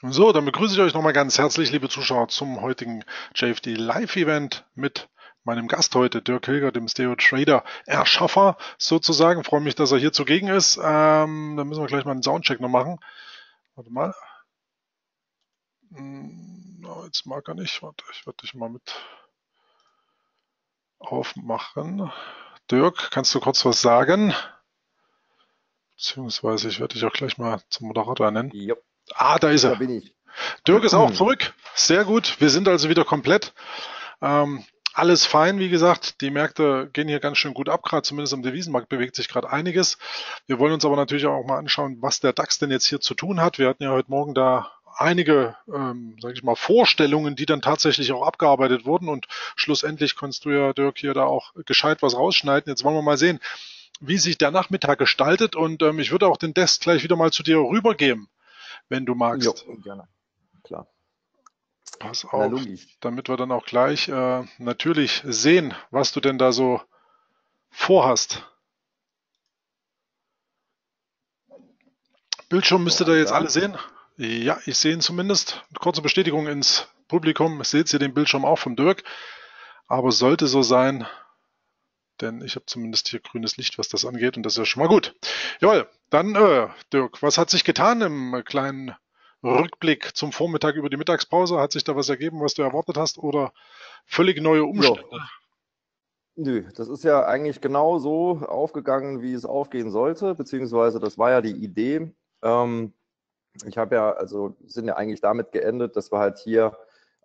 So, dann begrüße ich euch nochmal ganz herzlich, liebe Zuschauer, zum heutigen JFD Live-Event mit meinem Gast heute, Dirk Hilger, dem Stereo Trader Erschaffer sozusagen. Freue mich, dass er hier zugegen ist. Ähm, dann müssen wir gleich mal einen Soundcheck noch machen. Warte mal. Hm, oh, jetzt mag er nicht. Warte, ich werde dich mal mit aufmachen. Dirk, kannst du kurz was sagen? Beziehungsweise ich werde dich auch gleich mal zum Moderator nennen. Yep. Ah, da ist er. Da bin ich. Dirk ist auch zurück. Sehr gut. Wir sind also wieder komplett. Ähm, alles fein, wie gesagt. Die Märkte gehen hier ganz schön gut ab, gerade zumindest am Devisenmarkt bewegt sich gerade einiges. Wir wollen uns aber natürlich auch mal anschauen, was der DAX denn jetzt hier zu tun hat. Wir hatten ja heute Morgen da einige, ähm, sage ich mal, Vorstellungen, die dann tatsächlich auch abgearbeitet wurden und schlussendlich konntest du ja, Dirk, hier da auch gescheit was rausschneiden. Jetzt wollen wir mal sehen, wie sich der Nachmittag gestaltet und ähm, ich würde auch den Desk gleich wieder mal zu dir rübergeben wenn du magst. Jo, gerne. Klar. Pass auf, damit wir dann auch gleich äh, natürlich sehen, was du denn da so vorhast. Bildschirm müsstet ihr jetzt alle sehen. Ja, ich sehe ihn zumindest. kurze Bestätigung ins Publikum. Seht ihr den Bildschirm auch vom Dirk. Aber sollte so sein, denn ich habe zumindest hier grünes Licht, was das angeht und das ist ja schon mal gut. Jawohl, dann äh, Dirk, was hat sich getan im kleinen Rückblick zum Vormittag über die Mittagspause? Hat sich da was ergeben, was du erwartet hast oder völlig neue Umstände? Ja. Nö, das ist ja eigentlich genau so aufgegangen, wie es aufgehen sollte, beziehungsweise das war ja die Idee. Ähm, ich habe ja, also sind ja eigentlich damit geendet, dass wir halt hier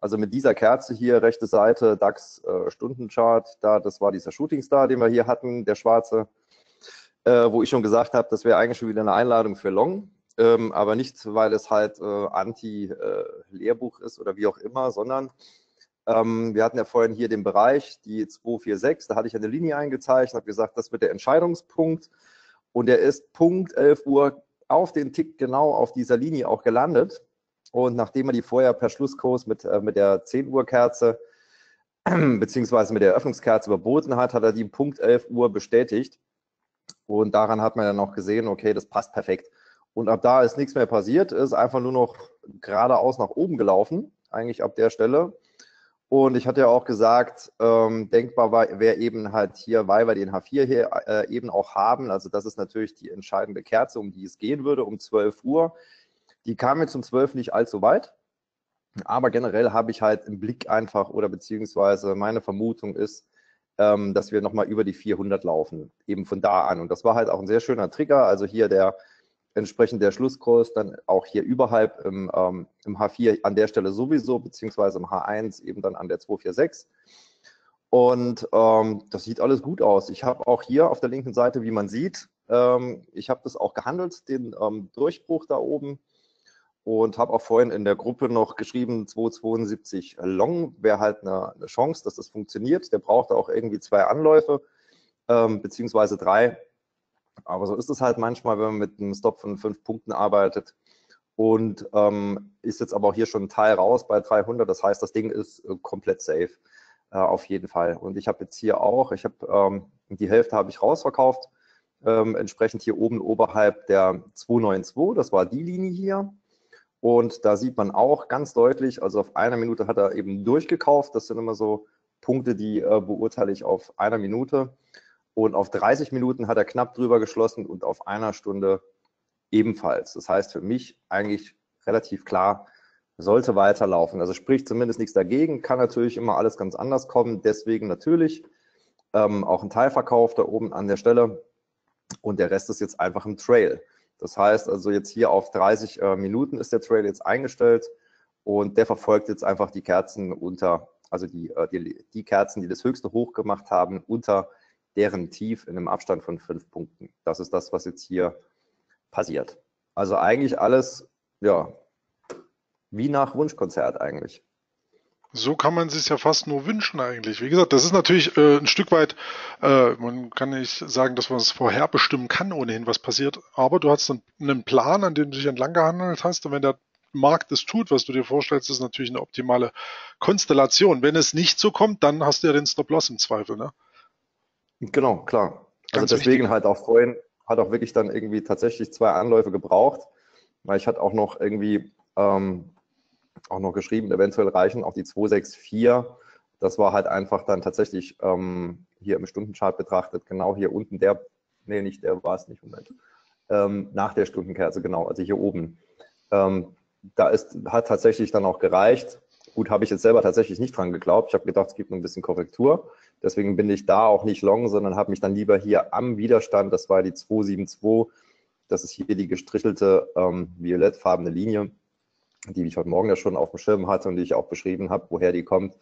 also mit dieser Kerze hier, rechte Seite, DAX-Stundenchart, äh, da, das war dieser Shooting Star, den wir hier hatten, der schwarze, äh, wo ich schon gesagt habe, das wäre eigentlich schon wieder eine Einladung für Long. Ähm, aber nicht, weil es halt äh, Anti-Lehrbuch ist oder wie auch immer, sondern ähm, wir hatten ja vorhin hier den Bereich, die 246, da hatte ich eine Linie eingezeichnet, habe gesagt, das wird der Entscheidungspunkt und der ist Punkt 11 Uhr auf den Tick genau auf dieser Linie auch gelandet. Und nachdem er die vorher per Schlusskurs mit, äh, mit der 10 Uhr Kerze beziehungsweise mit der Eröffnungskerze überboten hat, hat er die Punkt 11 Uhr bestätigt. Und daran hat man dann auch gesehen, okay, das passt perfekt. Und ab da ist nichts mehr passiert, ist einfach nur noch geradeaus nach oben gelaufen, eigentlich ab der Stelle. Und ich hatte ja auch gesagt, ähm, denkbar wäre eben halt hier, weil wir den H4 hier äh, eben auch haben, also das ist natürlich die entscheidende Kerze, um die es gehen würde, um 12 Uhr. Die kam jetzt um 12 nicht allzu weit. Aber generell habe ich halt im Blick einfach oder beziehungsweise meine Vermutung ist, ähm, dass wir nochmal über die 400 laufen, eben von da an. Und das war halt auch ein sehr schöner Trigger. Also hier der entsprechend der Schlusskurs dann auch hier überhalb im, ähm, im H4 an der Stelle sowieso, beziehungsweise im H1 eben dann an der 246. Und ähm, das sieht alles gut aus. Ich habe auch hier auf der linken Seite, wie man sieht, ähm, ich habe das auch gehandelt, den ähm, Durchbruch da oben und habe auch vorhin in der Gruppe noch geschrieben, 272 Long wäre halt eine, eine, Chance, dass das funktioniert. Der braucht auch irgendwie zwei Anläufe, ähm, beziehungsweise drei. Aber so ist es halt manchmal, wenn man mit einem Stop von fünf Punkten arbeitet. Und ähm, ist jetzt aber auch hier schon ein Teil raus bei 300. Das heißt, das Ding ist äh, komplett safe, äh, auf jeden Fall. Und ich habe jetzt hier auch, ich habe ähm, die Hälfte habe ich rausverkauft. Ähm, entsprechend hier oben oberhalb der 292, das war die Linie hier. Und da sieht man auch ganz deutlich, also auf einer Minute hat er eben durchgekauft. Das sind immer so Punkte, die äh, beurteile ich auf einer Minute. Und auf 30 Minuten hat er knapp drüber geschlossen und auf einer Stunde ebenfalls. Das heißt für mich eigentlich relativ klar, sollte weiterlaufen. Also spricht zumindest nichts dagegen, kann natürlich immer alles ganz anders kommen. Deswegen natürlich ähm, auch ein Teilverkauf da oben an der Stelle. Und der Rest ist jetzt einfach im Trail. Das heißt also jetzt hier auf 30 äh, Minuten ist der Trail jetzt eingestellt und der verfolgt jetzt einfach die Kerzen unter, also die, äh, die, die Kerzen, die das höchste hoch gemacht haben, unter deren Tief in einem Abstand von fünf Punkten. Das ist das, was jetzt hier passiert. Also eigentlich alles, ja, wie nach Wunschkonzert eigentlich. So kann man sich ja fast nur wünschen eigentlich. Wie gesagt, das ist natürlich äh, ein Stück weit, äh, man kann nicht sagen, dass man es vorherbestimmen kann ohnehin, was passiert, aber du hast dann einen Plan, an dem du dich entlang gehandelt hast und wenn der Markt es tut, was du dir vorstellst, ist natürlich eine optimale Konstellation. Wenn es nicht so kommt, dann hast du ja den Stop-Loss im Zweifel, ne? Genau, klar. Ganz also deswegen wichtig. halt auch vorhin, hat auch wirklich dann irgendwie tatsächlich zwei Anläufe gebraucht, weil ich hatte auch noch irgendwie ähm, auch noch geschrieben, eventuell reichen auch die 264. Das war halt einfach dann tatsächlich ähm, hier im Stundenchart betrachtet, genau hier unten der, nee, nicht der war es nicht, Moment, ähm, nach der Stundenkerze, genau, also hier oben. Ähm, da ist, hat tatsächlich dann auch gereicht. Gut, habe ich jetzt selber tatsächlich nicht dran geglaubt. Ich habe gedacht, es gibt noch ein bisschen Korrektur. Deswegen bin ich da auch nicht long, sondern habe mich dann lieber hier am Widerstand, das war die 272, das ist hier die gestrichelte ähm, violettfarbene Linie, die ich heute Morgen ja schon auf dem Schirm hatte und die ich auch beschrieben habe, woher die kommt.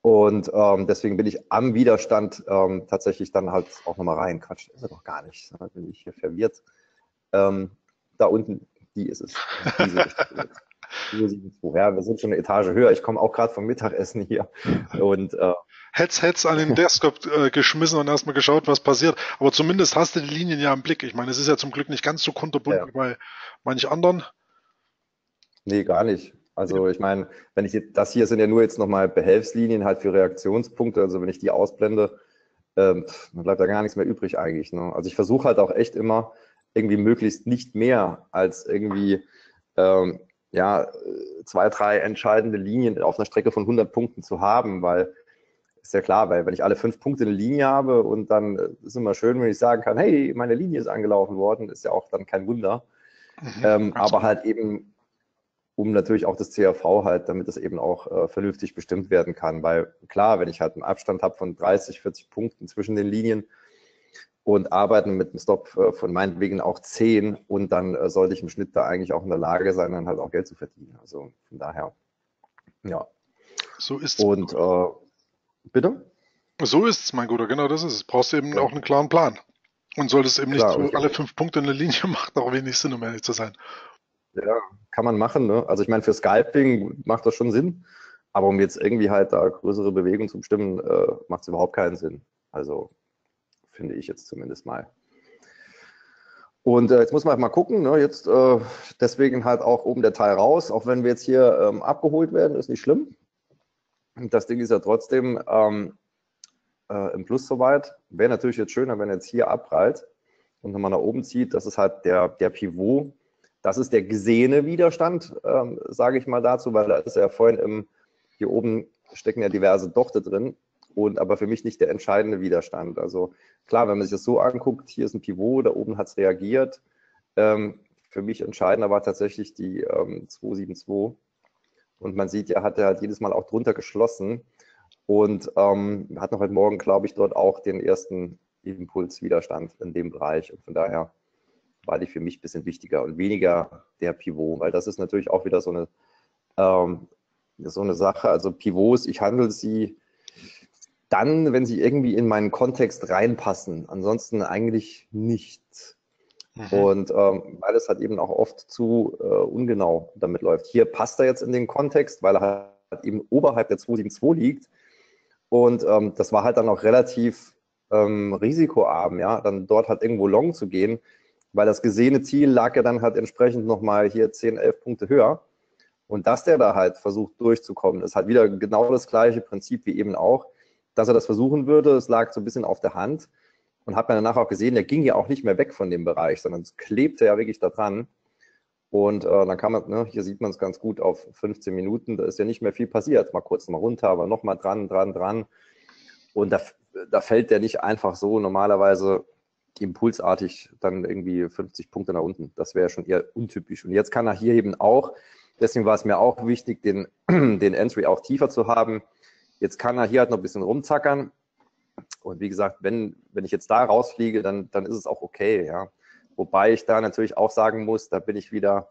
Und ähm, deswegen bin ich am Widerstand ähm, tatsächlich dann halt auch nochmal rein. Quatsch, ist er doch gar nicht. Da bin ich hier verwirrt. Ähm, da unten, die ist es. Diese ja, wir sind schon eine Etage höher. Ich komme auch gerade vom Mittagessen hier. Und äh, Hetz, Hetz an den Desktop äh, geschmissen und erstmal geschaut, was passiert. Aber zumindest hast du die Linien ja im Blick. Ich meine, es ist ja zum Glück nicht ganz so kunterbunt ja. wie bei manch anderen. Nee, gar nicht. Also ich meine, wenn ich das hier sind ja nur jetzt nochmal Behelfslinien halt für Reaktionspunkte. Also wenn ich die ausblende, ähm, dann bleibt da gar nichts mehr übrig eigentlich. Ne? Also ich versuche halt auch echt immer irgendwie möglichst nicht mehr als irgendwie ähm, ja zwei, drei entscheidende Linien auf einer Strecke von 100 Punkten zu haben, weil ist ja klar, weil wenn ich alle fünf Punkte eine Linie habe und dann ist es immer schön, wenn ich sagen kann, hey, meine Linie ist angelaufen worden, ist ja auch dann kein Wunder. Mhm, ähm, aber halt eben um natürlich auch das CRV halt, damit das eben auch äh, vernünftig bestimmt werden kann. Weil klar, wenn ich halt einen Abstand habe von 30, 40 Punkten zwischen den Linien und arbeiten mit einem Stop äh, von meinetwegen auch 10 und dann äh, sollte ich im Schnitt da eigentlich auch in der Lage sein, dann halt auch Geld zu verdienen. Also von daher, ja. So ist es. Und äh, bitte? So ist es, mein Guter, genau das ist es. Brauchst du eben ja. auch einen klaren Plan. Und solltest eben Klar, nicht so alle fünf Punkte in der Linie machen, auch wenig Sinn, um ehrlich zu sein. Ja, kann man machen. Ne? Also ich meine, für Scalping macht das schon Sinn, aber um jetzt irgendwie halt da größere Bewegungen zu bestimmen, äh, macht es überhaupt keinen Sinn. Also finde ich jetzt zumindest mal. Und äh, jetzt muss man halt mal gucken, ne? jetzt äh, deswegen halt auch oben der Teil raus, auch wenn wir jetzt hier ähm, abgeholt werden, ist nicht schlimm. Das Ding ist ja trotzdem ähm, äh, im Plus soweit. Wäre natürlich jetzt schöner, wenn jetzt hier abprallt und nochmal nach oben zieht. Das ist halt der, der Pivot, das ist der gesehene Widerstand, ähm, sage ich mal dazu, weil da ist ja vorhin im, hier oben stecken ja diverse Dochte drin und aber für mich nicht der entscheidende Widerstand. Also klar, wenn man sich das so anguckt, hier ist ein Pivot, da oben hat es reagiert. Ähm, für mich entscheidender war tatsächlich die ähm, 272 und man sieht ja, hat er halt jedes Mal auch drunter geschlossen und ähm, hat noch heute Morgen, glaube ich, dort auch den ersten Impulswiderstand in dem Bereich und von daher war die für mich ein bisschen wichtiger und weniger der Pivot, weil das ist natürlich auch wieder so eine, ähm, so eine Sache. Also Pivots, ich handle sie dann, wenn sie irgendwie in meinen Kontext reinpassen. Ansonsten eigentlich nicht. Mhm. Und ähm, weil es halt eben auch oft zu äh, ungenau damit läuft. Hier passt er jetzt in den Kontext, weil er halt eben oberhalb der 272 liegt. Und ähm, das war halt dann auch relativ ähm, risikoarm, ja, dann dort halt irgendwo long zu gehen weil das gesehene Ziel lag ja dann halt entsprechend nochmal hier 10, 11 Punkte höher. Und dass der da halt versucht durchzukommen, ist halt wieder genau das gleiche Prinzip wie eben auch, dass er das versuchen würde. Es lag so ein bisschen auf der Hand und hat man danach auch gesehen, der ging ja auch nicht mehr weg von dem Bereich, sondern es klebte ja wirklich da dran. Und äh, dann kann man, ne, hier sieht man es ganz gut auf 15 Minuten, da ist ja nicht mehr viel passiert. Mal kurz mal runter, aber nochmal dran, dran, dran. Und da, da fällt der nicht einfach so normalerweise impulsartig dann irgendwie 50 Punkte nach unten. Das wäre schon eher untypisch. Und jetzt kann er hier eben auch, deswegen war es mir auch wichtig, den, den Entry auch tiefer zu haben. Jetzt kann er hier halt noch ein bisschen rumzackern. Und wie gesagt, wenn, wenn ich jetzt da rausfliege, dann, dann ist es auch okay. Ja. Wobei ich da natürlich auch sagen muss, da bin ich wieder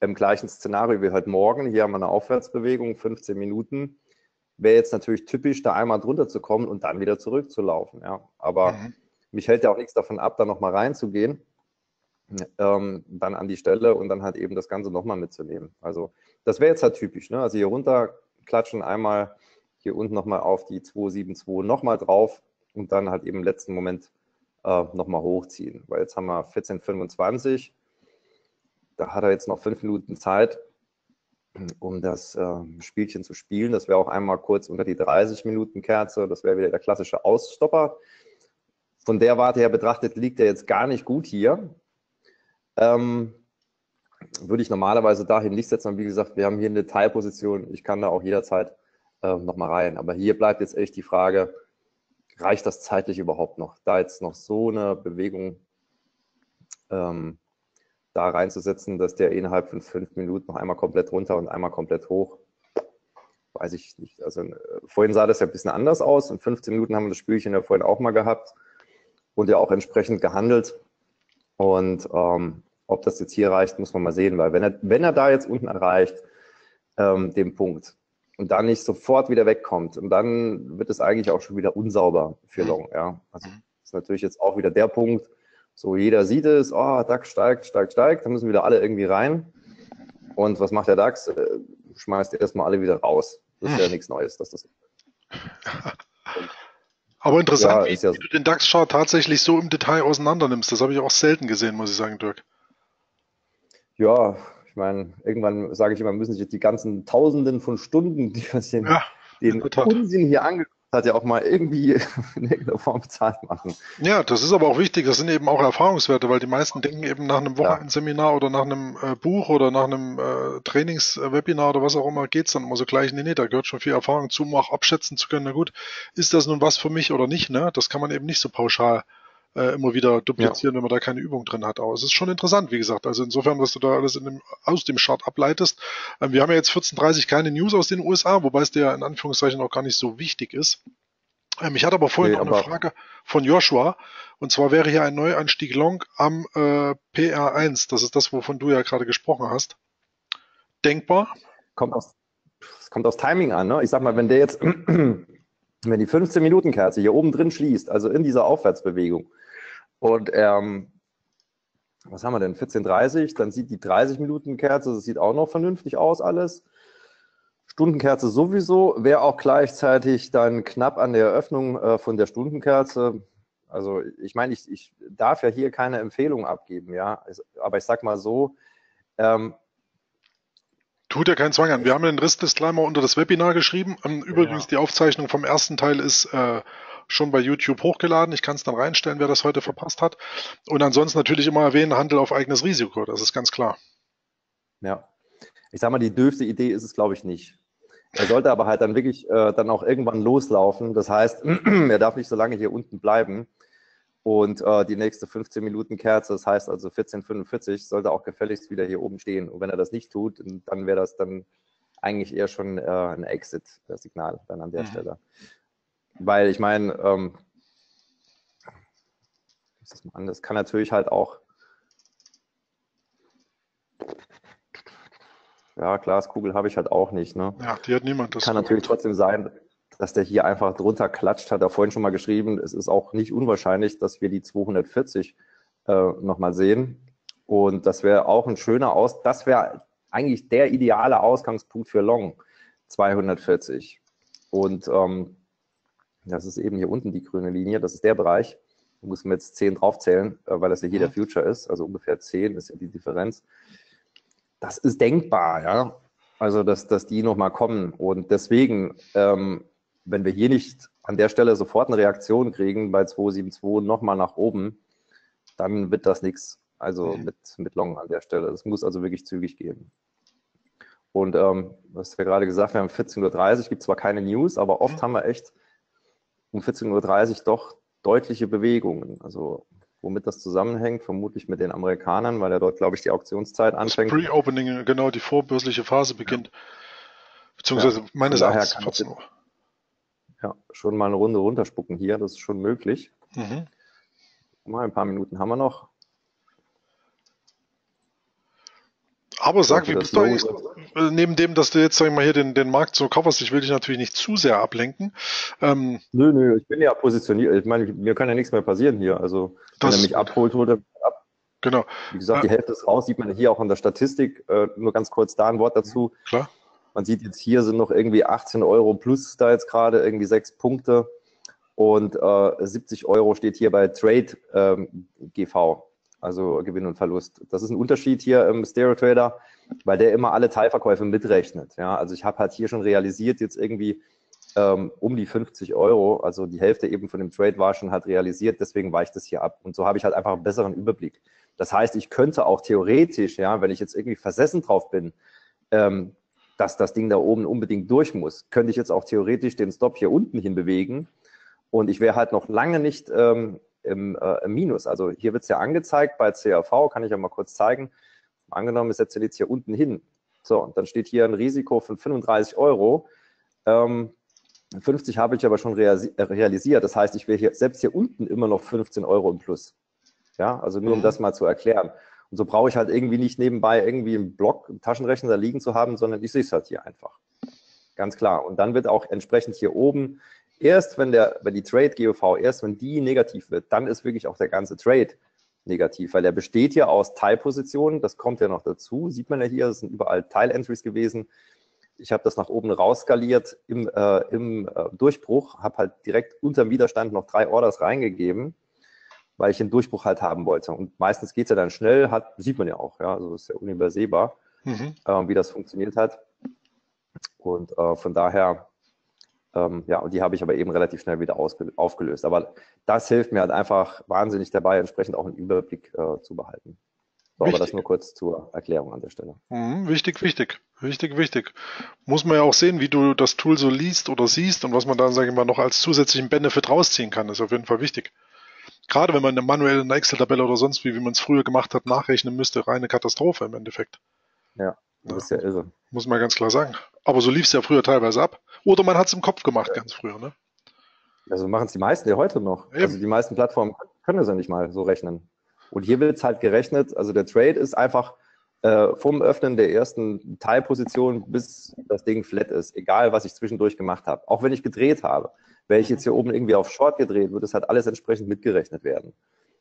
im gleichen Szenario wie heute Morgen. Hier haben wir eine Aufwärtsbewegung, 15 Minuten. Wäre jetzt natürlich typisch, da einmal drunter zu kommen und dann wieder zurückzulaufen. Ja. Aber mhm mich hält ja auch nichts davon ab, da nochmal reinzugehen, ähm, dann an die Stelle und dann halt eben das Ganze nochmal mitzunehmen. Also das wäre jetzt halt typisch. Ne? Also hier runter klatschen, einmal hier unten nochmal auf die 272 nochmal drauf und dann halt eben im letzten Moment äh, nochmal hochziehen. Weil jetzt haben wir 14,25. Da hat er jetzt noch fünf Minuten Zeit, um das äh, Spielchen zu spielen. Das wäre auch einmal kurz unter die 30 Minuten Kerze. Das wäre wieder der klassische Ausstopper von der Warte her betrachtet liegt er jetzt gar nicht gut hier. Ähm, würde ich normalerweise dahin nicht setzen. wie gesagt, wir haben hier eine Teilposition. Ich kann da auch jederzeit äh, nochmal rein. Aber hier bleibt jetzt echt die Frage, reicht das zeitlich überhaupt noch? Da jetzt noch so eine Bewegung ähm, da reinzusetzen, dass der innerhalb von fünf Minuten noch einmal komplett runter und einmal komplett hoch, weiß ich nicht. Also äh, vorhin sah das ja ein bisschen anders aus. In 15 Minuten haben wir das Spielchen ja vorhin auch mal gehabt und ja auch entsprechend gehandelt. Und ähm, ob das jetzt hier reicht, muss man mal sehen, weil wenn er, wenn er da jetzt unten erreicht, ähm, den Punkt, und dann nicht sofort wieder wegkommt, und dann wird es eigentlich auch schon wieder unsauber für mhm. Long. Ja. Also das ist natürlich jetzt auch wieder der Punkt, so jeder sieht es, oh, DAX steigt, steigt, steigt, dann müssen wieder alle irgendwie rein. Und was macht der DAX? Äh, schmeißt erstmal alle wieder raus. Das ist ja hm. nichts Neues, dass das. Aber interessant, ja, wie, ja wie, du den DAX-Chart tatsächlich so im Detail auseinander nimmst. Das habe ich auch selten gesehen, muss ich sagen, Dirk. Ja, ich meine, irgendwann sage ich immer, müssen sich jetzt die ganzen Tausenden von Stunden, die wir den, ja, den Unsinn hier angeguckt hat ja auch mal irgendwie in irgendeiner Form bezahlt machen. Ja, das ist aber auch wichtig. Das sind eben auch Erfahrungswerte, weil die meisten denken eben nach einem Wochenendseminar oder nach einem äh, Buch oder nach einem äh, Trainingswebinar oder was auch immer geht es dann immer so gleich. Nee, nee, da gehört schon viel Erfahrung zu, um auch abschätzen zu können. Na gut, ist das nun was für mich oder nicht? Ne? Das kann man eben nicht so pauschal äh, immer wieder duplizieren, ja. wenn man da keine Übung drin hat. Aber es ist schon interessant, wie gesagt. Also insofern, was du da alles dem, aus dem Chart ableitest. Ähm, wir haben ja jetzt 14.30 keine News aus den USA, wobei es dir in Anführungszeichen auch gar nicht so wichtig ist. Ähm, ich hatte aber vorhin nee, noch eine Frage von Joshua. Und zwar wäre hier ein Neuanstieg Long am äh, PR1. Das ist das, wovon du ja gerade gesprochen hast. Denkbar? Kommt aus, kommt aus Timing an. Ne? Ich sag mal, wenn der jetzt, wenn die 15-Minuten-Kerze hier oben drin schließt, also in dieser Aufwärtsbewegung, und ähm, was haben wir denn? 14.30, dann sieht die 30-Minuten-Kerze, das sieht auch noch vernünftig aus alles. Stundenkerze sowieso, wäre auch gleichzeitig dann knapp an der Eröffnung äh, von der Stundenkerze. Also ich meine, ich, ich darf ja hier keine Empfehlung abgeben, ja. Aber ich sag mal so, ähm, Tut ja keinen Zwang an. Wir haben den Riss-Disclaimer unter das Webinar geschrieben. Ähm, übrigens, ja. die Aufzeichnung vom ersten Teil ist äh, schon bei YouTube hochgeladen. Ich kann es dann reinstellen, wer das heute verpasst hat. Und ansonsten natürlich immer erwähnen, Handel auf eigenes Risiko. Das ist ganz klar. Ja. Ich sag mal, die dürfte Idee ist es, glaube ich, nicht. Er sollte aber halt dann wirklich äh, dann auch irgendwann loslaufen. Das heißt, er darf nicht so lange hier unten bleiben. Und äh, die nächste 15 Minuten Kerze, das heißt also 1445, sollte auch gefälligst wieder hier oben stehen. Und wenn er das nicht tut, dann wäre das dann eigentlich eher schon äh, ein Exit-Signal dann an der mhm. Stelle. Weil ich meine, ähm, das kann natürlich halt auch Ja, Glaskugel habe ich halt auch nicht. Ne? Ja, die hat niemand. Das kann natürlich trotzdem sein, dass der hier einfach drunter klatscht, hat er vorhin schon mal geschrieben. Es ist auch nicht unwahrscheinlich, dass wir die 240 äh, nochmal sehen. Und das wäre auch ein schöner Aus, das wäre eigentlich der ideale Ausgangspunkt für Long, 240. Und ähm, das ist eben hier unten die grüne Linie, das ist der Bereich. Da muss man jetzt 10 draufzählen, äh, weil das ja hier der Future ist, also ungefähr 10 ist ja die Differenz das ist denkbar, ja. Also, dass, dass die nochmal kommen. Und deswegen, ähm, wenn wir hier nicht an der Stelle sofort eine Reaktion kriegen bei 272 nochmal nach oben, dann wird das nichts. Also mhm. mit, mit Long an der Stelle. Das muss also wirklich zügig gehen. Und ähm, was wir gerade gesagt haben, 14.30 Uhr gibt zwar keine News, aber oft mhm. haben wir echt um 14.30 Uhr doch deutliche Bewegungen. Also womit das zusammenhängt, vermutlich mit den Amerikanern, weil er dort, glaube ich, die Auktionszeit anfängt. Pre-Opening, genau, die vorbörsliche Phase beginnt. Beziehungsweise ja, meines Erachtens 14 Uhr. Ja, schon mal eine Runde runterspucken hier, das ist schon möglich. Mhm. Mal ein paar Minuten haben wir noch. Aber sag, wie bist du eigentlich, äh, neben dem, dass du jetzt, sag ich mal, hier den, den Markt so coverst, ich will dich natürlich nicht zu sehr ablenken. Ähm, nö, nö, ich bin ja positioniert. Ich meine, mir kann ja nichts mehr passieren hier. Also, wenn er mich abholt, holt er ab. Genau. Wie gesagt, die Hälfte ist raus, sieht man hier auch in der Statistik. Äh, nur ganz kurz da ein Wort dazu. Klar. Man sieht jetzt hier sind noch irgendwie 18 Euro plus da jetzt gerade, irgendwie sechs Punkte. Und äh, 70 Euro steht hier bei Trade ähm, GV also Gewinn und Verlust. Das ist ein Unterschied hier im Stereo Trader, weil der immer alle Teilverkäufe mitrechnet. Ja, also ich habe halt hier schon realisiert, jetzt irgendwie ähm, um die 50 Euro, also die Hälfte eben von dem Trade war schon halt realisiert, deswegen weicht es hier ab. Und so habe ich halt einfach einen besseren Überblick. Das heißt, ich könnte auch theoretisch, ja, wenn ich jetzt irgendwie versessen drauf bin, ähm, dass das Ding da oben unbedingt durch muss, könnte ich jetzt auch theoretisch den Stop hier unten hin bewegen und ich wäre halt noch lange nicht ähm, im, äh, im, Minus. Also hier wird es ja angezeigt bei CAV, kann ich ja mal kurz zeigen. Angenommen, ich setze jetzt hier unten hin. So, und dann steht hier ein Risiko von 35 Euro. Ähm, 50 habe ich aber schon realisiert. Das heißt, ich wäre hier selbst hier unten immer noch 15 Euro im Plus. Ja, also nur um mhm. das mal zu erklären. Und so brauche ich halt irgendwie nicht nebenbei irgendwie einen Block, einen Taschenrechner da liegen zu haben, sondern ich sehe es halt hier einfach. Ganz klar. Und dann wird auch entsprechend hier oben, erst wenn der, wenn die Trade GOV, erst wenn die negativ wird, dann ist wirklich auch der ganze Trade negativ, weil der besteht ja aus Teilpositionen, das kommt ja noch dazu, sieht man ja hier, das sind überall Teilentries gewesen. Ich habe das nach oben rausskaliert im, äh, im äh, Durchbruch, habe halt direkt unter dem Widerstand noch drei Orders reingegeben weil ich den Durchbruch halt haben wollte. Und meistens geht es ja dann schnell, hat, sieht man ja auch, ja, also ist ja unübersehbar, mhm. äh, wie das funktioniert hat. Und äh, von daher, ähm, ja, und die habe ich aber eben relativ schnell wieder aufgelöst. Aber das hilft mir halt einfach wahnsinnig dabei, entsprechend auch einen Überblick äh, zu behalten. So, aber das nur kurz zur Erklärung an der Stelle. Mhm, wichtig, wichtig, wichtig, wichtig. Muss man ja auch sehen, wie du das Tool so liest oder siehst und was man dann, sage ich mal, noch als zusätzlichen Benefit rausziehen kann. Das ist auf jeden Fall wichtig gerade wenn man eine manuelle Excel-Tabelle oder sonst wie, wie man es früher gemacht hat, nachrechnen müsste, reine Katastrophe im Endeffekt. Ja, das ist ja irre. Muss man ganz klar sagen. Aber so lief es ja früher teilweise ab. Oder man hat es im Kopf gemacht, ganz früher, ne? Also machen es die meisten ja heute noch. Eben. Also die meisten Plattformen können das ja nicht mal so rechnen. Und hier wird es halt gerechnet, also der Trade ist einfach äh, vom Öffnen der ersten Teilposition bis das Ding flat ist, egal was ich zwischendurch gemacht habe. Auch wenn ich gedreht habe. Wäre ich jetzt hier oben irgendwie auf Short gedreht, würde es halt alles entsprechend mitgerechnet werden.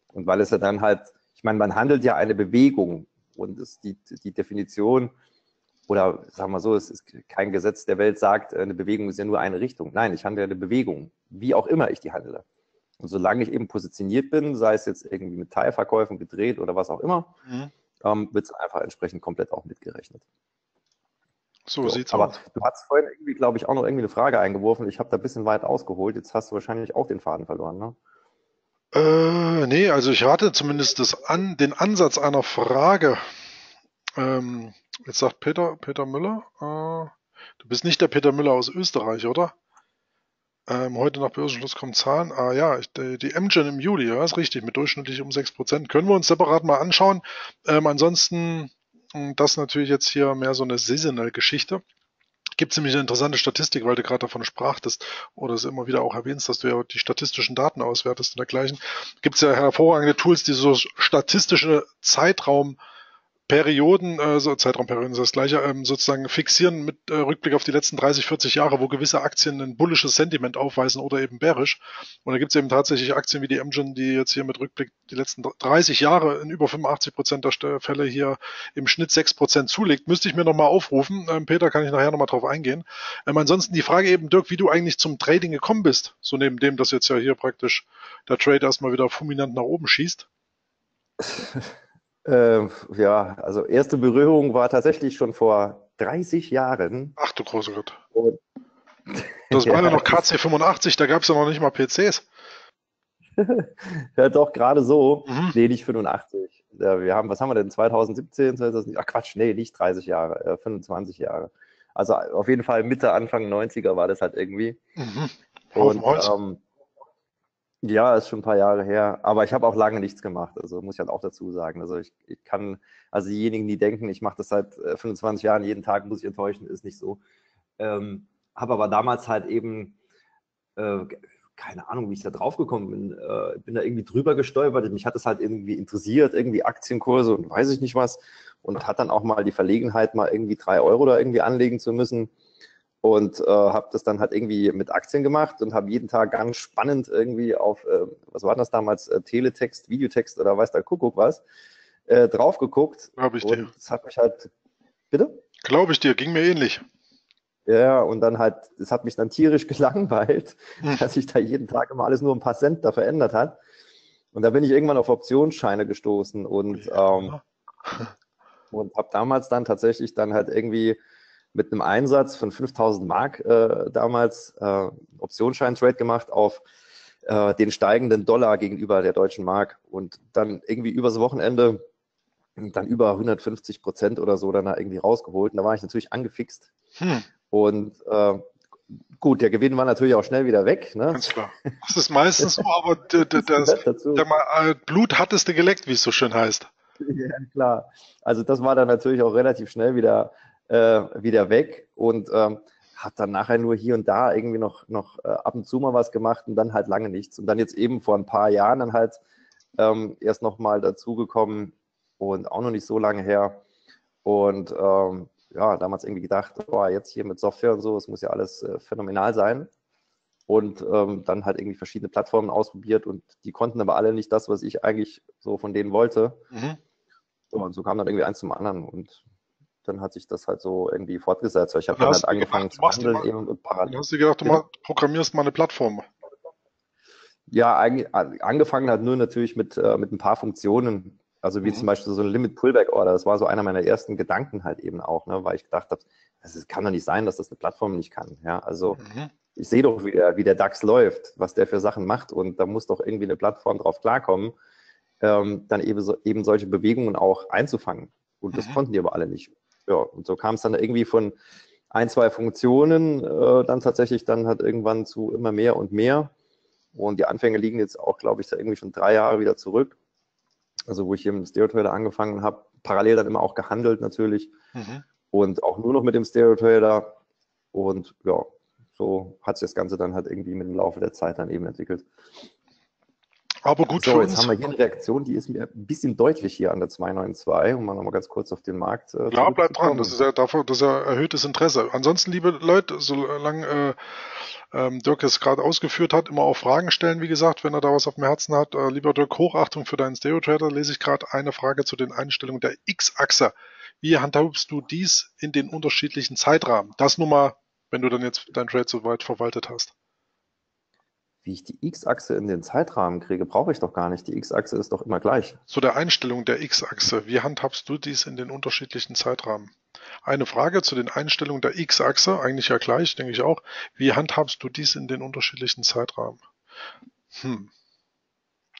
Und weil es ja dann halt, ich meine, man handelt ja eine Bewegung und die, die Definition, oder sagen wir so, es ist kein Gesetz der Welt sagt, eine Bewegung ist ja nur eine Richtung. Nein, ich handle eine Bewegung, wie auch immer ich die handle. Und solange ich eben positioniert bin, sei es jetzt irgendwie mit Teilverkäufen gedreht oder was auch immer, mhm. ähm, wird es einfach entsprechend komplett auch mitgerechnet. So, so sieht's aber aus. Du hast vorhin irgendwie, glaube ich, auch noch irgendwie eine Frage eingeworfen. Ich habe da ein bisschen weit ausgeholt. Jetzt hast du wahrscheinlich auch den Faden verloren, ne? Äh, nee, also ich hatte zumindest das an, den Ansatz einer Frage. Ähm, jetzt sagt Peter, Peter Müller, äh, du bist nicht der Peter Müller aus Österreich, oder? Ähm, heute nach Börsenschluss kommen Zahlen. Ah ja, die, die MGen im Juli, ja, ist richtig, mit durchschnittlich um 6%. Können wir uns separat mal anschauen. Ähm, ansonsten das natürlich jetzt hier mehr so eine Seasonal-Geschichte. Gibt es nämlich eine interessante Statistik, weil du gerade davon sprachtest oder es immer wieder auch erwähnst, dass du ja die statistischen Daten auswertest und dergleichen. Gibt es ja hervorragende Tools, die so statistische Zeitraum Perioden, äh, so Zeitraumperioden ist das gleiche, ähm, sozusagen fixieren mit äh, Rückblick auf die letzten 30, 40 Jahre, wo gewisse Aktien ein bullisches Sentiment aufweisen oder eben bärisch. Und da gibt es eben tatsächlich Aktien wie die Amgen, die jetzt hier mit Rückblick die letzten 30 Jahre in über 85 Prozent der Fälle hier im Schnitt 6 Prozent zulegt. Müsste ich mir nochmal aufrufen. Ähm, Peter, kann ich nachher nochmal drauf eingehen. Ähm, ansonsten die Frage eben, Dirk, wie du eigentlich zum Trading gekommen bist. So neben dem, dass jetzt ja hier praktisch der Trade erstmal wieder fulminant nach oben schießt. Äh, ja, also erste Berührung war tatsächlich schon vor 30 Jahren. Ach du großer Gott. Und, das war ja noch KC85, da gab es ja noch nicht mal PCs. ja, doch, gerade so. Mhm. Nee, nicht 85. Ja, wir haben, was haben wir denn, 2017, 2017? Ach Quatsch, nee, nicht 30 Jahre, äh, 25 Jahre. Also auf jeden Fall Mitte, Anfang 90er war das halt irgendwie. Mhm. Und ähm, ja, ist schon ein paar Jahre her, aber ich habe auch lange nichts gemacht, also muss ich halt auch dazu sagen. Also ich, ich kann, also diejenigen, die denken, ich mache das seit 25 äh, Jahren jeden Tag, muss ich enttäuschen, ist nicht so. Ähm, habe aber damals halt eben, äh, keine Ahnung, wie ich da drauf gekommen bin, äh, bin da irgendwie drüber gestolpert. Mich hat es halt irgendwie interessiert, irgendwie Aktienkurse und weiß ich nicht was. Und hat dann auch mal die Verlegenheit, mal irgendwie drei Euro da irgendwie anlegen zu müssen und äh, habe das dann halt irgendwie mit Aktien gemacht und habe jeden Tag ganz spannend irgendwie auf, äh, was war das damals, äh, Teletext, Videotext oder weiß der Kuckuck was, äh, drauf geguckt. Glaube ich dir. Das hat mich halt, bitte? Glaube ich dir, ging mir ähnlich. Ja, und dann halt, es hat mich dann tierisch gelangweilt, hm. dass sich da jeden Tag immer alles nur ein paar Cent da verändert hat. Und da bin ich irgendwann auf Optionsscheine gestoßen und, ja. ähm, und habe damals dann tatsächlich dann halt irgendwie mit einem Einsatz von 5000 Mark äh, damals äh, Optionsschein-Trade gemacht auf äh, den steigenden Dollar gegenüber der deutschen Mark und dann irgendwie übers Wochenende dann über 150 Prozent oder so dann da irgendwie rausgeholt. Und da war ich natürlich angefixt. Hm. Und äh, gut, der Gewinn war natürlich auch schnell wieder weg. Ne? Ganz klar. Das ist meistens so, aber das, das, der mal, äh, Blut hattest du geleckt, wie es so schön heißt. Ja, klar. Also das war dann natürlich auch relativ schnell wieder, äh, wieder weg und ähm, hat dann nachher nur hier und da irgendwie noch, noch äh, ab und zu mal was gemacht und dann halt lange nichts. Und dann jetzt eben vor ein paar Jahren dann halt ähm, erst nochmal dazugekommen und auch noch nicht so lange her. Und ähm, ja, damals irgendwie gedacht, boah, jetzt hier mit Software und so, es muss ja alles äh, phänomenal sein. Und ähm, dann halt irgendwie verschiedene Plattformen ausprobiert und die konnten aber alle nicht das, was ich eigentlich so von denen wollte. Mhm. So, und so kam dann irgendwie eins zum anderen und dann hat sich das halt so irgendwie fortgesetzt. Ich habe dann, halt angefangen zu handeln eben und parallel. Dann hast du gedacht, du ja. programmierst mal eine Plattform. Ja, angefangen hat nur natürlich mit, äh, mit ein paar Funktionen. Also wie mhm. zum Beispiel so ein Limit Pullback Order. Das war so einer meiner ersten Gedanken halt eben auch, ne, weil ich gedacht habe, es kann doch nicht sein, dass das eine Plattform nicht kann. Ja, also mhm. ich sehe doch, wie der, wie der DAX läuft, was der für Sachen macht und da muss doch irgendwie eine Plattform drauf klarkommen, ähm, dann eben, so, eben solche Bewegungen auch einzufangen. Und das mhm. konnten die aber alle nicht ja, und so kam es dann irgendwie von ein, zwei Funktionen äh, dann tatsächlich dann halt irgendwann zu immer mehr und mehr. Und die Anfänge liegen jetzt auch, glaube ich, da irgendwie schon drei Jahre wieder zurück. Also wo ich hier mit dem Stereo Trader angefangen habe, parallel dann immer auch gehandelt natürlich mhm. und auch nur noch mit dem Stereo Trader. Und ja, so hat sich das Ganze dann halt irgendwie mit dem Laufe der Zeit dann eben entwickelt. Aber gut so, für jetzt uns. haben wir hier eine Reaktion, die ist mir ein bisschen deutlich hier an der 292, um mal nochmal ganz kurz auf den Markt äh, Ja, bleibt dran, das ist ja dafür, das ist ja erhöhtes Interesse. Ansonsten, liebe Leute, solange äh, ähm, Dirk es gerade ausgeführt hat, immer auch Fragen stellen, wie gesagt, wenn er da was auf dem Herzen hat. Äh, lieber Dirk, Hochachtung für deinen Stereo-Trader, lese ich gerade eine Frage zu den Einstellungen der X-Achse. Wie handhabst du dies in den unterschiedlichen Zeitrahmen? Das nur mal, wenn du dann jetzt dein Trade soweit verwaltet hast wie ich die X-Achse in den Zeitrahmen kriege, brauche ich doch gar nicht. Die X-Achse ist doch immer gleich. Zu der Einstellung der X-Achse, wie handhabst du dies in den unterschiedlichen Zeitrahmen? Eine Frage zu den Einstellungen der X-Achse, eigentlich ja gleich, denke ich auch. Wie handhabst du dies in den unterschiedlichen Zeitrahmen? Hm.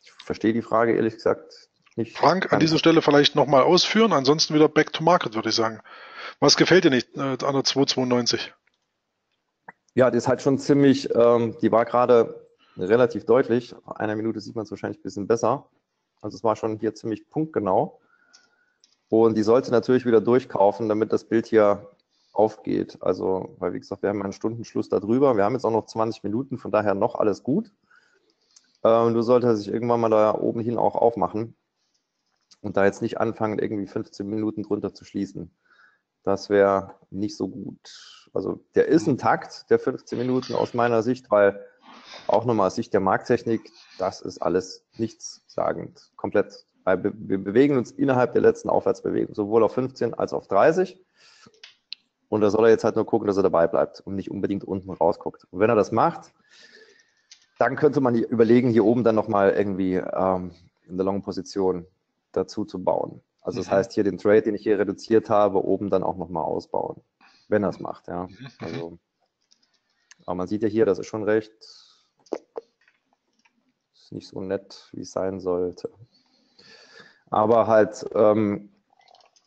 Ich verstehe die Frage ehrlich gesagt nicht. Frank, an dieser Stelle vielleicht nochmal ausführen, ansonsten wieder back to market, würde ich sagen. Was gefällt dir nicht äh, an der 292? Ja, die ist halt schon ziemlich, ähm, die war gerade relativ deutlich. Nach einer Minute sieht man es wahrscheinlich ein bisschen besser. Also es war schon hier ziemlich punktgenau. Und die sollte natürlich wieder durchkaufen, damit das Bild hier aufgeht. Also, weil wie gesagt, wir haben einen Stundenschluss darüber. Wir haben jetzt auch noch 20 Minuten, von daher noch alles gut. Ähm, du solltest sich irgendwann mal da oben hin auch aufmachen und da jetzt nicht anfangen, irgendwie 15 Minuten drunter zu schließen. Das wäre nicht so gut. Also der ist ein Takt, der 15 Minuten aus meiner Sicht, weil auch nochmal aus Sicht der Markttechnik, das ist alles nichtssagend, komplett. Weil wir bewegen uns innerhalb der letzten Aufwärtsbewegung, sowohl auf 15 als auch auf 30. Und da soll er jetzt halt nur gucken, dass er dabei bleibt und nicht unbedingt unten rausguckt. Und wenn er das macht, dann könnte man überlegen, hier oben dann nochmal irgendwie ähm, in der Long-Position dazu zu bauen. Also das mhm. heißt, hier den Trade, den ich hier reduziert habe, oben dann auch nochmal ausbauen, wenn er es macht. Ja. Mhm. Also, aber man sieht ja hier, das ist schon recht ist nicht so nett, wie es sein sollte. Aber halt ähm,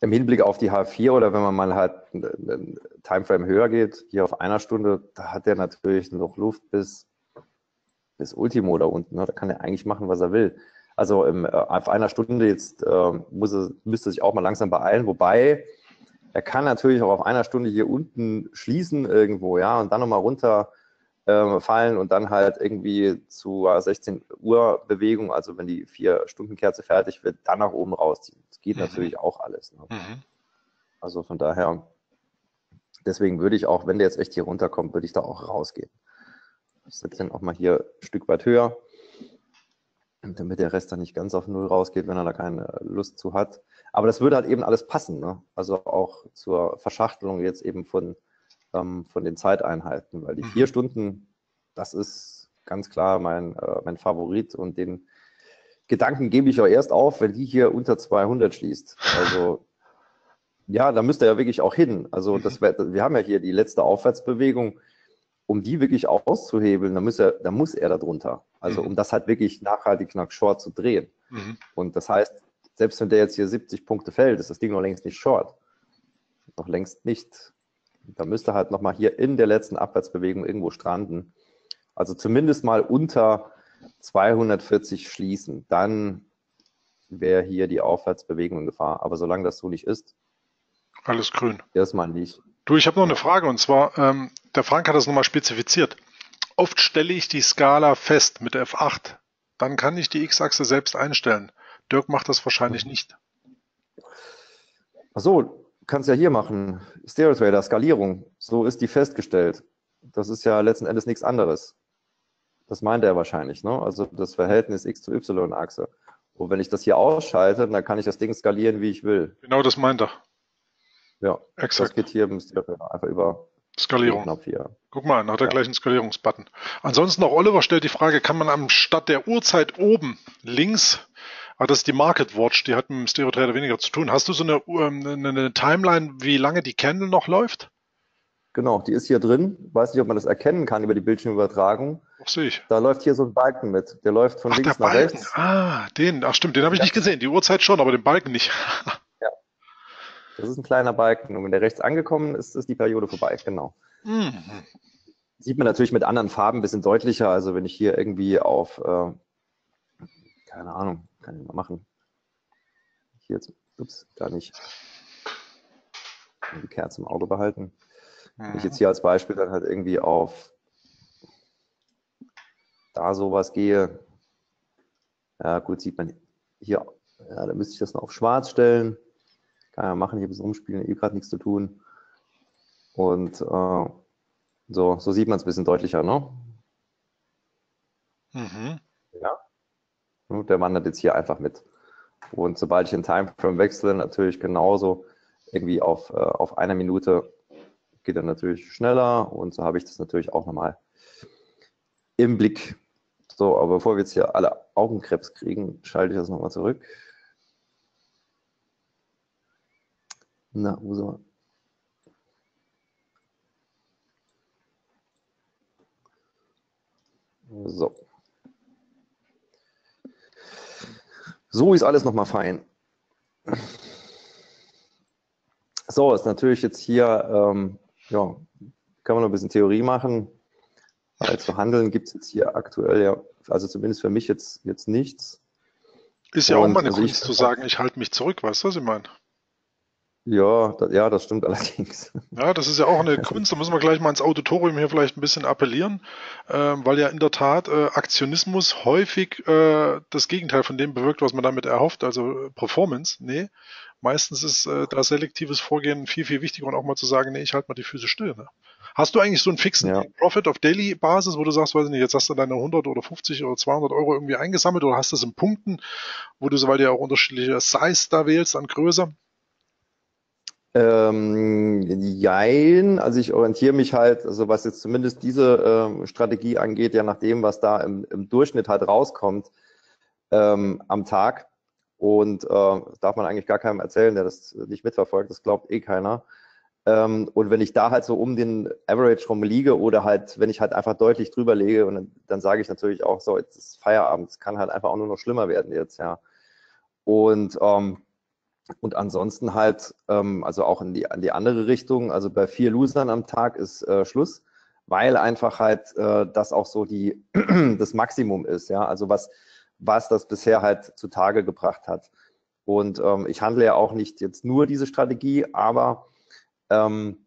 im Hinblick auf die H4 oder wenn man mal halt einen Timeframe höher geht, hier auf einer Stunde, da hat er natürlich noch Luft bis, bis Ultimo da unten. Ne? Da kann er eigentlich machen, was er will. Also im, äh, auf einer Stunde jetzt äh, muss er, müsste sich auch mal langsam beeilen, wobei er kann natürlich auch auf einer Stunde hier unten schließen irgendwo, ja, und dann nochmal runter äh, fallen und dann halt irgendwie zu 16 Uhr Bewegung, also wenn die vier Stunden Kerze fertig wird, dann nach oben rausziehen. Das geht mhm. natürlich auch alles. Ne? Mhm. Also von daher, deswegen würde ich auch, wenn der jetzt echt hier runterkommt, würde ich da auch rausgehen. Ich setze den auch mal hier ein Stück weit höher, damit der Rest dann nicht ganz auf Null rausgeht, wenn er da keine Lust zu hat. Aber das würde halt eben alles passen. Ne? Also auch zur Verschachtelung jetzt eben von ähm, von den Zeiteinheiten, weil die vier mhm. Stunden, das ist ganz klar mein, äh, mein Favorit und den Gedanken gebe ich auch erst auf, wenn die hier unter 200 schließt. Also ja, da müsste er ja wirklich auch hin. Also das, mhm. wir haben ja hier die letzte Aufwärtsbewegung um die wirklich auszuhebeln, dann muss er, dann muss er da drunter. Also mhm. um das halt wirklich nachhaltig nach Short zu drehen. Mhm. Und das heißt, selbst wenn der jetzt hier 70 Punkte fällt, ist das Ding noch längst nicht Short. Noch längst nicht. Da müsste halt nochmal hier in der letzten Abwärtsbewegung irgendwo stranden. Also zumindest mal unter 240 schließen. Dann wäre hier die Aufwärtsbewegung in Gefahr. Aber solange das so nicht ist, alles grün. Erstmal nicht. Du, ich habe noch eine Frage und zwar, ähm, der Frank hat das nochmal spezifiziert. Oft stelle ich die Skala fest mit F8. Dann kann ich die X-Achse selbst einstellen. Dirk macht das wahrscheinlich nicht. Achso, kannst ja hier machen. Stereo Trader, Skalierung. So ist die festgestellt. Das ist ja letzten Endes nichts anderes. Das meint er wahrscheinlich, ne? Also das Verhältnis X zu Y-Achse. Und wenn ich das hier ausschalte, dann kann ich das Ding skalieren, wie ich will. Genau das meint er. Ja, exakt. Das geht hier im Stereo einfach über Skalierung. Knopf hier. Guck mal, dann hat er ja. gleich einen Skalierungsbutton. Ansonsten noch Oliver stellt die Frage, kann man am statt der Uhrzeit oben links, ah, das ist die Market Watch, die hat mit dem Stereo Trader weniger zu tun. Hast du so eine, ähm, eine Timeline, wie lange die Candle noch läuft? Genau, die ist hier drin. Weiß nicht, ob man das erkennen kann über die Bildschirmübertragung. Ach, sehe ich. Da läuft hier so ein Balken mit. Der läuft von ach, links nach Balken. rechts. Ah, den. Ach stimmt, den habe ich ja. nicht gesehen. Die Uhrzeit schon, aber den Balken nicht. ja. Das ist ein kleiner Balken. Und wenn der rechts angekommen ist, ist die Periode vorbei. Genau. Mhm. Sieht man natürlich mit anderen Farben ein bisschen deutlicher. Also wenn ich hier irgendwie auf, äh, keine Ahnung, kann ich mal machen. Hier jetzt, ups, da nicht. Die Kerze im Auge behalten. Wenn ich jetzt hier als Beispiel dann halt irgendwie auf da sowas gehe, ja gut, sieht man hier, ja, da müsste ich das noch auf schwarz stellen. Kann ja machen, hier bis rumspielen, eh gerade nichts zu tun. Und äh, so, so sieht man es ein bisschen deutlicher, ne? Mhm. Und der wandert jetzt hier einfach mit. Und sobald ich den Timeframe wechsle, natürlich genauso irgendwie auf, äh, auf einer Minute geht er natürlich schneller und so habe ich das natürlich auch nochmal im Blick. So, aber bevor wir jetzt hier alle Augenkrebs kriegen, schalte ich das nochmal zurück. Na, Uso. So. So ist alles nochmal fein. So, ist natürlich jetzt hier ähm, ja, kann man noch ein bisschen Theorie machen. Weil zu handeln gibt es jetzt hier aktuell ja, also zumindest für mich jetzt, jetzt nichts. Ist ja Und auch mal eine also Kunst zu sagen, ich halte mich zurück, weißt du, was ich meine? Ja, das, ja, das stimmt allerdings. Ja, das ist ja auch eine Kunst. Da müssen wir gleich mal ins Auditorium hier vielleicht ein bisschen appellieren, äh, weil ja in der Tat äh, Aktionismus häufig äh, das Gegenteil von dem bewirkt, was man damit erhofft, also Performance. Nee, meistens ist äh, da selektives Vorgehen viel, viel wichtiger und auch mal zu sagen, nee, ich halte mal die Füße still. Ne? Hast du eigentlich so einen fixen ja. Profit auf Daily Basis, wo du sagst, weiß ich nicht, jetzt hast du deine 100 oder 50 oder 200 Euro irgendwie eingesammelt oder hast du es in Punkten, wo du, so, weil du ja auch unterschiedliche Size da wählst an Größe? Ähm, jein, also ich orientiere mich halt, also was jetzt zumindest diese ähm, Strategie angeht, ja nach dem, was da im, im Durchschnitt halt rauskommt ähm, am Tag. Und äh, darf man eigentlich gar keinem erzählen, der das nicht mitverfolgt, das glaubt eh keiner. Ähm, und wenn ich da halt so um den Average rum liege oder halt, wenn ich halt einfach deutlich drüber lege, und dann, dann sage ich natürlich auch so, jetzt ist Feierabend, es kann halt einfach auch nur noch schlimmer werden jetzt, ja. Und ähm, und ansonsten halt, ähm, also auch in die, in die andere Richtung, also bei vier Losern am Tag ist äh, Schluss, weil einfach halt äh, das auch so die, das Maximum ist, ja, also was, was das bisher halt zutage gebracht hat. Und ähm, ich handle ja auch nicht jetzt nur diese Strategie, aber ähm,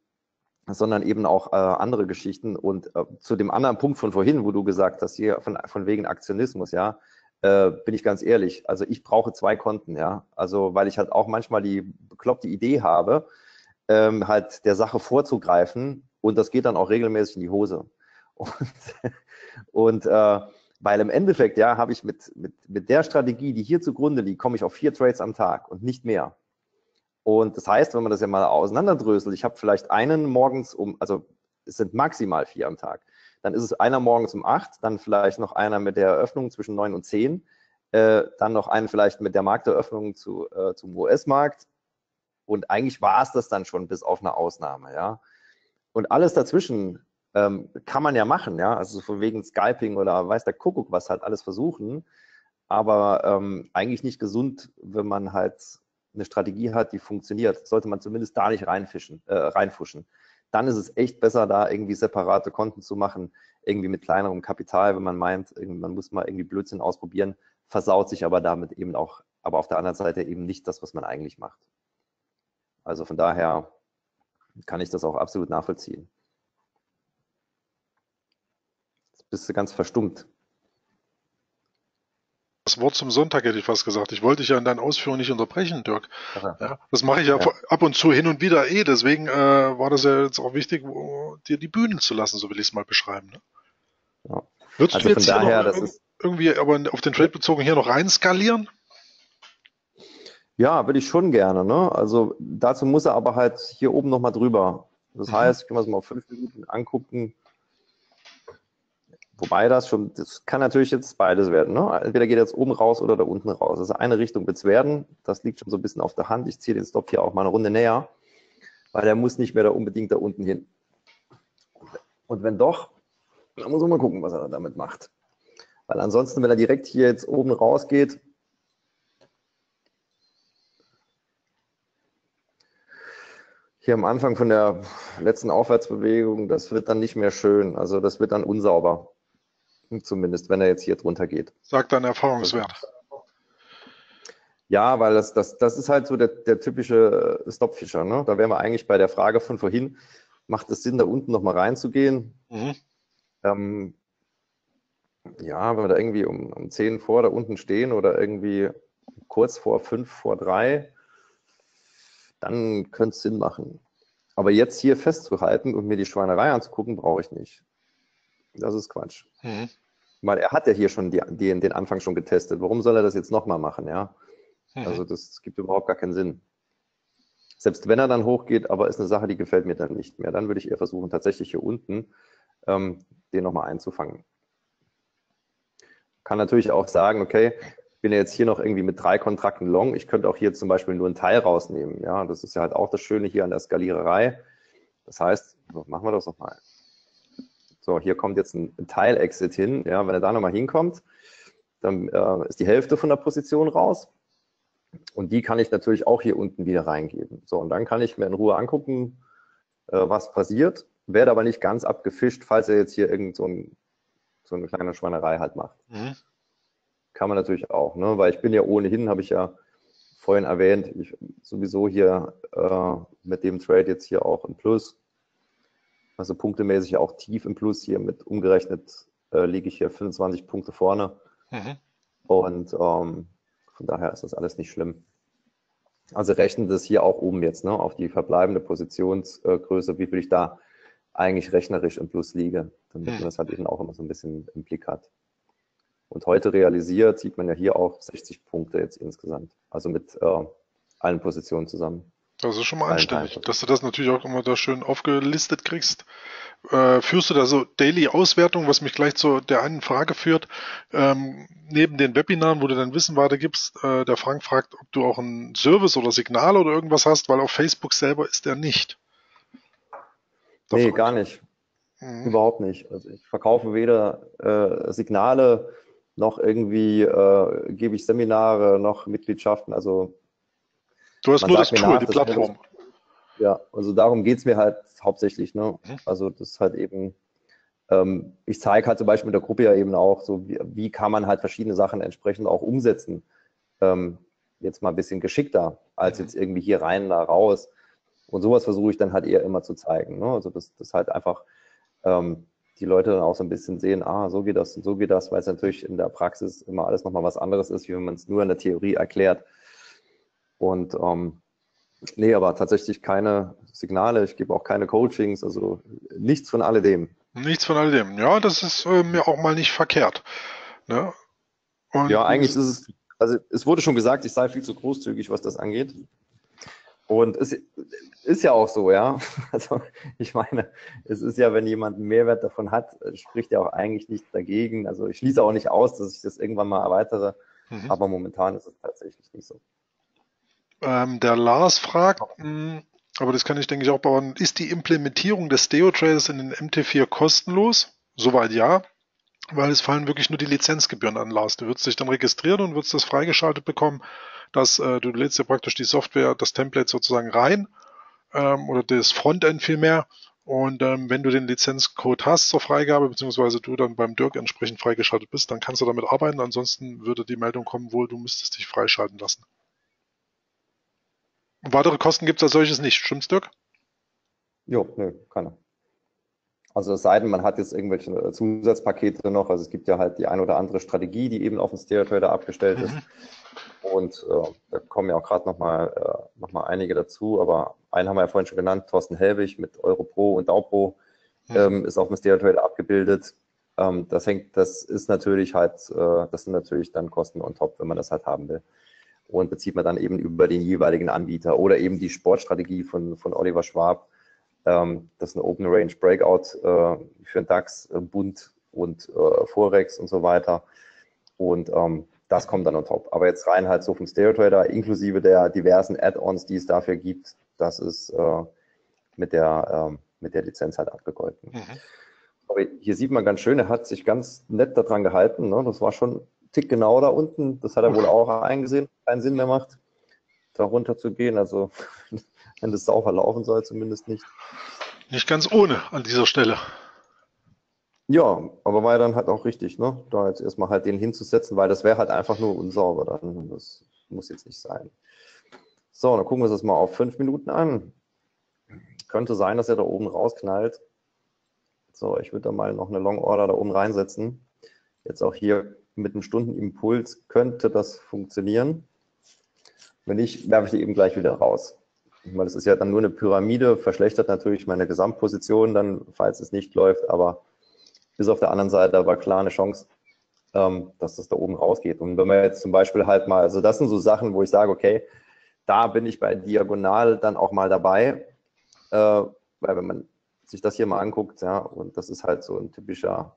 sondern eben auch äh, andere Geschichten. Und äh, zu dem anderen Punkt von vorhin, wo du gesagt hast, hier von, von wegen Aktionismus, ja, äh, bin ich ganz ehrlich. Also ich brauche zwei Konten, ja. Also weil ich halt auch manchmal die bekloppte Idee habe, ähm, halt der Sache vorzugreifen und das geht dann auch regelmäßig in die Hose. Und, und äh, weil im Endeffekt, ja, habe ich mit, mit, mit der Strategie, die hier zugrunde liegt, komme ich auf vier Trades am Tag und nicht mehr. Und das heißt, wenn man das ja mal auseinanderdröselt, ich habe vielleicht einen morgens um, also es sind maximal vier am Tag. Dann ist es einer morgens um acht, dann vielleicht noch einer mit der Eröffnung zwischen neun und zehn, äh, dann noch einen vielleicht mit der Markteröffnung zu, äh, zum US-Markt. Und eigentlich war es das dann schon bis auf eine Ausnahme, ja. Und alles dazwischen Ähm, kann man ja machen, ja, also von wegen Skyping oder weiß der Kuckuck was halt alles versuchen, aber ähm, eigentlich nicht gesund, wenn man halt eine Strategie hat, die funktioniert, sollte man zumindest da nicht reinfischen, äh, reinfuschen. Dann ist es echt besser, da irgendwie separate Konten zu machen, irgendwie mit kleinerem Kapital, wenn man meint, man muss mal irgendwie Blödsinn ausprobieren, versaut sich aber damit eben auch, aber auf der anderen Seite eben nicht das, was man eigentlich macht. Also von daher kann ich das auch absolut nachvollziehen. Jetzt bist du ganz verstummt. Das Wort zum Sonntag hätte ich fast gesagt. Ich wollte dich ja in deinen Ausführungen nicht unterbrechen, Dirk. Ja, das mache ich ja, ja, ab und zu hin und wieder eh. Deswegen äh, war das ja jetzt auch wichtig, dir die Bühnen zu lassen, so will ich es mal beschreiben. Ne? Ja. Würdest also du jetzt daher, noch irgendwie aber auf den Trade bezogen hier noch rein skalieren? Ja, würde ich schon gerne. Ne? Also dazu muss er aber halt hier oben nochmal drüber. Das mhm. heißt, können wir es mal auf fünf Minuten angucken. Wobei das schon, das kann natürlich jetzt beides werden. Ne? Entweder geht er jetzt oben raus oder da unten raus. Also eine Richtung wird es werden. Das liegt schon so ein bisschen auf der Hand. Ich ziehe den Stop hier auch mal eine Runde näher, weil der muss nicht mehr da unbedingt da unten hin. Und wenn doch, dann muss man mal gucken, was er damit macht. Weil ansonsten, wenn er direkt hier jetzt oben rausgeht, hier am Anfang von der letzten Aufwärtsbewegung, das wird dann nicht mehr schön. Also das wird dann unsauber zumindest, wenn er jetzt hier drunter geht. Sagt dein Erfahrungswert. Ja, weil das, das, das ist halt so der, der typische Stopfischer. Ne? Da wären wir eigentlich bei der Frage von vorhin, macht es Sinn, da unten nochmal reinzugehen? Mhm. Ähm, ja, wenn wir da irgendwie um, um 10 vor da unten stehen oder irgendwie kurz vor 5 vor 3, dann könnte es Sinn machen. Aber jetzt hier festzuhalten und mir die Schweinerei anzugucken, brauche ich nicht. Das ist Quatsch. Mhm. Weil er hat ja hier schon die, die, den Anfang schon getestet. Warum soll er das jetzt nochmal machen, ja? Mhm. Also das gibt überhaupt gar keinen Sinn. Selbst wenn er dann hochgeht, aber ist eine Sache, die gefällt mir dann nicht mehr. Dann würde ich eher versuchen, tatsächlich hier unten ähm, den nochmal einzufangen. Kann natürlich auch sagen, okay, ich bin ja jetzt hier noch irgendwie mit drei Kontrakten long. Ich könnte auch hier zum Beispiel nur einen Teil rausnehmen. Ja, das ist ja halt auch das Schöne hier an der Skaliererei. Das heißt, machen wir das nochmal. So, hier kommt jetzt ein, Teil-Exit hin. Ja, wenn er da nochmal hinkommt, dann äh, ist die Hälfte von der Position raus. Und die kann ich natürlich auch hier unten wieder reingeben. So, und dann kann ich mir in Ruhe angucken, äh, was passiert. Werde aber nicht ganz abgefischt, falls er jetzt hier irgend so, ein, so eine kleine Schweinerei halt macht. Mhm. Kann man natürlich auch, ne? weil ich bin ja ohnehin, habe ich ja vorhin erwähnt, ich sowieso hier äh, mit dem Trade jetzt hier auch ein Plus. Also punktemäßig auch tief im Plus hier mit umgerechnet äh, liege ich hier 25 Punkte vorne. Mhm. Und ähm, von daher ist das alles nicht schlimm. Also rechnen das hier auch oben jetzt ne, auf die verbleibende Positionsgröße, wie viel ich da eigentlich rechnerisch im Plus liege, damit man das halt eben auch immer so ein bisschen im Blick hat. Und heute realisiert sieht man ja hier auch 60 Punkte jetzt insgesamt, also mit äh, allen Positionen zusammen. Das ist schon mal anständig, dass du das natürlich auch immer da schön aufgelistet kriegst. Äh, führst du da so Daily-Auswertung, was mich gleich zu der einen Frage führt, ähm, neben den Webinaren, wo du dein Wissen weitergibst, äh, der Frank fragt, ob du auch ein Service oder Signal oder irgendwas hast, weil auf Facebook selber ist er nicht. Da nee, gar nicht. Mhm. Überhaupt nicht. Also ich verkaufe weder äh, Signale noch irgendwie äh, gebe ich Seminare noch Mitgliedschaften. Also Du hast nur das Tool, nach, die Plattform. ja, also darum geht es mir halt hauptsächlich. Ne? Mhm. Also das ist halt eben, ähm, ich zeige halt zum Beispiel mit der Gruppe ja eben auch, so wie, wie kann man halt verschiedene Sachen entsprechend auch umsetzen. Ähm, jetzt mal ein bisschen geschickter, als mhm. jetzt irgendwie hier rein, da raus. Und sowas versuche ich dann halt eher immer zu zeigen. Ne? Also das, das halt einfach ähm, die Leute dann auch so ein bisschen sehen, ah, so geht das und so geht das, weil es natürlich in der Praxis immer alles nochmal was anderes ist, wie wenn man es nur in der Theorie erklärt. Und ähm, nee, aber tatsächlich keine Signale, ich gebe auch keine Coachings, also nichts von alledem. Nichts von alledem. Ja, das ist äh, mir auch mal nicht verkehrt. Ne? ja, eigentlich ist es, also es wurde schon gesagt, ich sei viel zu großzügig, was das angeht. Und es ist ja auch so, ja. Also ich meine, es ist ja, wenn jemand einen Mehrwert davon hat, spricht er auch eigentlich nichts dagegen. Also ich schließe auch nicht aus, dass ich das irgendwann mal erweitere, mhm. aber momentan ist es tatsächlich nicht so. Ähm, der Lars fragt, mh, hm, aber das kann ich, denke ich, auch bauen. Ist die Implementierung des Steo-Traders in den MT4 kostenlos? Soweit ja, weil es fallen wirklich nur die Lizenzgebühren an, Lars. Du würdest dich dann registrieren und würdest das freigeschaltet bekommen, dass äh, du lädst dir praktisch die Software, das Template sozusagen rein ähm, oder das Frontend vielmehr. Und ähm, wenn du den Lizenzcode hast zur Freigabe, beziehungsweise du dann beim Dirk entsprechend freigeschaltet bist, dann kannst du damit arbeiten. Ansonsten würde die Meldung kommen, wohl, du müsstest dich freischalten lassen. Weitere Kosten gibt es als solches nicht. Stimmt's, Dirk? Jo, nö, keine. Also es sei denn, man hat jetzt irgendwelche äh, Zusatzpakete noch. Also es gibt ja halt die ein oder andere Strategie, die eben auf dem Stereo Trader abgestellt ist. Mhm. Und äh, da kommen ja auch gerade nochmal äh, noch mal einige dazu. Aber einen haben wir ja vorhin schon genannt, Thorsten Helwig mit Europro und DauPro mhm. ähm, ist auf dem Stereo Trader abgebildet. Ähm, das hängt, das ist natürlich halt, äh, das sind natürlich dann Kosten on top, wenn man das halt haben will. Und bezieht man dann eben über den jeweiligen Anbieter oder eben die Sportstrategie von, von Oliver Schwab ähm, das ist eine Open Range Breakout äh, für den DAX, äh, Bund und äh, Forex und so weiter. Und ähm, das kommt dann on top. Aber jetzt rein halt so vom Stereo Trader, inklusive der diversen Add-ons, die es dafür gibt, das ist äh, mit, der, äh, mit der Lizenz halt abgegolten. Mhm. Aber hier sieht man ganz schön, er hat sich ganz nett daran gehalten. Ne? Das war schon tick genau da unten. Das hat er wohl auch eingesehen, keinen Sinn mehr macht, da runter zu gehen. Also wenn das sauber laufen soll, zumindest nicht. Nicht ganz ohne an dieser Stelle. Ja, aber war ja dann halt auch richtig, ne? Da jetzt erstmal halt den hinzusetzen, weil das wäre halt einfach nur unsauber dann. Das muss jetzt nicht sein. So, dann gucken wir uns das mal auf fünf Minuten an. Könnte sein, dass er da oben rausknallt. So, ich würde da mal noch eine Long Order da oben reinsetzen. Jetzt auch hier mit einem Stundenimpuls könnte das funktionieren. Wenn nicht, werfe ich die eben gleich wieder raus. Meine, das ist ja dann nur eine Pyramide, verschlechtert natürlich meine Gesamtposition dann, falls es nicht läuft, aber bis auf der anderen Seite war klar eine Chance, ähm, dass das da oben rausgeht. Und wenn man jetzt zum Beispiel halt mal, also das sind so Sachen, wo ich sage, okay, da bin ich bei Diagonal dann auch mal dabei, äh, weil wenn man sich das hier mal anguckt, ja, und das ist halt so ein typischer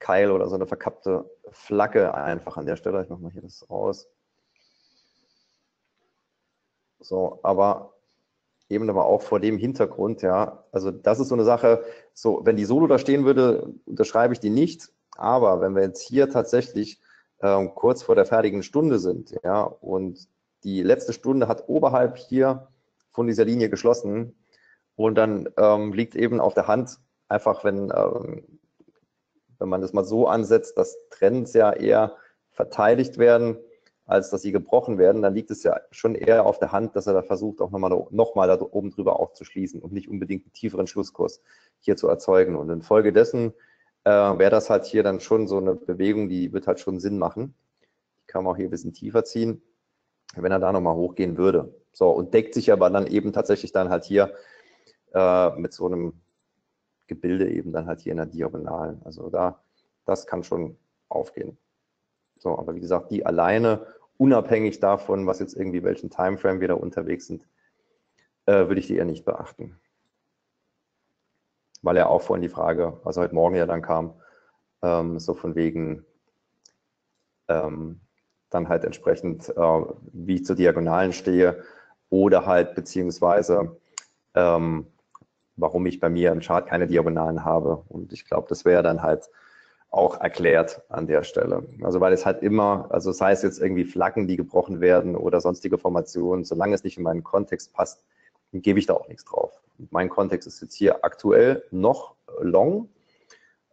Keil oder so eine verkappte Flagge einfach an der Stelle. Ich mache mal hier das raus. So, aber eben aber auch vor dem Hintergrund, ja, also das ist so eine Sache, so, wenn die Solo da stehen würde, unterschreibe ich die nicht, aber wenn wir jetzt hier tatsächlich ähm, kurz vor der fertigen Stunde sind, ja, und die letzte Stunde hat oberhalb hier von dieser Linie geschlossen und dann ähm, liegt eben auf der Hand, einfach wenn, ähm, wenn man das mal so ansetzt, dass Trends ja eher verteidigt werden, als dass sie gebrochen werden, dann liegt es ja schon eher auf der Hand, dass er da versucht, auch nochmal noch mal da oben drüber aufzuschließen und nicht unbedingt einen tieferen Schlusskurs hier zu erzeugen. Und infolgedessen äh, wäre das halt hier dann schon so eine Bewegung, die wird halt schon Sinn machen. Ich kann auch hier ein bisschen tiefer ziehen, wenn er da nochmal hochgehen würde. So, und deckt sich aber dann eben tatsächlich dann halt hier äh, mit so einem Gebilde eben dann halt hier in der Diagonalen. Also da, das kann schon aufgehen. So, aber wie gesagt, die alleine unabhängig davon, was jetzt irgendwie welchen Timeframe wir da unterwegs sind, äh, würde ich die eher nicht beachten. Weil ja auch vorhin die Frage, was heute Morgen ja dann kam, ähm, so von wegen ähm, dann halt entsprechend, äh, wie ich zur Diagonalen stehe oder halt beziehungsweise ähm, warum ich bei mir im Chart keine Diagonalen habe. Und ich glaube, das wäre dann halt auch erklärt an der Stelle. Also weil es halt immer, also sei es jetzt irgendwie Flaggen, die gebrochen werden oder sonstige Formationen, solange es nicht in meinen Kontext passt, gebe ich da auch nichts drauf. Mein Kontext ist jetzt hier aktuell noch long,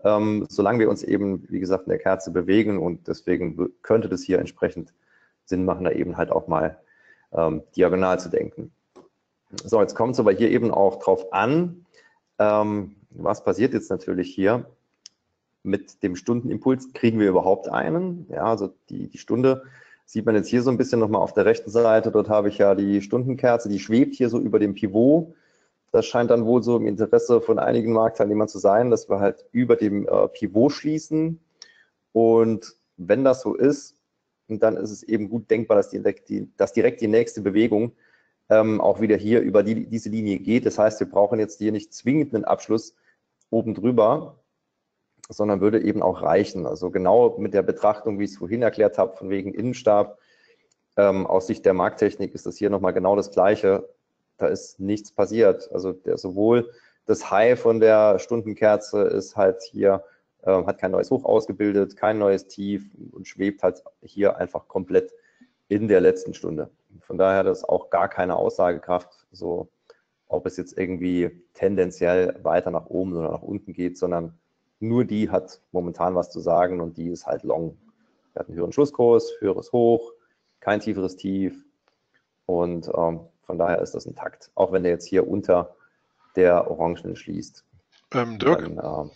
ähm, solange wir uns eben, wie gesagt, in der Kerze bewegen und deswegen könnte das hier entsprechend Sinn machen, da eben halt auch mal ähm, diagonal zu denken. So, jetzt kommt es aber hier eben auch drauf an, ähm, was passiert jetzt natürlich hier mit dem Stundenimpuls kriegen wir überhaupt einen. Ja, also die, die Stunde sieht man jetzt hier so ein bisschen nochmal auf der rechten Seite. Dort habe ich ja die Stundenkerze, die schwebt hier so über dem Pivot. Das scheint dann wohl so im Interesse von einigen Marktteilnehmern zu sein, dass wir halt über dem äh, Pivot schließen. Und wenn das so ist, dann ist es eben gut denkbar, dass direkt die, dass direkt die nächste Bewegung ähm, auch wieder hier über die, diese Linie geht. Das heißt, wir brauchen jetzt hier nicht zwingend einen Abschluss oben drüber, sondern würde eben auch reichen. Also genau mit der Betrachtung, wie ich es vorhin erklärt habe, von wegen Innenstab, ähm, aus Sicht der Markttechnik ist das hier nochmal genau das Gleiche. da ist nichts passiert. Also der, sowohl das High von der Stundenkerze ist halt hier, äh, hat kein neues Hoch ausgebildet, kein neues Tief und schwebt halt hier einfach komplett in der letzten Stunde. Von daher das ist auch gar keine Aussagekraft, so ob es jetzt irgendwie tendenziell weiter nach oben oder nach unten geht, sondern nur die hat momentan was zu sagen und die ist halt long. Wir hatten einen höheren Schlusskurs, höheres Hoch, kein tieferes Tief und ähm, von daher ist das ein Takt, auch wenn der jetzt hier unter der Orangenen schließt. Ähm, Dirk? Dann,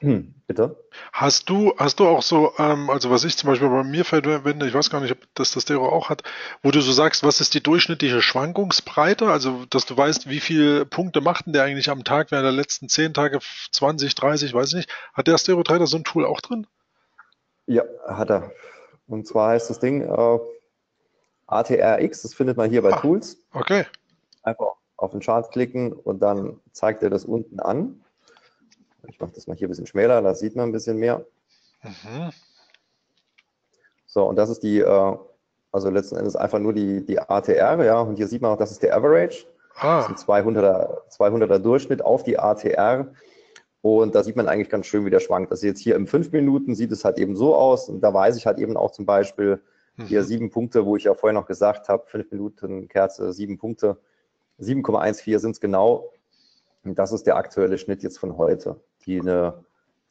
ähm, bitte? Hast du, hast du auch so, ähm, also was ich zum Beispiel bei mir verwende, ich weiß gar nicht, ob das das Dero auch hat, wo du so sagst, was ist die durchschnittliche Schwankungsbreite? Also, dass du weißt, wie viele Punkte macht denn der eigentlich am Tag während der letzten 10 Tage, 20, 30, weiß ich nicht. Hat der Stereo Trader so ein Tool auch drin? Ja, hat er. Und zwar heißt das Ding äh, ATRX, das findet man hier bei ah, Tools. Okay. Einfach auf den Chart klicken und dann zeigt er das unten an. Ich mache das mal hier ein bisschen schmäler, da sieht man ein bisschen mehr. Mhm. So, und das ist die, äh, also letzten Endes einfach nur die, die ATR, ja, und hier sieht man auch, das ist der Average. Ah. Das ist ein 200er, 200er Durchschnitt auf die ATR. Und da sieht man eigentlich ganz schön, wie der schwankt. Also jetzt hier im 5 Minuten sieht es halt eben so aus. Und da weiß ich halt eben auch zum Beispiel hier mhm. sieben Punkte, wo ich ja vorher noch gesagt habe, 5 Minuten Kerze, sieben Punkte. 7,14 sind es genau. Und das ist der aktuelle Schnitt jetzt von heute, die eine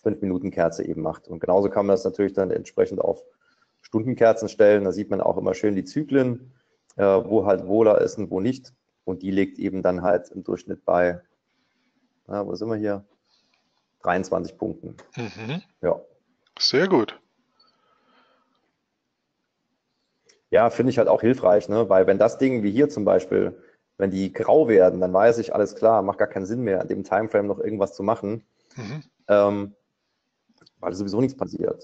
5-Minuten-Kerze eben macht. Und genauso kann man das natürlich dann entsprechend auf Stundenkerzen stellen. Da sieht man auch immer schön die Zyklen, äh, wo halt wohler ist und wo nicht. Und die liegt eben dann halt im Durchschnitt bei, na, wo sind wir hier? 23 Punkten. Mhm. Ja. Sehr gut. Ja, finde ich halt auch hilfreich, ne? weil wenn das Ding wie hier zum Beispiel, wenn die grau werden, dann weiß ich, alles klar, macht gar keinen Sinn mehr, an dem Timeframe noch irgendwas zu machen, mhm. ähm, weil sowieso nichts passiert.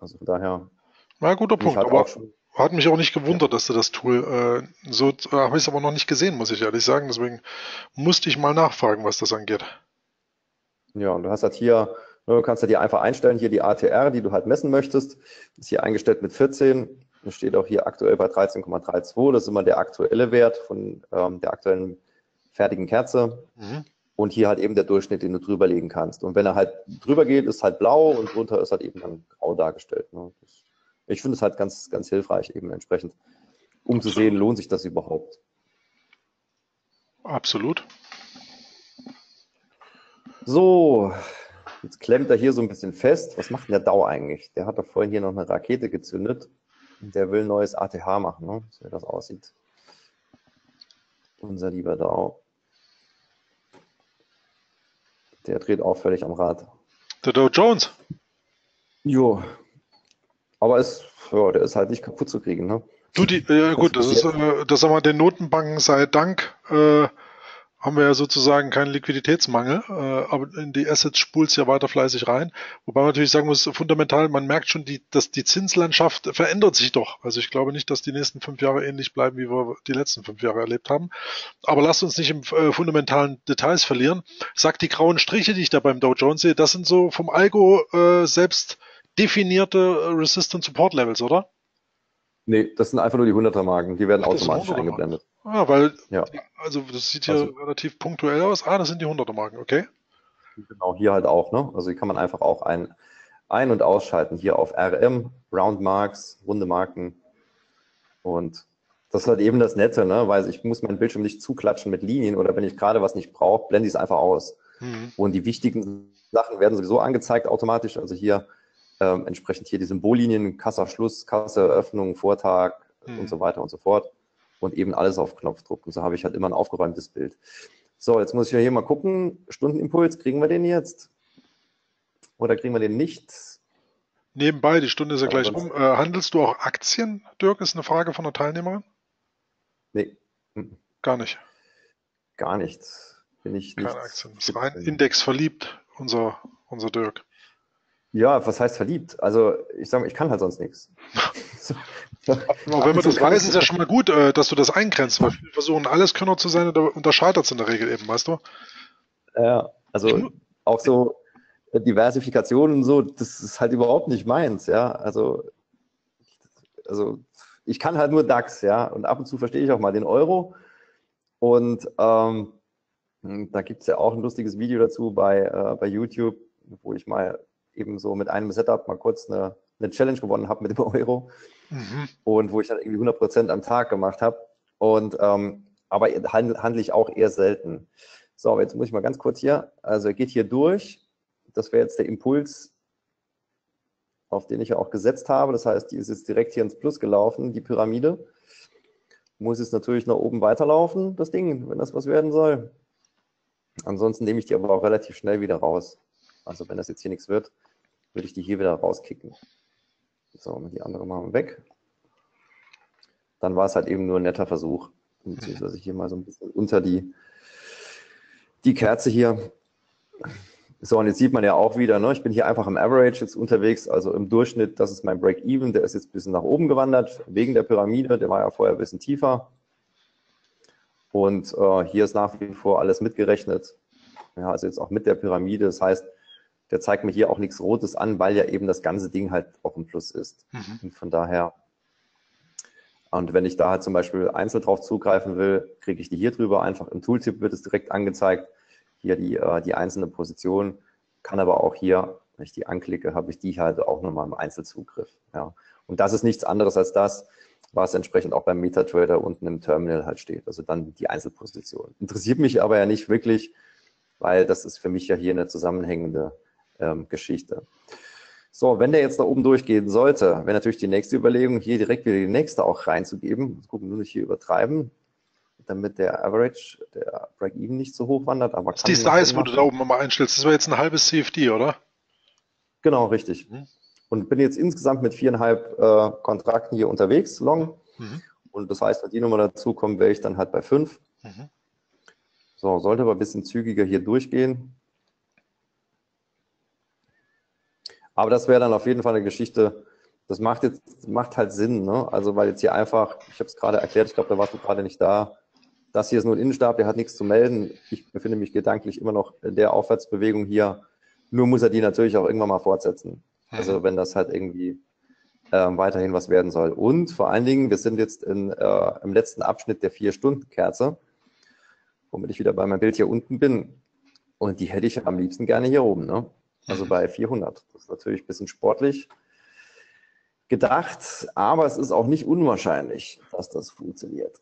Also von daher. Na, guter Punkt, halt aber hat mich auch nicht gewundert, dass du das Tool äh, so, äh, habe ich es aber noch nicht gesehen, muss ich ehrlich sagen, deswegen musste ich mal nachfragen, was das angeht. Ja, und du hast halt hier, ne, du kannst ja dir einfach einstellen, hier die ATR, die du halt messen möchtest, ist hier eingestellt mit 14, das steht auch hier aktuell bei 13,32, das ist immer der aktuelle Wert von ähm, der aktuellen fertigen Kerze. Mhm. Und hier halt eben der Durchschnitt, den du drüber legen kannst. Und wenn er halt drüber geht, ist halt blau und drunter ist halt eben dann grau dargestellt. Ne? Ich finde es halt ganz, ganz hilfreich eben entsprechend, um Absolut. zu sehen, lohnt sich das überhaupt. Absolut. So, jetzt klemmt er hier so ein bisschen fest. Was macht denn der DAO eigentlich? Der hat doch vorhin hier noch eine Rakete gezündet. Der will ein neues ATH machen, ne? so wie das aussieht. Unser lieber DAO. Der dreht auch völlig am Rad. Der Dow Jones? Jo. Aber ist, ja, der ist halt nicht kaputt zu kriegen, ne? Du, die, äh, gut, das ist, äh, das sagen wir den Notenbanken sei Dank, äh, haben wir ja sozusagen keinen Liquiditätsmangel, äh, aber in die Assets spult es ja weiter fleißig rein. Wobei man natürlich sagen muss, fundamental, man merkt schon, die, dass die Zinslandschaft verändert sich doch. Also ich glaube nicht, dass die nächsten fünf Jahre ähnlich bleiben, wie wir die letzten fünf Jahre erlebt haben. Aber lasst uns nicht im äh, fundamentalen Details verlieren. Sagt die grauen Striche, die ich da beim Dow Jones sehe, das sind so vom Algo äh, selbst definierte äh, Resistant Support Levels, oder? Nee, das sind einfach nur die 100er Marken, die werden Ach, automatisch eingeblendet. Ah, weil, ja. also das sieht hier also, relativ punktuell aus. Ah, das sind die 100er Marken, okay. Genau, hier halt auch, ne? Also die kann man einfach auch ein, ein- und ausschalten. Hier auf RM, Round Marks, runde Marken. Und das ist halt eben das Nette, ne? Weil ich muss meinen Bildschirm nicht zuklatschen mit Linien oder wenn ich gerade was nicht brauche, blende ich es einfach aus. Mhm. Und die wichtigen Sachen werden sowieso angezeigt automatisch. Also hier ähm, entsprechend hier die Symbollinien, Kassaschluss, Kasseeröffnung, Vortag mhm. und so weiter und so fort. Und eben alles auf Knopfdruck. Und so habe ich halt immer ein aufgeräumtes Bild. So, jetzt muss ich ja hier mal gucken. Stundenimpuls, kriegen wir den jetzt? Oder kriegen wir den nicht? Nebenbei, die Stunde ist ja, ja gleich rum. Äh, handelst du auch Aktien, Dirk? Ist eine Frage von der Teilnehmerin? Nee. Gar nicht. Gar nichts. Bin ich nicht. Keine Aktien. Ist rein Index verliebt, unser, unser Dirk. Ja, was heißt verliebt? Also ich sage, ich kann halt sonst nichts. Aber wenn man das weiß, ist ja schon mal gut, äh, dass du das eingrenzt, weil viele versuchen, alles Könner zu sein und da scheitert es in der Regel eben, weißt du? Ja, also auch so Diversifikation und so, das ist halt überhaupt nicht meins, ja. Also, also ich kann halt nur DAX, ja. Und ab und zu verstehe ich auch mal den Euro. Und ähm, da gibt es ja auch ein lustiges Video dazu bei, äh, bei YouTube, wo ich mal eben so mit einem Setup mal kurz eine, eine Challenge gewonnen habe mit dem Euro mhm. und wo ich dann irgendwie 100 Prozent am Tag gemacht habe. Und ähm, aber handle, handle ich auch eher selten. So, jetzt muss ich mal ganz kurz hier, also er geht hier durch. Das wäre jetzt der Impuls, auf den ich ja auch gesetzt habe. Das heißt, die ist jetzt direkt hier ins Plus gelaufen, die Pyramide. Muss jetzt natürlich nach oben weiterlaufen, das Ding, wenn das was werden soll. Ansonsten nehme ich die aber auch relativ schnell wieder raus. Also wenn das jetzt hier nichts wird, würde ich die hier wieder rauskicken. So, die andere machen wir weg. Dann war es halt eben nur ein netter Versuch. Beziehungsweise hier mal so ein bisschen unter die, die Kerze hier. So, und jetzt sieht man ja auch wieder, ne, ich bin hier einfach im Average jetzt unterwegs, also im Durchschnitt, das ist mein Break-Even, der ist jetzt ein bisschen nach oben gewandert, wegen der Pyramide, der war ja vorher ein bisschen tiefer. Und äh, hier ist nach wie vor alles mitgerechnet. Ja, also jetzt auch mit der Pyramide. Das heißt, der zeigt mir hier auch nichts Rotes an, weil ja eben das ganze Ding halt auch im Plus ist. Mhm. Und von daher, und wenn ich da halt zum Beispiel einzeln drauf zugreifen will, kriege ich die hier drüber einfach. Im Tooltip wird es direkt angezeigt. Hier die, äh, die einzelne Position. Kann aber auch hier, wenn ich die anklicke, habe ich die halt auch nochmal im Einzelzugriff. Ja. Und das ist nichts anderes als das, was entsprechend auch beim MetaTrader unten im Terminal halt steht. Also dann die Einzelposition. Interessiert mich aber ja nicht wirklich, weil das ist für mich ja hier eine zusammenhängende ähm, Geschichte. So, wenn der jetzt da oben durchgehen sollte, wäre natürlich die nächste Überlegung, hier direkt wieder die nächste auch reinzugeben. Jetzt gucken, nur nicht hier übertreiben, damit der Average, der Break-Even nicht so hoch wandert. Aber das ist die Size, wo du da oben mal einstellst. Das war jetzt ein halbes CFD, oder? Genau, richtig. Mhm und bin jetzt insgesamt mit viereinhalb äh, Kontrakten hier unterwegs, long. Mhm. Und das heißt, wenn die Nummer dazu kommt, wäre ich dann halt bei fünf. Mhm. So, sollte aber ein bisschen zügiger hier durchgehen. Aber das wäre dann auf jeden Fall eine Geschichte, das macht jetzt, macht halt Sinn, ne? Also weil jetzt hier einfach, ich habe es gerade erklärt, ich glaube, da warst du gerade nicht da. Das hier ist nur ein Innenstab, der hat nichts zu melden. Ich befinde mich gedanklich immer noch in der Aufwärtsbewegung hier. Nur muss er die natürlich auch irgendwann mal fortsetzen. Also wenn das halt irgendwie äh, weiterhin was werden soll. Und vor allen Dingen, wir sind jetzt in, äh, im letzten Abschnitt der Vier-Stunden-Kerze, womit ich wieder bei meinem Bild hier unten bin. Und die hätte ich am liebsten gerne hier oben, ne? Also bei 400. Das ist natürlich ein bisschen sportlich gedacht, aber es ist auch nicht unwahrscheinlich, dass das funktioniert.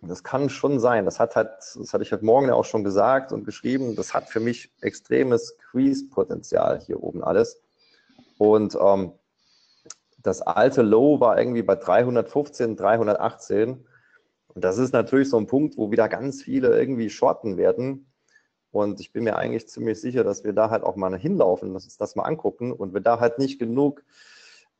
Das kann schon sein. Das hat halt, das hatte ich heute Morgen ja auch schon gesagt und geschrieben. Das hat für mich extremes Squeeze-Potenzial hier oben alles. Und ähm, das alte Low war irgendwie bei 315, 318. Und das ist natürlich so ein Punkt, wo wieder ganz viele irgendwie shorten werden. Und ich bin mir eigentlich ziemlich sicher, dass wir da halt auch mal hinlaufen, dass uns das mal angucken. Und wenn da halt nicht genug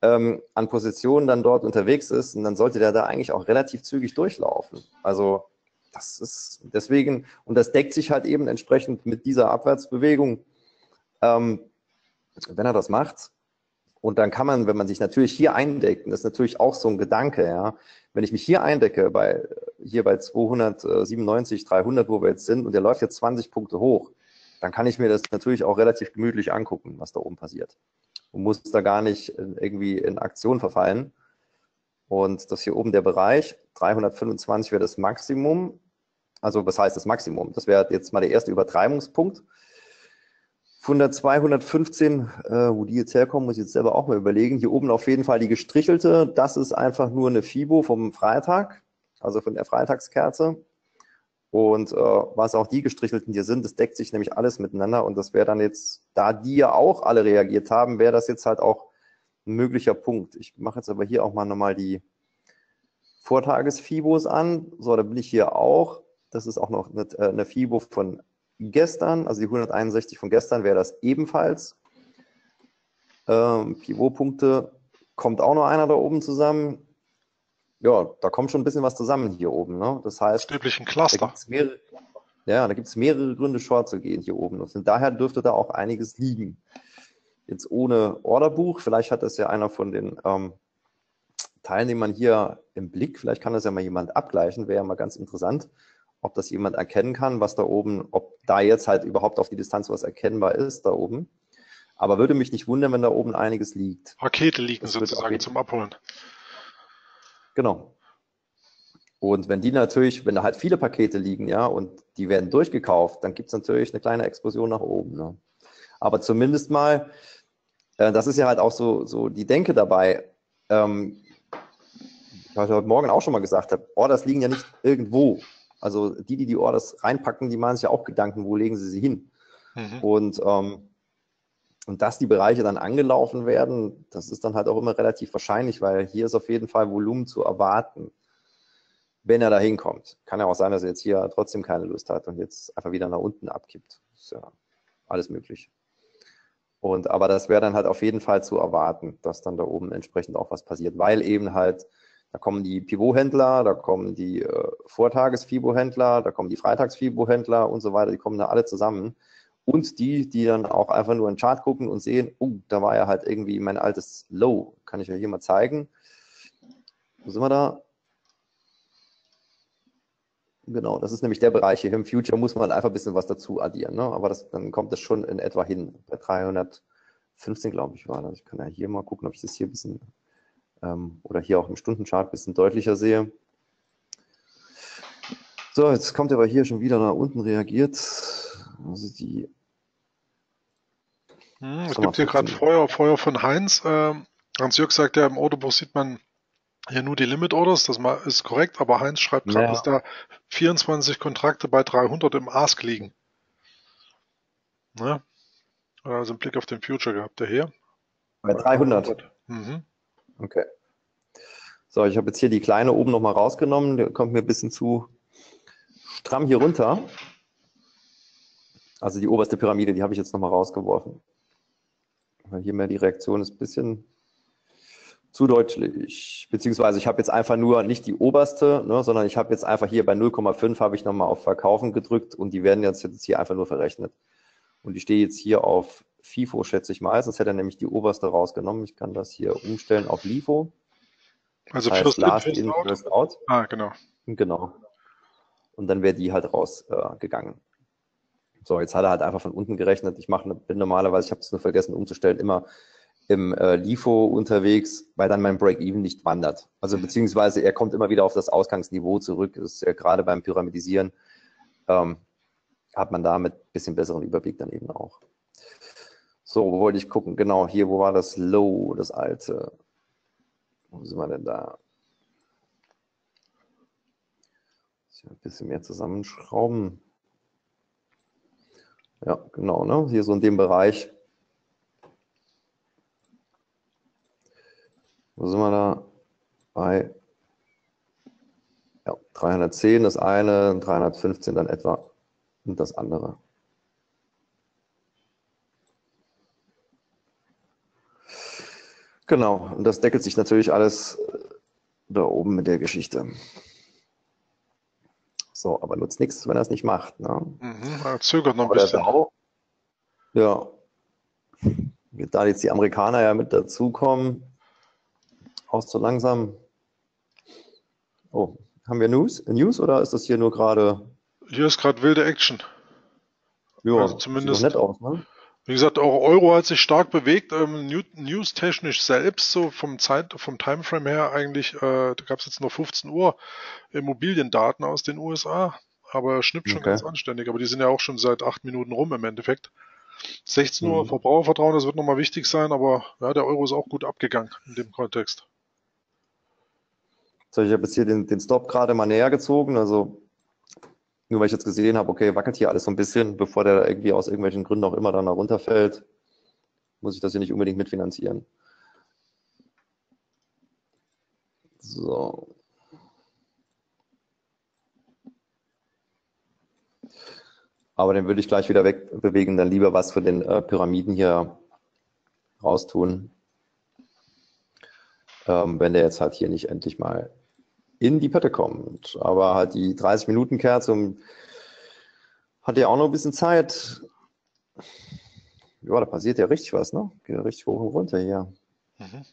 ähm, an Positionen dann dort unterwegs ist, dann sollte der da eigentlich auch relativ zügig durchlaufen. Also das ist deswegen, und das deckt sich halt eben entsprechend mit dieser Abwärtsbewegung. Ähm, wenn er das macht, und dann kann man, wenn man sich natürlich hier eindeckt, das ist natürlich auch so ein Gedanke, ja, wenn ich mich hier eindecke, bei, hier bei 297, 300, wo wir jetzt sind, und der läuft jetzt 20 Punkte hoch, dann kann ich mir das natürlich auch relativ gemütlich angucken, was da oben passiert. Und muss da gar nicht irgendwie in Aktion verfallen. Und das hier oben der Bereich, 325 wäre das Maximum. Also was heißt das Maximum? Das wäre jetzt mal der erste Übertreibungspunkt. Von der 215, äh, wo die jetzt herkommen, muss ich jetzt selber auch mal überlegen. Hier oben auf jeden Fall die gestrichelte. Das ist einfach nur eine FIBO vom Freitag, also von der Freitagskerze. Und äh, was auch die gestrichelten hier sind, das deckt sich nämlich alles miteinander. Und das wäre dann jetzt, da die ja auch alle reagiert haben, wäre das jetzt halt auch ein möglicher Punkt. Ich mache jetzt aber hier auch mal nochmal die Vortages-Fibos an. So, da bin ich hier auch. Das ist auch noch eine, äh, eine FIBO von gestern, also die 161 von gestern, wäre das ebenfalls. Ähm, Pivotpunkte kommt auch noch einer da oben zusammen. Ja, da kommt schon ein bisschen was zusammen hier oben. Ne? Das heißt, üblichen Cluster. Da mehrere, ja, da gibt es mehrere Gründe, Short zu gehen hier oben. Und daher dürfte da auch einiges liegen. Jetzt ohne Orderbuch, vielleicht hat das ja einer von den ähm, Teilnehmern hier im Blick, vielleicht kann das ja mal jemand abgleichen, wäre ja mal ganz interessant ob das jemand erkennen kann, was da oben, ob da jetzt halt überhaupt auf die Distanz was erkennbar ist, da oben. Aber würde mich nicht wundern, wenn da oben einiges liegt. Pakete liegen das sozusagen zum Abholen. Genau. Und wenn die natürlich, wenn da halt viele Pakete liegen, ja, und die werden durchgekauft, dann gibt es natürlich eine kleine Explosion nach oben. Ne? Aber zumindest mal, äh, das ist ja halt auch so, so die Denke dabei. Ähm, was ich heute Morgen auch schon mal gesagt habe, Orders liegen ja nicht irgendwo. Also die, die die Orders reinpacken, die machen sich ja auch Gedanken, wo legen sie sie hin. Mhm. Und, ähm, und dass die Bereiche dann angelaufen werden, das ist dann halt auch immer relativ wahrscheinlich, weil hier ist auf jeden Fall Volumen zu erwarten, wenn er da hinkommt. Kann ja auch sein, dass er jetzt hier trotzdem keine Lust hat und jetzt einfach wieder nach unten abkippt. Ist ja alles möglich. Und, aber das wäre dann halt auf jeden Fall zu erwarten, dass dann da oben entsprechend auch was passiert, weil eben halt da kommen die Pivot-Händler, da kommen die äh, Vortages-Fibo-Händler, da kommen die Freitags-Fibo-Händler und so weiter, die kommen da alle zusammen. Und die, die dann auch einfach nur in den Chart gucken und sehen, oh, da war ja halt irgendwie mein altes Low. Kann ich euch hier mal zeigen. Wo sind wir da? Genau, das ist nämlich der Bereich hier. Im Future muss man einfach ein bisschen was dazu addieren. Ne? Aber das, dann kommt das schon in etwa hin. Bei 315, glaube ich, war das. Ich kann ja hier mal gucken, ob ich das hier ein bisschen ähm, oder hier auch im Stundenchart ein bisschen deutlicher sehe. So, jetzt kommt aber hier schon wieder nach unten reagiert. Also die. Hm, es gibt hier gerade Feuer, Feuer von Heinz. Ähm, Hans-Jörg sagt ja, im Autobuch sieht man hier nur die Limit Orders, das ist korrekt, aber Heinz schreibt gerade, ja. dass da 24 Kontrakte bei 300 im Ask liegen. Ne? Also einen Blick auf den Future gehabt, der hier. Bei 300. 300. Mhm. Okay. So, ich habe jetzt hier die kleine oben nochmal rausgenommen. Der kommt mir ein bisschen zu stramm hier runter. Also die oberste Pyramide, die habe ich jetzt nochmal rausgeworfen. Weil hier mehr die Reaktion ist ein bisschen zu deutlich. Beziehungsweise ich habe jetzt einfach nur nicht die oberste, ne, sondern ich habe jetzt einfach hier bei 0,5 habe ich nochmal auf Verkaufen gedrückt und die werden jetzt, jetzt hier einfach nur verrechnet. Und ich stehe jetzt hier auf FIFO schätze ich mal, sonst hätte er nämlich die oberste rausgenommen. Ich kann das hier umstellen auf LIFO. Also das heißt, Last in, First out. First out. Ah, genau. Genau. Und dann wäre die halt rausgegangen. Äh, so, jetzt hat er halt einfach von unten gerechnet. Ich mache bin normalerweise, ich habe es nur vergessen umzustellen, immer im äh, LIFO unterwegs, weil dann mein Break-Even nicht wandert. Also beziehungsweise er kommt immer wieder auf das Ausgangsniveau zurück. Das ist ja gerade beim Pyramidisieren, ähm, hat man damit ein bisschen besseren Überblick dann eben auch. So, wo wollte ich gucken? Genau, hier, wo war das Low, das alte? Wo sind wir denn da? Ein bisschen mehr zusammenschrauben. Ja, genau, ne? Hier so in dem Bereich. Wo sind wir da? Bei ja, 310 das eine, 315 dann etwa und das andere. Genau, und das deckelt sich natürlich alles äh, da oben mit der Geschichte. So, aber nutzt nichts, wenn er es nicht macht. Ne? Mhm, er zögert noch ein bisschen. Sau, ja, da jetzt die Amerikaner ja mit dazukommen, auch zu langsam. Oh, haben wir News? News oder ist das hier nur gerade? Hier ist gerade wilde Action. Ja, also zumindest. Sieht nett aus, ne? Wie gesagt, auch Euro hat sich stark bewegt, ähm, news-technisch selbst, so vom Zeit, vom Timeframe her eigentlich, äh, da gab es jetzt nur 15 Uhr Immobiliendaten aus den USA, aber schnippt schon okay. ganz anständig, aber die sind ja auch schon seit acht Minuten rum im Endeffekt. 16 Uhr mhm. Verbrauchervertrauen, das wird nochmal wichtig sein, aber ja, der Euro ist auch gut abgegangen in dem Kontext. So, ich habe jetzt hier den, den Stop gerade mal näher gezogen, also nur weil ich jetzt gesehen habe, okay, wackelt hier alles so ein bisschen, bevor der irgendwie aus irgendwelchen Gründen auch immer dann da runterfällt, muss ich das hier nicht unbedingt mitfinanzieren. So. Aber den würde ich gleich wieder wegbewegen, dann lieber was für den äh, Pyramiden hier raustun. Ähm, wenn der jetzt halt hier nicht endlich mal in die Pötte kommt. Aber halt die 30-Minuten-Kerze hat ja auch noch ein bisschen Zeit. Ja, da passiert ja richtig was, ne? Geht ja richtig hoch und runter hier. Mhm.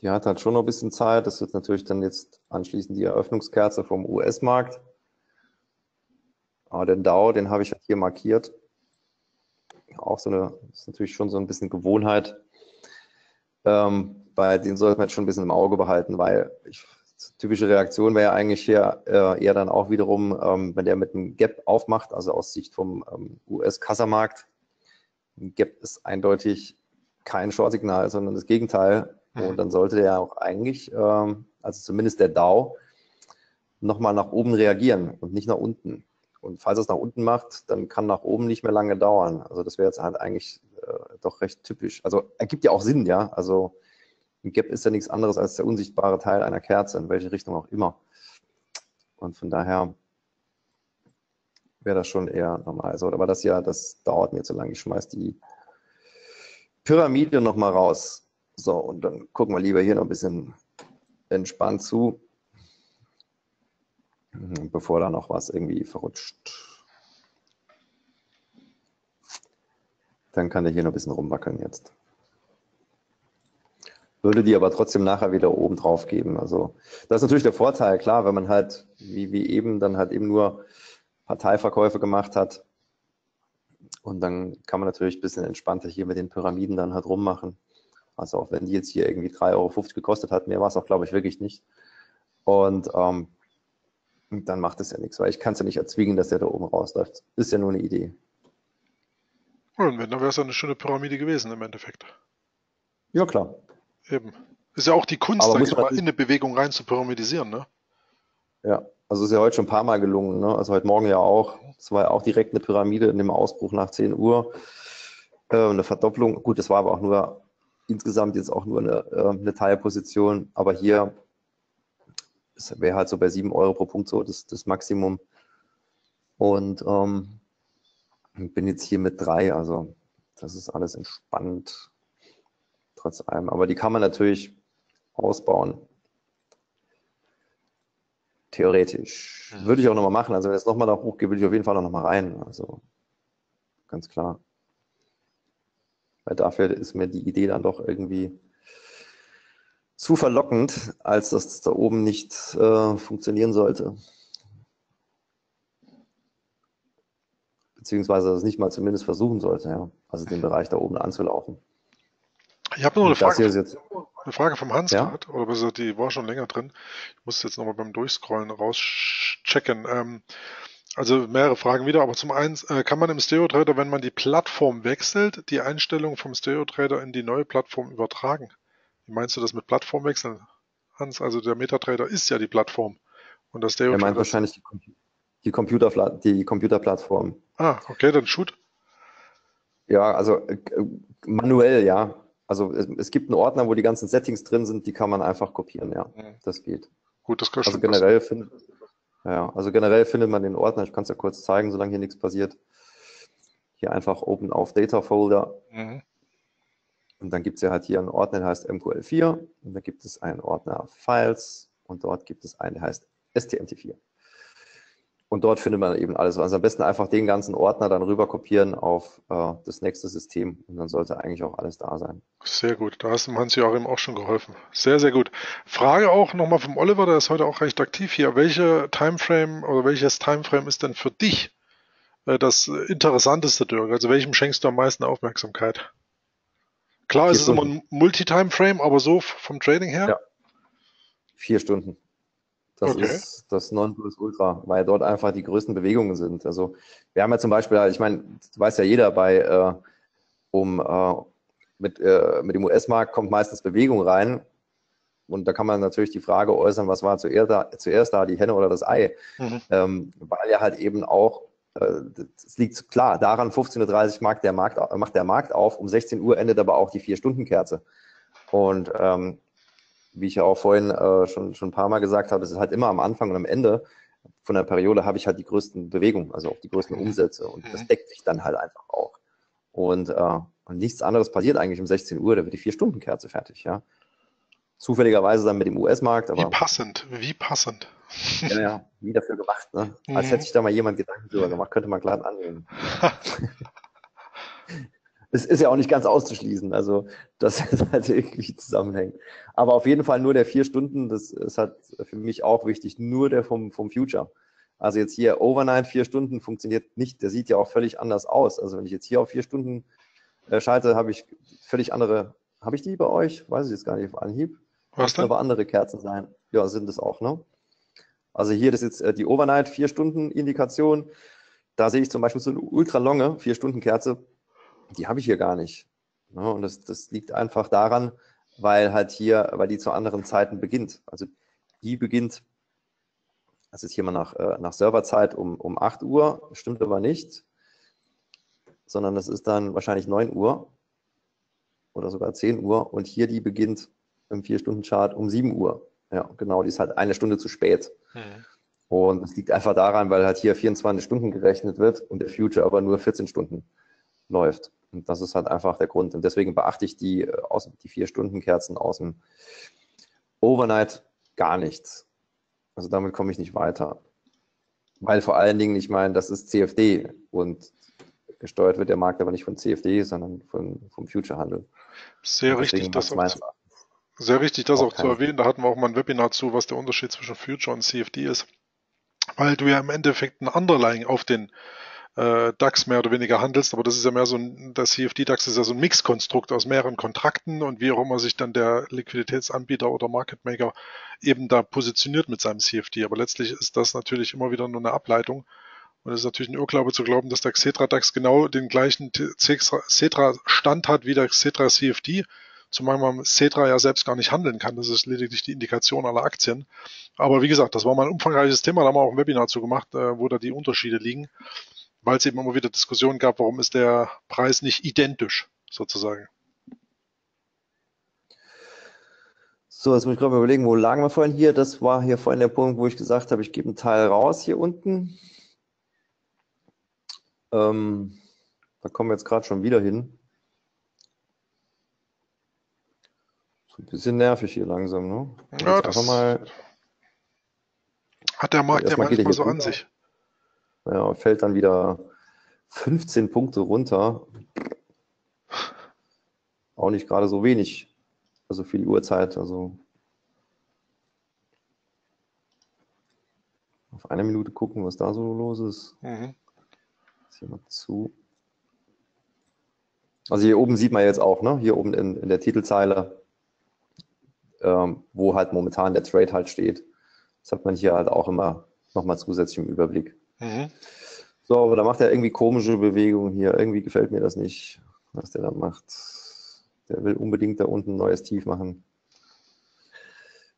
Die hat halt schon noch ein bisschen Zeit. Das wird natürlich dann jetzt anschließend die Eröffnungskerze vom US-Markt. Aber den Dow, den habe ich halt hier markiert. Auch so eine, ist natürlich schon so ein bisschen Gewohnheit. Ähm, bei denen sollte man jetzt schon ein bisschen im Auge behalten, weil ich, typische Reaktion wäre ja eigentlich hier äh, eher dann auch wiederum, ähm, wenn der mit einem Gap aufmacht, also aus Sicht vom ähm, US-Kassamarkt. Ein Gap ist eindeutig kein Short-Signal, sondern das Gegenteil. Mhm. Und dann sollte der auch eigentlich, ähm, also zumindest der DAO, nochmal nach oben reagieren und nicht nach unten. Und falls es nach unten macht, dann kann nach oben nicht mehr lange dauern. Also das wäre jetzt halt eigentlich äh, doch recht typisch. Also ergibt ja auch Sinn, ja. Also ein Gap ist ja nichts anderes als der unsichtbare Teil einer Kerze, in welche Richtung auch immer. Und von daher wäre das schon eher normal. So, aber das ja, das dauert mir zu lange. Ich schmeiß die Pyramide nochmal raus. So, und dann gucken wir lieber hier noch ein bisschen entspannt zu, bevor da noch was irgendwie verrutscht. Dann kann der hier noch ein bisschen rumwackeln jetzt. Würde die aber trotzdem nachher wieder oben drauf geben. Also das ist natürlich der Vorteil, klar, wenn man halt, wie, wie eben, dann halt eben nur Parteiverkäufe gemacht hat. Und dann kann man natürlich ein bisschen entspannter hier mit den Pyramiden dann halt rummachen. Also auch wenn die jetzt hier irgendwie 3,50 Euro gekostet hat, mehr war es auch, glaube ich, wirklich nicht. Und ähm, dann macht es ja nichts, weil ich kann es ja nicht erzwingen, dass der da oben rausläuft. Ist ja nur eine Idee. Und wenn, dann wäre es eine schöne Pyramide gewesen im Endeffekt. Ja, klar. Eben. Ist ja auch die Kunst, da mal in eine Bewegung rein zu pyramidisieren, ne? Ja, also ist ja heute schon ein paar Mal gelungen, ne? Also heute Morgen ja auch. Es war ja auch direkt eine Pyramide in dem Ausbruch nach 10 Uhr. Äh, eine Verdopplung. Gut, das war aber auch nur insgesamt jetzt auch nur eine, äh, eine Teilposition. Aber hier wäre halt so bei 7 Euro pro Punkt so das, das Maximum. Und ähm, bin jetzt hier mit 3, also das ist alles entspannt trotz allem. Aber die kann man natürlich ausbauen. Theoretisch. Mhm. Würde ich auch nochmal machen. Also wenn es nochmal da hochgeht, würde ich auf jeden Fall noch mal rein. Also ganz klar. Weil dafür ist mir die Idee dann doch irgendwie zu verlockend, als dass es da oben nicht äh, funktionieren sollte. Beziehungsweise das nicht mal zumindest versuchen sollte, ja. Also den Bereich da oben anzulaufen. Ich habe noch eine Frage, jetzt... eine Frage vom Hans ja? gerade, oder besser, die war schon länger drin. Ich muss jetzt nochmal beim Durchscrollen rauschecken. Ähm, also mehrere Fragen wieder, aber zum einen äh, kann man im Stereo-Trader, wenn man die Plattform wechselt, die Einstellung vom Stereo-Trader in die neue Plattform übertragen? Wie meinst du das mit Plattform wechseln, Hans? Also der MetaTrader ist ja die Plattform. Und das Stereo. Er meint wahrscheinlich die, die, Computer, die Computerplattform. Ah, okay, dann shoot. Ja, also äh, manuell, ja. Also es, es, gibt einen Ordner, wo die ganzen Settings drin sind, die kann man einfach kopieren, ja. Mhm. Das geht. Gut, das kann also generell findet, ja, also generell findet man den Ordner, ich kann es ja kurz zeigen, solange hier nichts passiert. Hier einfach Open auf Data Folder. Mhm. Und dann gibt es ja halt hier einen Ordner, der heißt MQL4 und da gibt es einen Ordner Files und dort gibt es einen, der heißt STMT4. Und dort findet man eben alles. Also am besten einfach den ganzen Ordner dann rüber kopieren auf äh, das nächste System und dann sollte eigentlich auch alles da sein. Sehr gut, da hast du Hans-Joachim auch schon geholfen. Sehr, sehr gut. Frage auch nochmal vom Oliver, der ist heute auch recht aktiv hier. Welche Timeframe oder welches Timeframe ist denn für dich äh, das interessanteste, Dirk? Also welchem schenkst du am meisten Aufmerksamkeit? Klar, Vier es ist immer ein Multi-Timeframe, aber so vom Trading her? Ja. Vier Stunden. Das okay. ist das Nonplusultra, weil dort einfach die größten Bewegungen sind. Also wir haben ja zum Beispiel, ich meine, weiß ja jeder, bei äh, um äh, mit, äh, mit dem US-Markt kommt meistens Bewegung rein. Und da kann man natürlich die Frage äußern, was war zuerst da, zuerst da die Henne oder das Ei? Mhm. Ähm, weil ja halt eben auch, äh, es liegt klar, daran 15.30 Uhr macht der, Markt, macht der Markt auf, um 16 Uhr endet aber auch die Vier-Stunden-Kerze. Und ähm, wie ich ja auch vorhin äh, schon, schon ein paar Mal gesagt habe, es ist halt immer am Anfang und am Ende von der Periode habe ich halt die größten Bewegungen, also auch die größten mhm. Umsätze und das mhm. deckt sich dann halt einfach auch. Und, äh, und nichts anderes passiert eigentlich um 16 Uhr, da wird die Vier-Stunden-Kerze fertig, ja. Zufälligerweise dann mit dem US-Markt, aber. Wie passend, wie passend. Ja, ja, wie dafür gemacht, ne? Als hätte mhm. sich da mal jemand Gedanken drüber gemacht, könnte man glatt annehmen. es ist ja auch nicht ganz auszuschließen, also das halt irgendwie zusammenhängt. Aber auf jeden Fall nur der vier Stunden, das ist halt für mich auch wichtig, nur der vom, vom Future. Also jetzt hier Overnight vier Stunden funktioniert nicht, der sieht ja auch völlig anders aus. Also wenn ich jetzt hier auf vier Stunden äh, schalte, habe ich völlig andere Habe ich die bei euch? Weiß ich jetzt gar nicht auf Anhieb. Was denn? aber andere Kerzen sein. Ja, sind es auch, ne? Also hier das ist jetzt äh, die Overnight 4-Stunden-Indikation. Da sehe ich zum Beispiel so eine ultralonge 4-Stunden-Kerze. Die habe ich hier gar nicht. Ne? Und das, das liegt einfach daran, weil halt hier, weil die zu anderen Zeiten beginnt. Also die beginnt, das ist hier mal nach, äh, nach Serverzeit um, um 8 Uhr, stimmt aber nicht, sondern das ist dann wahrscheinlich 9 Uhr oder sogar 10 Uhr und hier die beginnt im 4-Stunden-Chart um 7 Uhr. Ja, genau, die ist halt eine Stunde zu spät. Mhm. Und es liegt einfach daran, weil halt hier 24 Stunden gerechnet wird und der Future aber nur 14 Stunden läuft. Und das ist halt einfach der Grund. Und deswegen beachte ich die, äh, aus, die vier Stunden Kerzen aus dem Overnight gar nichts. Also damit komme ich nicht weiter. Weil vor allen Dingen, ich meine, das ist CFD und gesteuert wird der Markt aber nicht von CFD, sondern von, vom Future-Handel. Sehr richtig, das auch zu, sehr richtig, das auch, auch zu erwähnen. Da hatten wir auch mal ein Webinar zu, was der Unterschied zwischen Future und CFD ist. Weil du ja im Endeffekt ein Underlying auf den äh, DAX mehr oder weniger handelst, aber das ist ja mehr so ein, das CFD-DAX ist ja so ein Mixkonstrukt aus mehreren Kontrakten und wie auch immer sich dann der Liquiditätsanbieter oder Market Maker eben da positioniert mit seinem CFD. Aber letztlich ist das natürlich immer wieder nur eine Ableitung. Und es ist natürlich ein Irrglaube zu glauben, dass der Xetra DAX genau den gleichen Xetra-Stand hat wie der Xetra CFD, zumal man Xetra ja selbst gar nicht handeln kann. Das ist lediglich die Indikation aller Aktien. Aber wie gesagt, das war mal ein umfangreiches Thema, da haben wir auch ein Webinar zu gemacht, äh, wo da die Unterschiede liegen weil es eben immer wieder Diskussionen gab, warum ist der Preis nicht identisch sozusagen. So, jetzt muss ich gerade mal überlegen, wo lagen wir vorhin hier? Das war hier vorhin der Punkt, wo ich gesagt habe, ich gebe einen Teil raus hier unten. Ähm, da kommen wir jetzt gerade schon wieder hin. So ein bisschen nervig hier langsam, ne? Ja, das mal, hat der Markt ja manchmal so an sich. Ja, fällt dann wieder 15 Punkte runter. Auch nicht gerade so wenig. Also viel Uhrzeit. Also auf eine Minute gucken, was da so los ist. Mhm. Hier mal zu. Also hier oben sieht man jetzt auch, ne? hier oben in, in der Titelzeile, ähm, wo halt momentan der Trade halt steht. Das hat man hier halt auch immer nochmal zusätzlich im Überblick. Mhm. So, aber da macht er irgendwie komische Bewegungen hier. Irgendwie gefällt mir das nicht, was der da macht. Der will unbedingt da unten ein neues Tief machen.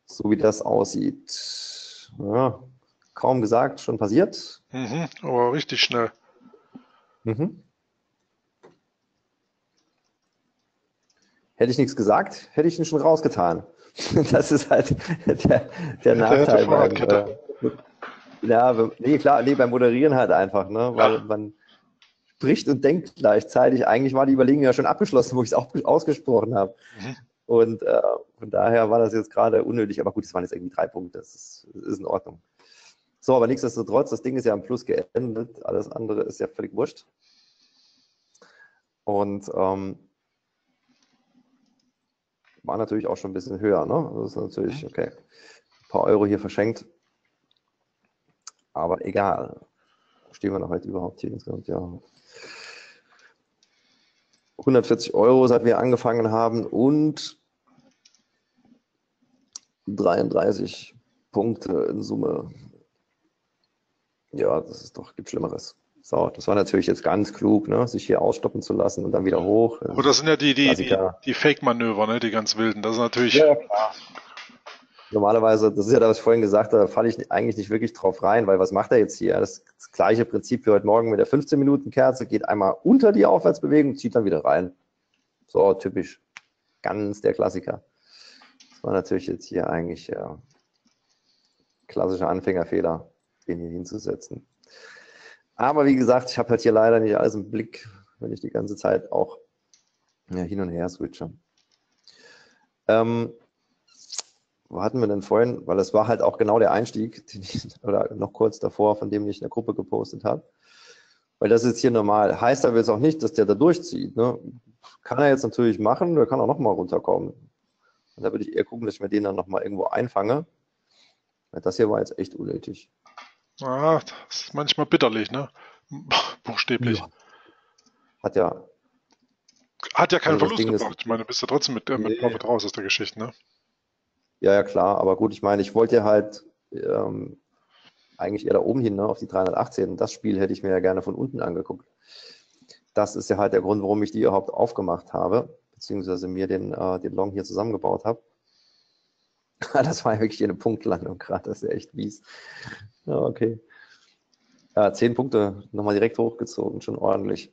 So wie das aussieht. Ja, kaum gesagt, schon passiert. Mhm, aber richtig schnell. Mhm. Hätte ich nichts gesagt, hätte ich ihn schon rausgetan. Das ist halt der, der Nachteil. Beim, äh, ja, nee, klar, nee, beim Moderieren halt einfach, ne? Weil ja. man spricht und denkt gleichzeitig. Eigentlich war die Überlegung ja schon abgeschlossen, wo ich es auch ausgesprochen habe. Mhm. Und äh, von daher war das jetzt gerade unnötig. Aber gut, es waren jetzt irgendwie drei Punkte. Das ist, das ist in Ordnung. So, aber nichtsdestotrotz, das Ding ist ja am Plus geendet. Alles andere ist ja völlig wurscht. Und ähm, war natürlich auch schon ein bisschen höher. Ne? Das ist natürlich, mhm. okay, ein paar Euro hier verschenkt. Aber egal. Stehen wir noch heute überhaupt hier insgesamt? Ja. 140 Euro, seit wir angefangen haben und 33 Punkte in Summe. Ja, das ist doch, gibt Schlimmeres. So, das war natürlich jetzt ganz klug, ne, sich hier ausstoppen zu lassen und dann wieder hoch. Aber das sind ja die, die, die, die Fake-Manöver, ne, die ganz wilden. Das ist natürlich. Ja, klar normalerweise, das ist ja das, was ich vorhin gesagt habe, da falle ich eigentlich nicht wirklich drauf rein, weil was macht er jetzt hier? Das, das gleiche Prinzip wie heute Morgen mit der 15-Minuten-Kerze, geht einmal unter die Aufwärtsbewegung, zieht dann wieder rein. So, typisch. Ganz der Klassiker. Das war natürlich jetzt hier eigentlich ja, klassischer Anfängerfehler, den hier hinzusetzen. Aber wie gesagt, ich habe halt hier leider nicht alles im Blick, wenn ich die ganze Zeit auch ja, hin und her switche. Ähm, wo hatten wir denn vorhin, weil es war halt auch genau der Einstieg, ich, oder noch kurz davor, von dem ich in der Gruppe gepostet habe. Weil das ist hier normal. Heißt aber jetzt auch nicht, dass der da durchzieht. Ne? Kann er jetzt natürlich machen, der kann auch nochmal runterkommen. Und da würde ich eher gucken, dass ich mir den dann nochmal irgendwo einfange. Das hier war jetzt echt unnötig. Ja, das ist manchmal bitterlich, ne? Buchstäblich. Ja. Hat ja Hat ja keinen also Verlust gebracht. Ich meine, du bist ja trotzdem mit, äh, mit nee. Profit raus aus der Geschichte, ne? Ja, ja, klar. Aber gut, ich meine, ich wollte ja halt ähm, eigentlich eher da oben hin, ne, auf die 318. Das Spiel hätte ich mir ja gerne von unten angeguckt. Das ist ja halt der Grund, warum ich die überhaupt aufgemacht habe, beziehungsweise mir den, äh, den Long hier zusammengebaut habe. das war ja wirklich eine Punktlandung gerade, das ist ja echt mies. Ja, okay. Ja, zehn Punkte nochmal direkt hochgezogen, schon ordentlich.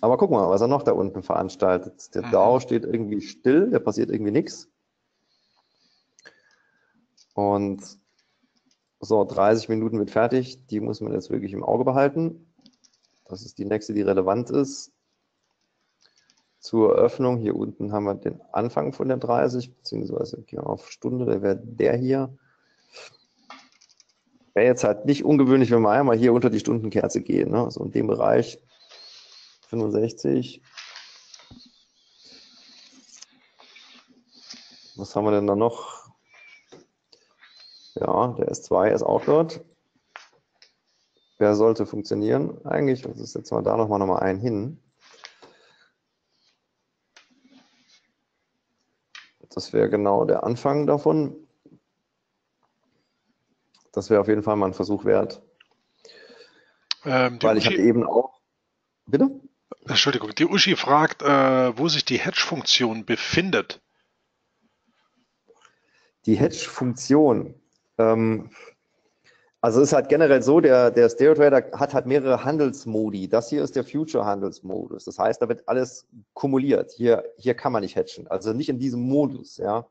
Aber guck mal, was er noch da unten veranstaltet. Der mhm. DAO steht irgendwie still, da passiert irgendwie nichts. Und so, 30 Minuten wird fertig. Die muss man jetzt wirklich im Auge behalten. Das ist die nächste, die relevant ist. Zur Eröffnung, hier unten haben wir den Anfang von der 30, beziehungsweise gehen wir auf Stunde, der wäre der hier. Wäre jetzt halt nicht ungewöhnlich, wenn wir einmal hier unter die Stundenkerze gehen. Ne? So in dem Bereich 65. Was haben wir denn da noch? Ja, der S2 ist auch dort. Wer sollte funktionieren eigentlich? Das setzen wir da nochmal noch mal einen hin. Das wäre genau der Anfang davon. Das wäre auf jeden Fall mal ein Versuch wert. Ähm, Weil ich hatte eben auch. Bitte? Entschuldigung, die Uschi fragt, äh, wo sich die Hedge-Funktion befindet. Die Hedge-Funktion. Ähm, also es ist halt generell so, der, der Stereo Trader hat halt mehrere Handelsmodi. Das hier ist der Future Handelsmodus. Das heißt, da wird alles kumuliert. Hier, hier kann man nicht hatchen. Also nicht in diesem Modus, ja.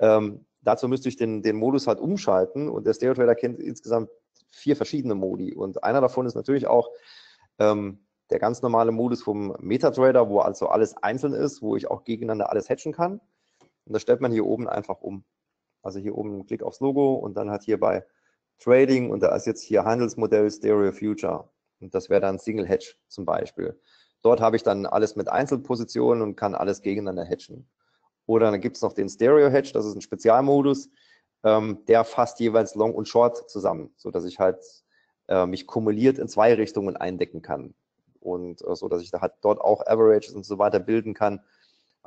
Ähm, dazu müsste ich den, den Modus halt umschalten und der Stereo Trader kennt insgesamt vier verschiedene Modi. Und einer davon ist natürlich auch ähm, der ganz normale Modus vom MetaTrader, wo also alles einzeln ist, wo ich auch gegeneinander alles hatchen kann. Und das stellt man hier oben einfach um. Also hier oben Klick aufs Logo und dann hat hier bei Trading und da ist jetzt hier Handelsmodell Stereo Future. Und das wäre dann Single Hedge zum Beispiel. Dort habe ich dann alles mit Einzelpositionen und kann alles gegeneinander hedgen. Oder dann gibt es noch den Stereo Hedge, das ist ein Spezialmodus, ähm, der fasst jeweils Long und Short zusammen, sodass ich halt äh, mich kumuliert in zwei Richtungen eindecken kann. Und äh, so, dass ich da halt dort auch Averages und so weiter bilden kann.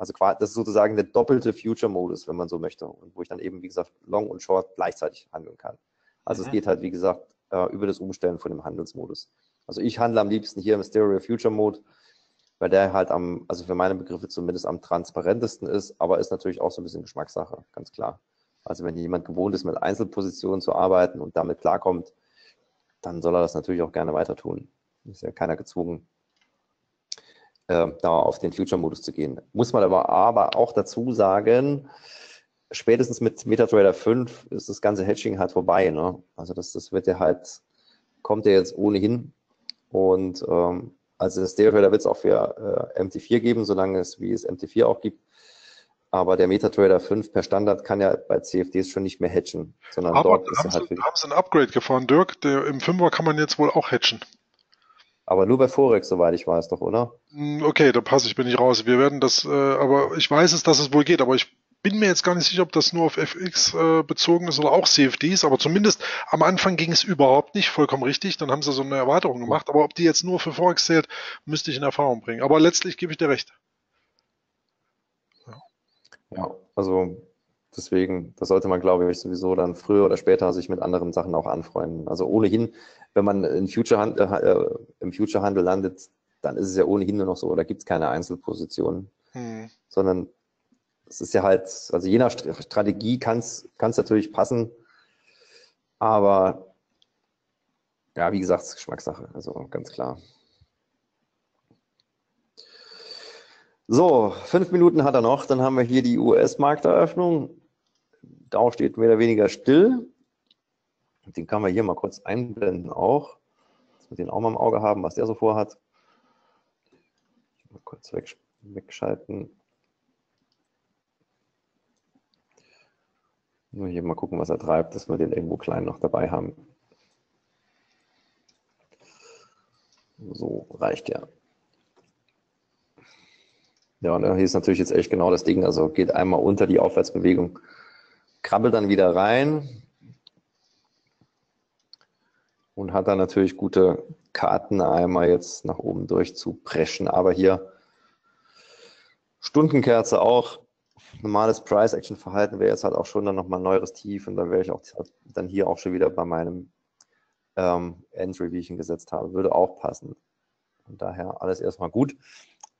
Also das ist sozusagen der doppelte Future-Modus, wenn man so möchte. Und wo ich dann eben, wie gesagt, Long und Short gleichzeitig handeln kann. Also mhm. es geht halt, wie gesagt, äh, über das Umstellen von dem Handelsmodus. Also ich handle am liebsten hier im Stereo Future Mode, weil der halt am, also für meine Begriffe zumindest am transparentesten ist, aber ist natürlich auch so ein bisschen Geschmackssache, ganz klar. Also wenn jemand gewohnt ist, mit Einzelpositionen zu arbeiten und damit klarkommt, dann soll er das natürlich auch gerne weiter tun. Ist ja keiner gezwungen, äh, da auf den Future-Modus zu gehen. Muss man aber, aber auch dazu sagen, spätestens mit MetaTrader 5 ist das ganze Hedging halt vorbei. Ne? Also das, das wird ja halt, kommt ja jetzt ohnehin. Und ähm, also das Stereo-Trader wird es auch für äh, MT4 geben, solange es wie es MT4 auch gibt. Aber der MetaTrader 5 per Standard kann ja bei CFDs schon nicht mehr hatchen, sondern Aber dort ist halt sie, haben sie ein Upgrade gefahren, Dirk. Der, Im 5er kann man jetzt wohl auch hatchen. Aber nur bei Forex, soweit ich weiß, doch, oder? Hm, okay, da passe ich, bin ich raus. Wir werden das, äh, aber ich weiß es, dass es wohl geht, aber ich bin mir jetzt gar nicht sicher, ob das nur auf FX äh, bezogen ist oder auch CFDs, aber zumindest am Anfang ging es überhaupt nicht, vollkommen richtig. Dann haben sie so eine Erweiterung gemacht, aber ob die jetzt nur für Forex zählt, müsste ich in Erfahrung bringen. Aber letztlich gebe ich dir recht. Ja, ja also deswegen, das sollte man, glaube ich, sowieso dann früher oder später sich mit anderen Sachen auch anfreunden. Also ohnehin, wenn man in Future äh, im Future-Handel landet, dann ist es ja ohnehin nur noch so, da gibt es keine Einzelpositionen, hm. sondern es ist ja halt, also je nach Strategie kann es natürlich passen, aber ja, wie gesagt, Geschmackssache, also ganz klar. So, fünf Minuten hat er noch, dann haben wir hier die US-Markteröffnung. Da steht mehr oder weniger still. Den kann man hier mal kurz einblenden auch, dass wir den auch mal im Auge haben, was der so vorhat. Mal kurz wegschalten. Nur hier mal gucken, was er treibt, dass wir den irgendwo klein noch dabei haben. So reicht ja. Ja, und hier ist natürlich jetzt echt genau das Ding. Also geht einmal unter die Aufwärtsbewegung, krabbelt dann wieder rein und hat dann natürlich gute Karten einmal jetzt nach oben durch zu preschen. Aber hier Stundenkerze auch. Normales Price-Action-Verhalten wäre jetzt halt auch schon dann nochmal ein neueres Tief und dann wäre ich auch dann hier auch schon wieder bei meinem ähm, Entry, wie ich ihn gesetzt habe. Würde auch passen. Von daher alles erstmal gut.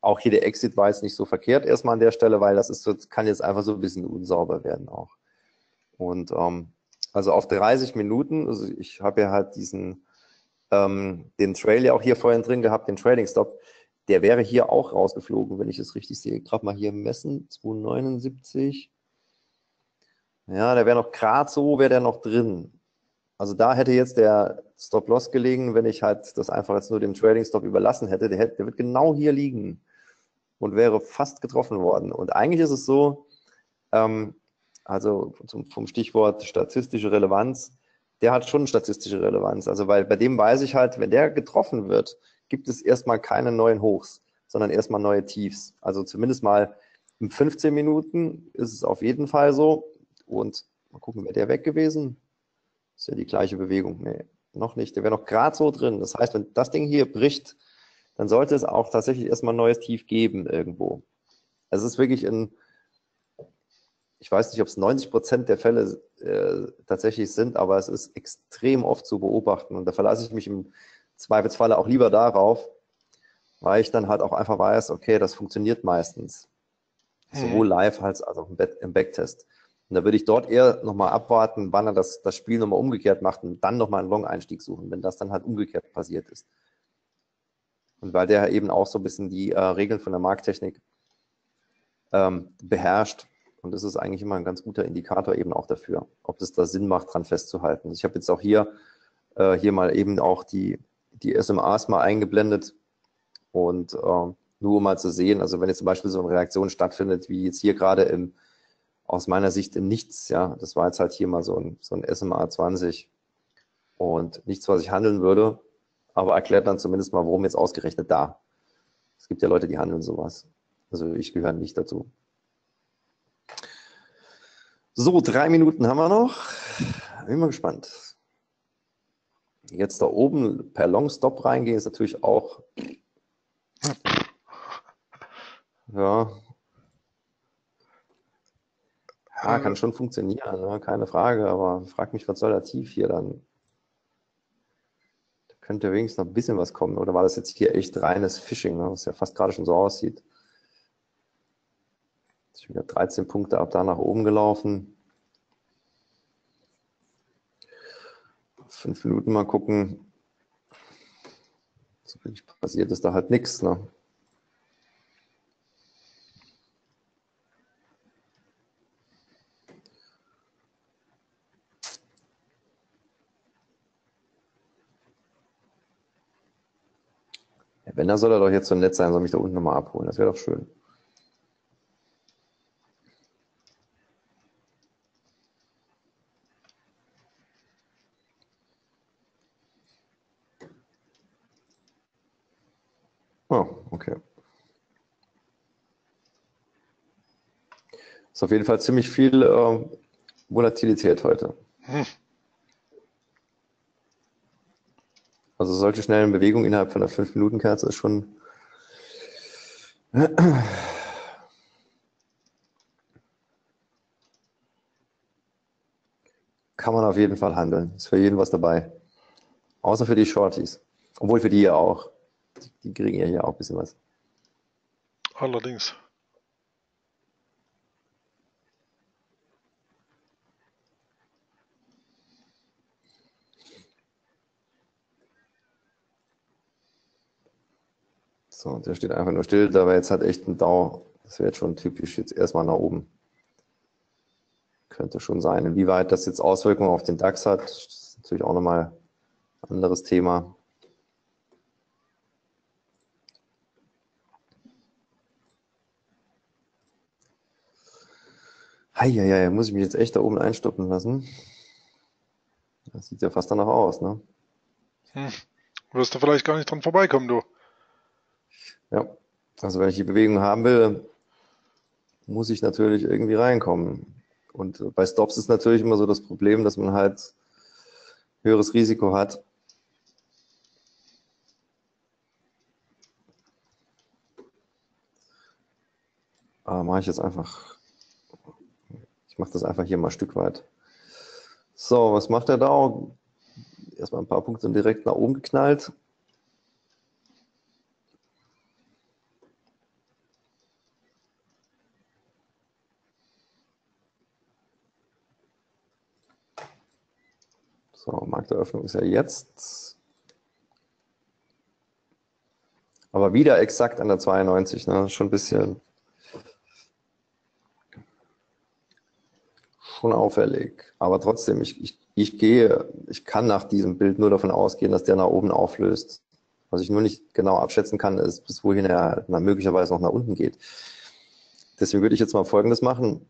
Auch hier der Exit war jetzt nicht so verkehrt erstmal an der Stelle, weil das ist, kann jetzt einfach so ein bisschen unsauber werden auch. Und ähm, also auf 30 Minuten, also ich habe ja halt diesen, ähm, den Trail ja auch hier vorhin drin gehabt, den Trading Stop, der wäre hier auch rausgeflogen, wenn ich es richtig sehe. Gerade mal hier messen, 279. Ja, der wäre noch gerade so, wäre der noch drin. Also da hätte jetzt der Stop-Loss gelegen, wenn ich halt das einfach jetzt nur dem Trading-Stop überlassen hätte. Der, hätte. der wird genau hier liegen und wäre fast getroffen worden. Und eigentlich ist es so, ähm, also zum, vom Stichwort statistische Relevanz, der hat schon statistische Relevanz. Also weil bei dem weiß ich halt, wenn der getroffen wird, gibt es erstmal keine neuen Hochs, sondern erstmal neue Tiefs. Also zumindest mal in 15 Minuten ist es auf jeden Fall so. Und mal gucken, wäre der weg gewesen? Ist ja die gleiche Bewegung. Nee, noch nicht. Der wäre noch gerade so drin. Das heißt, wenn das Ding hier bricht, dann sollte es auch tatsächlich erstmal ein neues Tief geben irgendwo. Also es ist wirklich in, ich weiß nicht, ob es 90 Prozent der Fälle äh, tatsächlich sind, aber es ist extrem oft zu beobachten. Und da verlasse ich mich im Zweifelsfalle auch lieber darauf, weil ich dann halt auch einfach weiß, okay, das funktioniert meistens. Mhm. Sowohl live als auch im Backtest. Und da würde ich dort eher nochmal abwarten, wann er das, das Spiel nochmal umgekehrt macht und dann nochmal einen Long-Einstieg suchen, wenn das dann halt umgekehrt passiert ist. Und weil der eben auch so ein bisschen die äh, Regeln von der Markttechnik ähm, beherrscht, und das ist eigentlich immer ein ganz guter Indikator eben auch dafür, ob es da Sinn macht, dran festzuhalten. Ich habe jetzt auch hier, äh, hier mal eben auch die, die SMAs mal eingeblendet und äh, nur um mal zu sehen, also wenn jetzt zum Beispiel so eine Reaktion stattfindet, wie jetzt hier gerade im, aus meiner Sicht im Nichts, ja, das war jetzt halt hier mal so ein, so ein SMA 20 und nichts, was ich handeln würde, aber erklärt dann zumindest mal, warum jetzt ausgerechnet da. Es gibt ja Leute, die handeln sowas. Also ich gehöre nicht dazu. So, drei Minuten haben wir noch. Bin mal gespannt. Jetzt da oben per Long Stop reingehen ist natürlich auch. Ja. Ja, kann schon funktionieren, ne? keine Frage, aber frag mich, was soll da tief hier dann? Da könnte wenigstens noch ein bisschen was kommen, oder war das jetzt hier echt reines Phishing, ne? was ja fast gerade schon so aussieht? Ist wieder 13 Punkte ab da nach oben gelaufen. Fünf Minuten mal gucken. So wenig passiert ist da halt nichts. Ne? Wenn, dann soll er doch jetzt so nett sein, soll mich da unten nochmal abholen. Das wäre doch schön. Ist auf jeden Fall ziemlich viel äh, Volatilität heute. Hm. Also solche schnellen Bewegungen innerhalb von einer 5-Minuten-Kerze ist schon kann man auf jeden Fall handeln. Ist für jeden was dabei. Außer für die Shorties. Obwohl für die ja auch. Die, die kriegen ja hier auch ein bisschen was. Allerdings. So, der steht einfach nur still, wäre jetzt halt echt ein Dau. Das wäre jetzt schon typisch jetzt erstmal nach oben. Könnte schon sein. Inwieweit das jetzt Auswirkungen auf den DAX hat, ist natürlich auch nochmal ein anderes Thema. Heieiei, muss ich mich jetzt echt da oben einstoppen lassen? Das sieht ja fast danach aus, ne? Hm. Wirst du vielleicht gar nicht dran vorbeikommen, du. Ja, also wenn ich die Bewegung haben will, muss ich natürlich irgendwie reinkommen. Und bei Stops ist natürlich immer so das Problem, dass man halt höheres Risiko hat. äh, mache ich jetzt einfach, ich mache das einfach hier mal ein Stück weit. So, was macht er da? Erstmal ein paar Punkte direkt nach oben geknallt. So, Markteröffnung ist ja jetzt. Aber wieder exakt an der 92, ne? Schon ein bisschen schon auffällig. Aber trotzdem, ich, ich, ich gehe, ich kann nach diesem Bild nur davon ausgehen, dass der nach oben auflöst. Was ich nur nicht genau abschätzen kann, ist, bis wohin er na, möglicherweise noch nach unten geht. Deswegen würde ich jetzt mal Folgendes machen.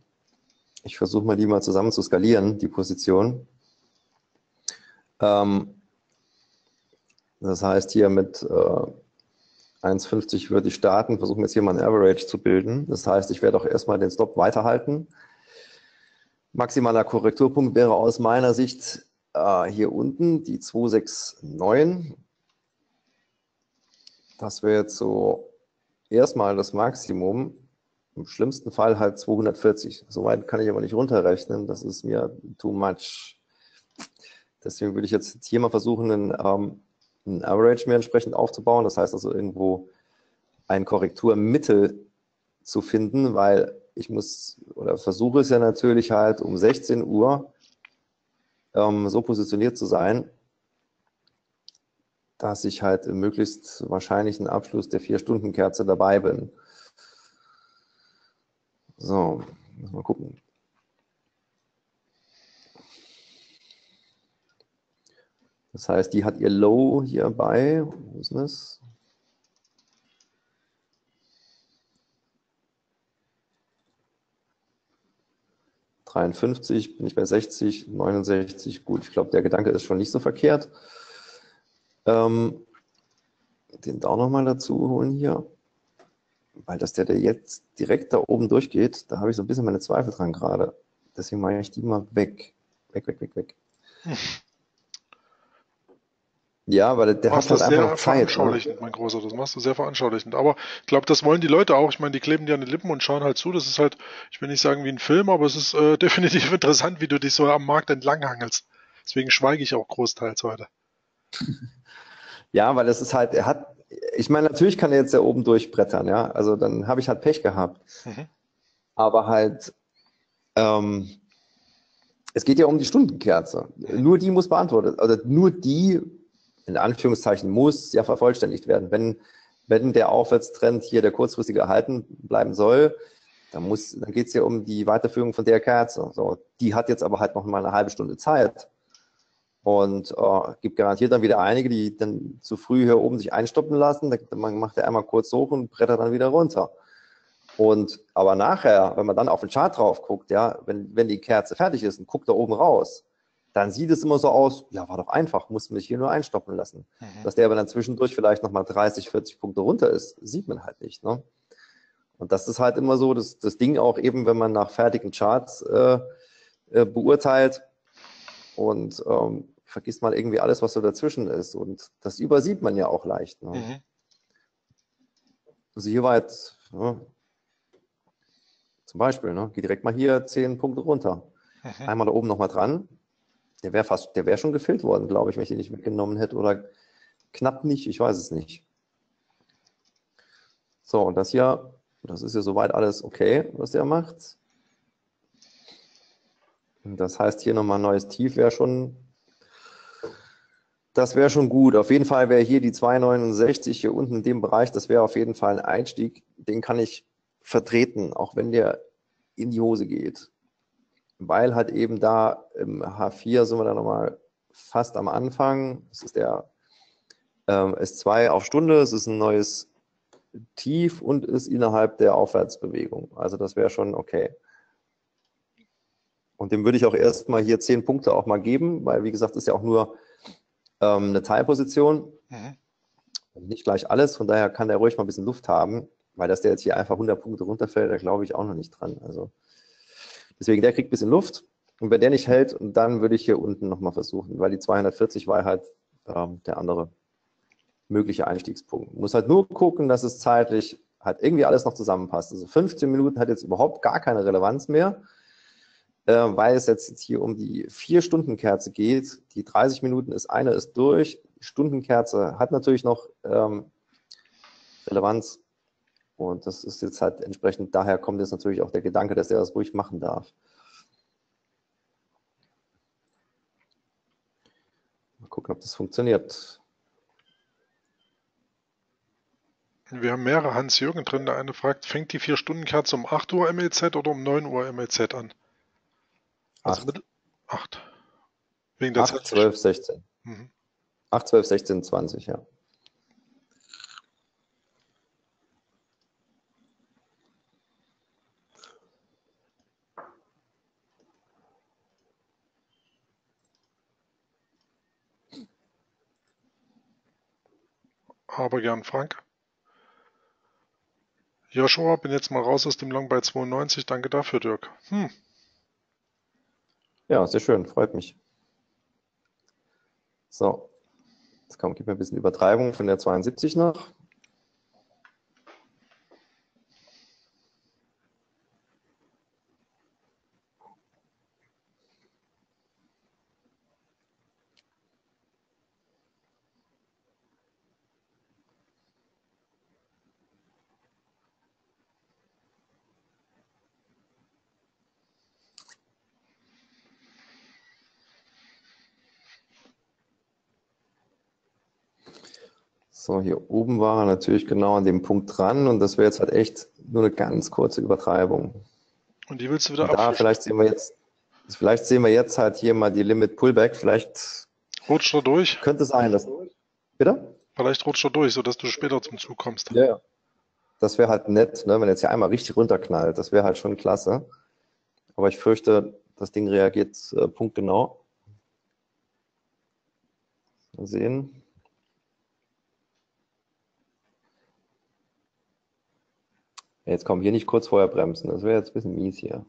Ich versuche mal die mal zusammen zu skalieren, die Position. Ähm, das heißt, hier mit äh, 1,50 würde ich starten, versuchen jetzt hier mal ein Average zu bilden. Das heißt, ich werde auch erstmal den Stop weiterhalten. Maximaler Korrekturpunkt wäre aus meiner Sicht äh, hier unten die 269. Das wäre jetzt so erstmal das Maximum. Im schlimmsten Fall halt 240. Soweit kann ich aber nicht runterrechnen. Das ist mir too much. Deswegen würde ich jetzt hier mal versuchen, einen, ähm, einen Average mir entsprechend aufzubauen. Das heißt also irgendwo ein Korrekturmittel zu finden, weil ich muss oder versuche es ja natürlich halt um 16 Uhr ähm, so positioniert zu sein, dass ich halt im möglichst wahrscheinlichen Abschluss der Vier-Stunden-Kerze dabei bin. So, mal gucken. Das heißt, die hat ihr Low hier bei, wo ist das? Dreiundfünfzig, bin ich bei 60, 69, gut, ich glaube, der Gedanke ist schon nicht so verkehrt. Ähm, den da nochmal dazu holen hier, weil dass der, der jetzt direkt da oben durchgeht, da habe ich so ein bisschen meine Zweifel dran gerade. Deswegen mache ich die mal weg. Weg, weg, weg, weg. Hm. Ja, weil der hat halt einfach Zeit. Ne? Veranschaulichend, mein Großer, das machst du sehr veranschaulichend. Aber ich glaube, das wollen die Leute auch. Ich meine, die kleben dir an die Lippen und schauen halt zu. Das ist halt, ich will nicht sagen wie ein Film, aber es ist äh, definitiv interessant, wie du dich so am Markt entlanghangelst. Deswegen schweige ich auch großteils heute. Ja, weil es ist halt, er hat, ich meine, natürlich kann er jetzt da oben durchbrettern, ja. Also dann habe ich halt Pech gehabt. Mhm. Aber halt, ähm, es geht ja um die Stundenkerze. Nur die muss beantwortet, also nur die in Anführungszeichen muss ja vervollständigt werden. Wenn, wenn der Aufwärtstrend hier der kurzfristige erhalten bleiben soll, dann, dann geht es ja um die Weiterführung von der Kerze. So, die hat jetzt aber halt noch mal eine halbe Stunde Zeit. Und äh, gibt garantiert dann wieder einige, die dann zu früh hier oben sich einstoppen lassen. Man macht ja einmal kurz hoch und brettert dann wieder runter. Und aber nachher, wenn man dann auf den Chart drauf guckt, ja, wenn, wenn die Kerze fertig ist und guckt da oben raus, dann sieht es immer so aus, ja, war doch einfach, muss mich hier nur einstoppen lassen. Mhm. Dass der aber dann zwischendurch vielleicht nochmal 30, 40 Punkte runter ist, sieht man halt nicht. Ne? Und das ist halt immer so das, das Ding auch eben, wenn man nach fertigen Charts äh, äh, beurteilt und ähm, vergisst mal irgendwie alles, was so dazwischen ist. Und das übersieht man ja auch leicht. Ne? Mhm. Also hier war jetzt ja, zum Beispiel, ne, geh direkt mal hier 10 Punkte runter. Mhm. Einmal da oben nochmal dran, der wäre fast, der wäre schon gefüllt worden, glaube ich, wenn ich ihn nicht mitgenommen hätte. Oder knapp nicht, ich weiß es nicht. So, und das hier, das ist ja soweit alles okay, was der macht. Das heißt, hier nochmal ein neues Tief wäre schon, das wäre schon gut. Auf jeden Fall wäre hier die 269 hier unten in dem Bereich, das wäre auf jeden Fall ein Einstieg. Den kann ich vertreten, auch wenn der in die Hose geht weil halt eben da im H4 sind wir dann nochmal fast am Anfang. Es ist der ähm, S2 auf Stunde, es ist ein neues Tief und ist innerhalb der Aufwärtsbewegung. Also das wäre schon okay. Und dem würde ich auch erstmal hier zehn Punkte auch mal geben, weil wie gesagt, ist ja auch nur ähm, eine Teilposition. Mhm. Nicht gleich alles, von daher kann der ruhig mal ein bisschen Luft haben, weil dass der jetzt hier einfach 100 Punkte runterfällt, da glaube ich auch noch nicht dran. Also Deswegen, der kriegt ein bisschen Luft. Und wenn der nicht hält, dann würde ich hier unten nochmal versuchen, weil die 240 war halt ähm, der andere mögliche Einstiegspunkt. Muss halt nur gucken, dass es zeitlich halt irgendwie alles noch zusammenpasst. Also 15 Minuten hat jetzt überhaupt gar keine Relevanz mehr, äh, weil es jetzt, hier um die Vier-Stunden-Kerze geht. Die 30 Minuten ist eine ist durch. Die Stundenkerze hat natürlich noch ähm, Relevanz. Und das ist jetzt halt entsprechend, daher kommt jetzt natürlich auch der Gedanke, dass er das ruhig machen darf. Mal gucken, ob das funktioniert. Wir haben mehrere Hans-Jürgen drin. Der eine fragt, fängt die 4-Stunden-Kerze um 8 Uhr MEZ oder um 9 Uhr MEZ an? Also 8. mit 8. Wegen der 8, Zeit. 12, 16. Mhm. 8, 12, 16, 20, ja. Aber gern, Frank. Joshua, bin jetzt mal raus aus dem Long bei 92. Danke dafür, Dirk. Hm. Ja, sehr schön, freut mich. So, jetzt kommt, gibt mir ein bisschen Übertreibung von der 72 noch. So, hier oben war er natürlich genau an dem Punkt dran und das wäre jetzt halt echt nur eine ganz kurze Übertreibung. Und die willst du wieder abfischen. vielleicht sehen wir jetzt, vielleicht sehen wir jetzt halt hier mal die Limit Pullback. Vielleicht Rutscht er durch? könnte es sein, dass. Bitte? Vielleicht rutscht er durch, sodass du später zum Zug kommst. Ja, ja. Das wäre halt nett, ne, wenn jetzt hier einmal richtig runterknallt. Das wäre halt schon klasse. Aber ich fürchte, das Ding reagiert äh, punktgenau. Mal sehen. Jetzt kommen hier nicht kurz vorher bremsen. Das wäre jetzt ein bisschen mies hier.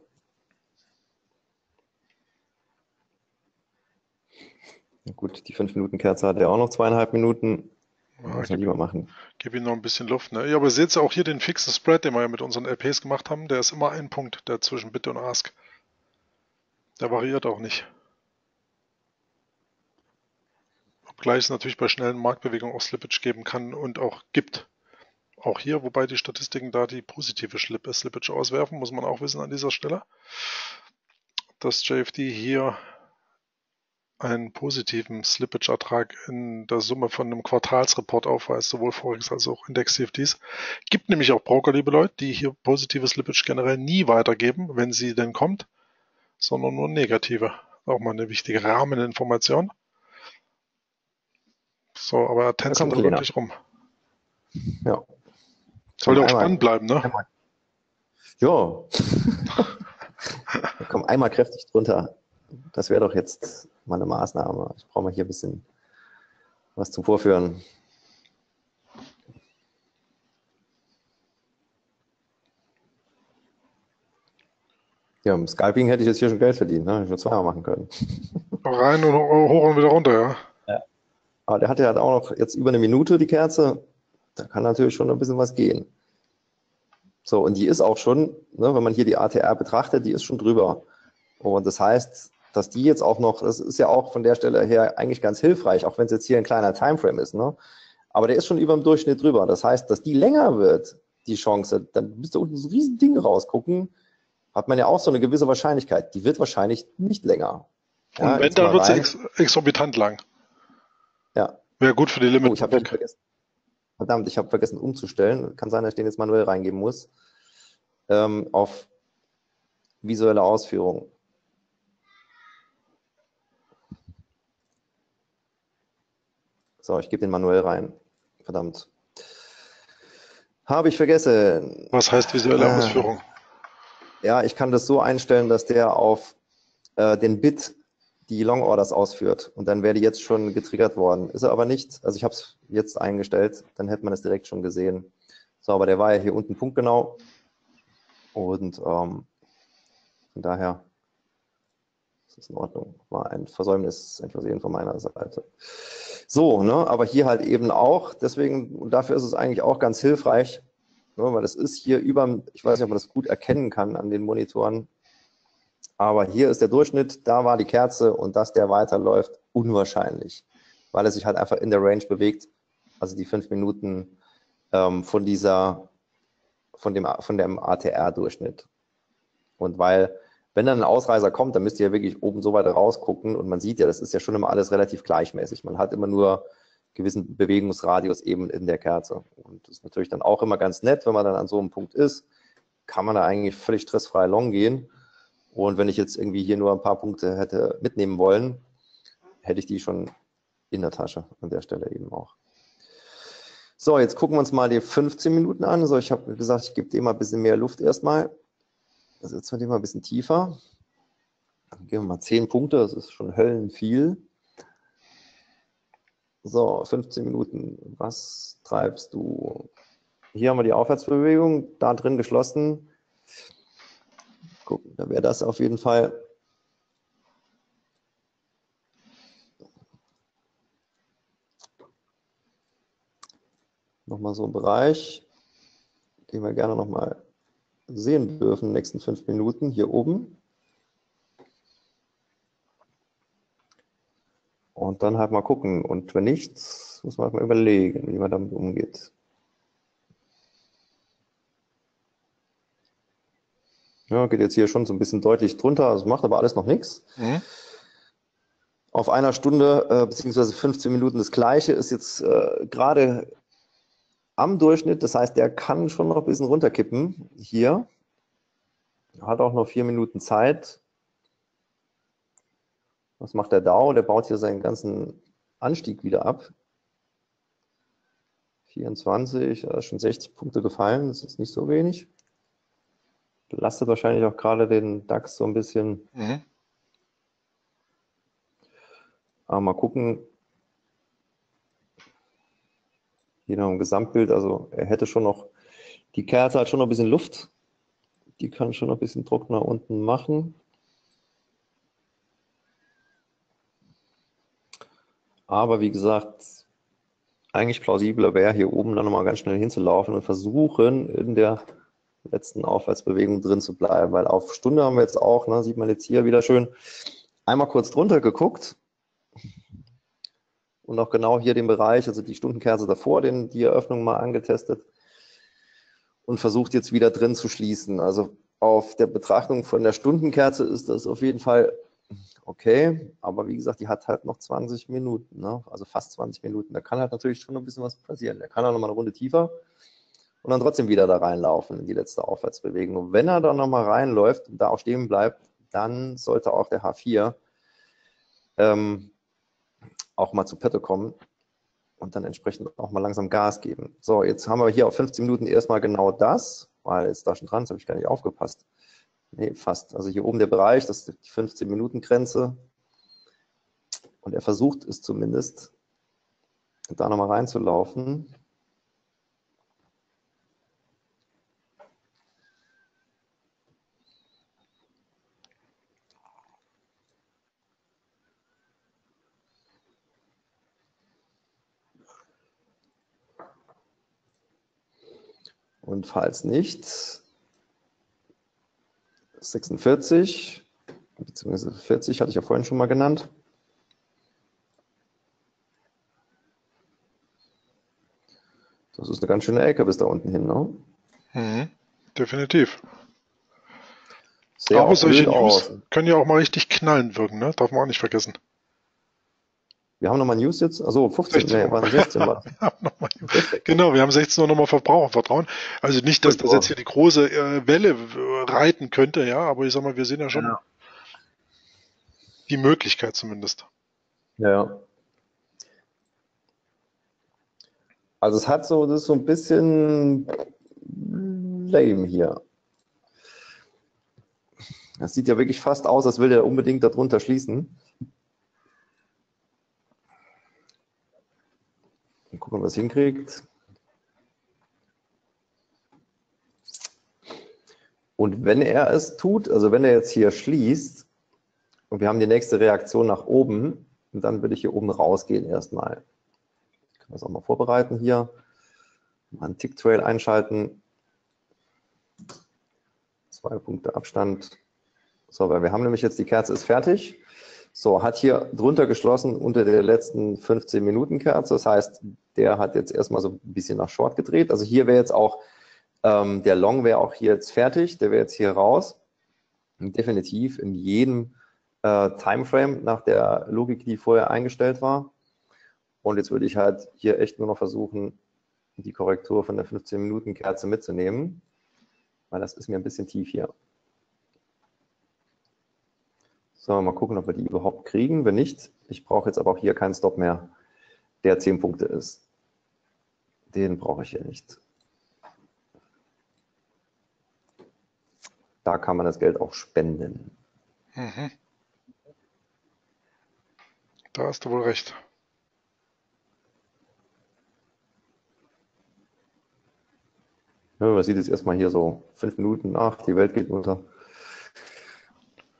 Na gut, die 5-Minuten-Kerze hat er auch noch zweieinhalb Minuten. Ja, Muss man lieber machen. Gib ihm noch ein bisschen Luft. Ne? Ja, aber seht ihr auch hier den fixen Spread, den wir ja mit unseren LPs gemacht haben. Der ist immer ein Punkt, der zwischen Bitte und Ask. Der variiert auch nicht. Obgleich es natürlich bei schnellen Marktbewegungen auch Slippage geben kann und auch gibt. Auch hier, wobei die Statistiken da die positive Slip Slippage auswerfen, muss man auch wissen an dieser Stelle, dass JFD hier einen positiven Slippage-Ertrag in der Summe von einem Quartalsreport aufweist, sowohl Forex als auch Index-CFDs. Gibt nämlich auch Broker, liebe Leute, die hier positive Slippage generell nie weitergeben, wenn sie denn kommt, sondern nur negative. Auch mal eine wichtige Rahmeninformation. So, aber er tänzelt da wirklich rum. Ja. Soll ja auch Einmal- spannend bleiben, ne? Einmal. Ja. Komm, einmal kräftig drunter. Das wäre doch jetzt mal eine Maßnahme. Ich brauche mal hier ein bisschen was zum Vorführen. Ja, im Scalping hätte ich jetzt hier schon Geld verdient. Ne? Ich würde zweimal machen können. Rein und ho- hoch und wieder runter, ja. Aber der hat ja halt auch noch jetzt über eine Minute die Kerze. Da kann natürlich schon ein bisschen was gehen. So, und die ist auch schon, ne, wenn man hier die ATR betrachtet, die ist schon drüber. Und das heißt, dass die jetzt auch noch, das ist ja auch von der Stelle her eigentlich ganz hilfreich, auch wenn es jetzt hier ein kleiner Timeframe ist. Ne? Aber der ist schon über dem Durchschnitt drüber. Das heißt, dass die länger wird, die Chance, dann müsste unten so ein riesen Ding rausgucken, hat man ja auch so eine gewisse Wahrscheinlichkeit. Die wird wahrscheinlich nicht länger. Und Ja, wenn, dann wird sie ex exorbitant lang. Ja. Wäre gut für die Limit. Oh, ich habe vergessen. Verdammt, ich habe vergessen umzustellen. Kann sein, dass ich den jetzt manuell reingeben muss. Ähm, auf visuelle Ausführung. So, ich gebe den manuell rein. Verdammt. Habe ich vergessen. Was heißt visuelle Ah. Ausführung? Ja, ich kann das so einstellen, dass der auf äh, den Bit die Long Orders ausführt. Und dann wäre die jetzt schon getriggert worden. Ist er aber nicht. Also ich habe es jetzt eingestellt, dann hätte man es direkt schon gesehen. So, aber der war ja hier unten punktgenau. Und ähm, von daher ist es in Ordnung. War ein Versäumnis, ein Versehen von meiner Seite. So, ne, aber hier halt eben auch, deswegen, und dafür ist es eigentlich auch ganz hilfreich, Ne, weil das ist hier über, ich weiß nicht, ob man das gut erkennen kann an den Monitoren, aber hier ist der Durchschnitt, da war die Kerze und dass der weiterläuft, unwahrscheinlich, weil er sich halt einfach in der Range bewegt, also die fünf Minuten ähm, von dieser, von dem, von dem ATR-Durchschnitt. Und weil, wenn dann ein Ausreißer kommt, dann müsst ihr ja wirklich oben so weit rausgucken und man sieht ja, das ist ja schon immer alles relativ gleichmäßig. Man hat immer nur gewissen Bewegungsradius eben in der Kerze. Und das ist natürlich dann auch immer ganz nett, wenn man dann an so einem Punkt ist, kann man da eigentlich völlig stressfrei long gehen. Und wenn ich jetzt irgendwie hier nur ein paar Punkte hätte mitnehmen wollen, hätte ich die schon in der Tasche an der Stelle eben auch. So, jetzt gucken wir uns mal die 15 Minuten an. So, ich habe gesagt, ich gebe dem mal ein bisschen mehr Luft erstmal. Jetzt wir den mal ein bisschen tiefer. Dann geben wir mal 10 Punkte, das ist schon höllenviel. So, 15 Minuten. Was treibst du? Hier haben wir die Aufwärtsbewegung, da drin geschlossen. Gucken, da wäre das auf jeden Fall nochmal so ein Bereich, den wir gerne nochmal sehen dürfen in den nächsten fünf Minuten hier oben. Und dann halt mal gucken. Und wenn nicht, muss man halt mal überlegen, wie man damit umgeht. Ja, geht jetzt hier schon so ein bisschen deutlich drunter, das macht aber alles noch nichts. Mhm. Auf einer Stunde äh, beziehungsweise 15 Minuten das gleiche ist jetzt äh, gerade am Durchschnitt. Das heißt, der kann schon noch ein bisschen runterkippen hier. Hat auch noch vier Minuten Zeit. Was macht der DAO? Der baut hier seinen ganzen Anstieg wieder ab. 24, da ist schon 60 Punkte gefallen, das ist nicht so wenig. Belastet wahrscheinlich auch gerade den DAX so ein bisschen. Mhm. Aber mal gucken, je nach dem Gesamtbild, also er hätte schon noch, die Kerze hat schon noch ein bisschen Luft, die kann schon noch ein bisschen Druck nach unten machen. Aber wie gesagt, eigentlich plausibler wäre, hier oben dann nochmal ganz schnell hinzulaufen und versuchen, in der letzten Aufwärtsbewegung drin zu bleiben, weil auf Stunde haben wir jetzt auch, ne, sieht man jetzt hier wieder schön, einmal kurz drunter geguckt und auch genau hier den Bereich, also die Stundenkerze davor, den, die Eröffnung mal angetestet und versucht jetzt wieder drin zu schließen. Also auf der Betrachtung von der Stundenkerze ist das auf jeden Fall okay, aber wie gesagt, die hat halt noch 20 Minuten, ne? also fast 20 Minuten. Da kann halt natürlich schon ein bisschen was passieren. Der kann auch nochmal eine Runde tiefer und dann trotzdem wieder da reinlaufen in die letzte Aufwärtsbewegung. Und wenn er dann nochmal reinläuft und da auch stehen bleibt, dann sollte auch der H4 ähm, auch mal zu Pette kommen und dann entsprechend auch mal langsam Gas geben. So, jetzt haben wir hier auf 15 Minuten erstmal genau das, weil jetzt da schon dran, das habe ich gar nicht aufgepasst. Nee, fast. Also hier oben der Bereich, das ist die 15-Minuten-Grenze. Und er versucht es zumindest, da nochmal reinzulaufen. Und falls nicht, 46, beziehungsweise 40 hatte ich ja vorhin schon mal genannt. Das ist eine ganz schöne Ecke bis da unten hin, ne? Mhm, definitiv. Sehr Aber solche News können ja auch mal richtig knallen wirken, ne? Darf man auch nicht vergessen. Wir haben nochmal News jetzt. Also 15, 16 nee, waren 16 war. genau, wir haben 16 Uhr nochmal Verbrauchervertrauen. Also nicht, dass das jetzt hier die große äh, Welle reiten könnte, ja, aber ich sag mal, wir sehen ja schon ja. die Möglichkeit zumindest. Ja. Also es hat so, das ist so ein bisschen lame hier. Das sieht ja wirklich fast aus, als will der unbedingt darunter schließen. Gucken, was hinkriegt. Und wenn er es tut, also wenn er jetzt hier schließt und wir haben die nächste Reaktion nach oben, dann würde ich hier oben rausgehen erstmal. Ich kann das auch mal vorbereiten hier. Mal einen Tick-Trail einschalten. Zwei Punkte Abstand. So, weil wir haben nämlich jetzt die Kerze ist fertig. So, hat hier drunter geschlossen unter der letzten 15 Minuten Kerze. Das heißt, der hat jetzt erstmal so ein bisschen nach Short gedreht. Also hier wäre jetzt auch, ähm, der Long wäre auch hier jetzt fertig. Der wäre jetzt hier raus. Und definitiv in jedem äh, Timeframe nach der Logik, die vorher eingestellt war. Und jetzt würde ich halt hier echt nur noch versuchen, die Korrektur von der 15 Minuten Kerze mitzunehmen, weil das ist mir ein bisschen tief hier. So, mal gucken, ob wir die überhaupt kriegen. Wenn nicht, ich brauche jetzt aber auch hier keinen Stop mehr, der 10 Punkte ist. Den brauche ich hier nicht. Da kann man das Geld auch spenden. Mhm. Da hast du wohl recht. Ja, man sieht jetzt erstmal hier so fünf Minuten nach, die Welt geht unter.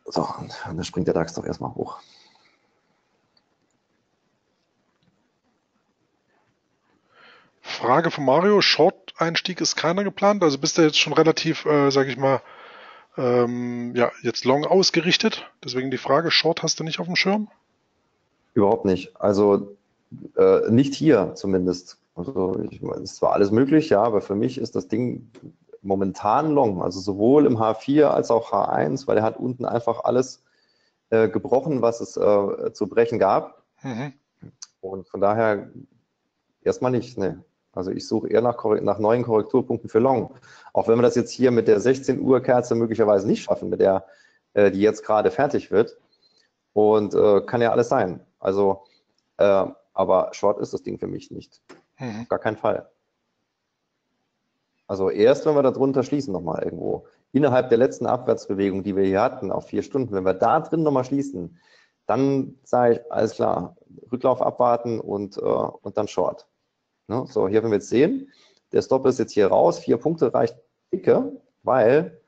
So, und dann springt der DAX doch erstmal hoch. Frage von Mario, Short-Einstieg ist keiner geplant, also bist du jetzt schon relativ, äh, sag ich mal, ähm, ja, jetzt long ausgerichtet. Deswegen die Frage, Short hast du nicht auf dem Schirm? Überhaupt nicht. Also äh, nicht hier zumindest. Also ich ist zwar alles möglich, ja, aber für mich ist das Ding momentan long, also sowohl im H4 als auch H1, weil er hat unten einfach alles äh, gebrochen, was es äh, zu brechen gab. Mhm. Und von daher erstmal nicht, ne. Also ich suche eher nach, nach, neuen Korrekturpunkten für Long. Auch wenn wir das jetzt hier mit der 16 Uhr Kerze möglicherweise nicht schaffen, mit der, äh, die jetzt gerade fertig wird. Und äh, kann ja alles sein. Also, äh, aber Short ist das Ding für mich nicht. Mhm. Gar kein Fall. Also erst, wenn wir darunter schließen nochmal irgendwo, innerhalb der letzten Abwärtsbewegung, die wir hier hatten, auf vier Stunden, wenn wir da drin nochmal schließen, dann sage ich, alles klar, Rücklauf abwarten und, äh, und dann Short. Ne? So, hier, wenn wir jetzt sehen, der Stop ist jetzt hier raus, vier Punkte reicht dicke, weil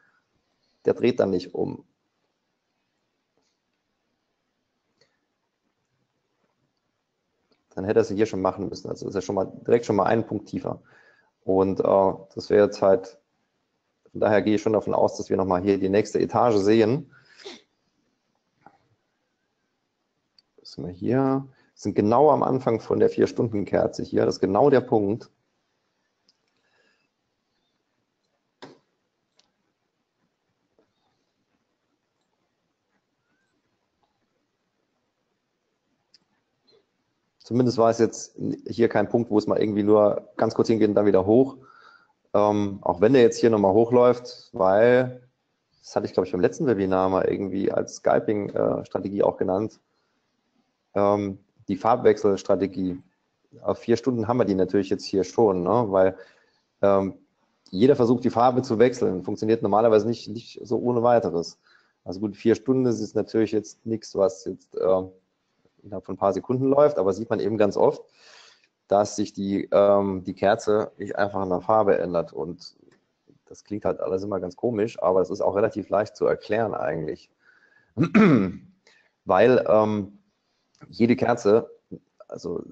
der dreht dann nicht um. dann hätte er sie hier schon machen müssen. Also ist er schon mal direkt schon mal einen Punkt tiefer. Und äh, das wäre jetzt halt, von daher gehe ich schon davon aus, dass wir nochmal hier die nächste Etage sehen. Was sind wir hier? Sind genau am Anfang von der Vier-Stunden-Kerze hier. Das ist genau der Punkt. Zumindest war es jetzt hier kein Punkt, wo es mal irgendwie nur ganz kurz hingeht und dann wieder hoch. Ähm, auch wenn der jetzt hier nochmal hochläuft, weil, das hatte ich glaube ich beim letzten Webinar mal irgendwie als Skyping-Strategie auch genannt, ähm, die Farbwechselstrategie. Auf vier Stunden haben wir die natürlich jetzt hier schon, ne? weil ähm, jeder versucht, die Farbe zu wechseln. Funktioniert normalerweise nicht, nicht so ohne weiteres. Also gut, vier Stunden ist natürlich jetzt nichts, was jetzt äh, innerhalb von ein paar Sekunden läuft, aber sieht man eben ganz oft, dass sich die, ähm, die Kerze nicht einfach in der Farbe ändert. Und das klingt halt alles immer ganz komisch, aber es ist auch relativ leicht zu erklären eigentlich. Weil ähm, jede Kerze, also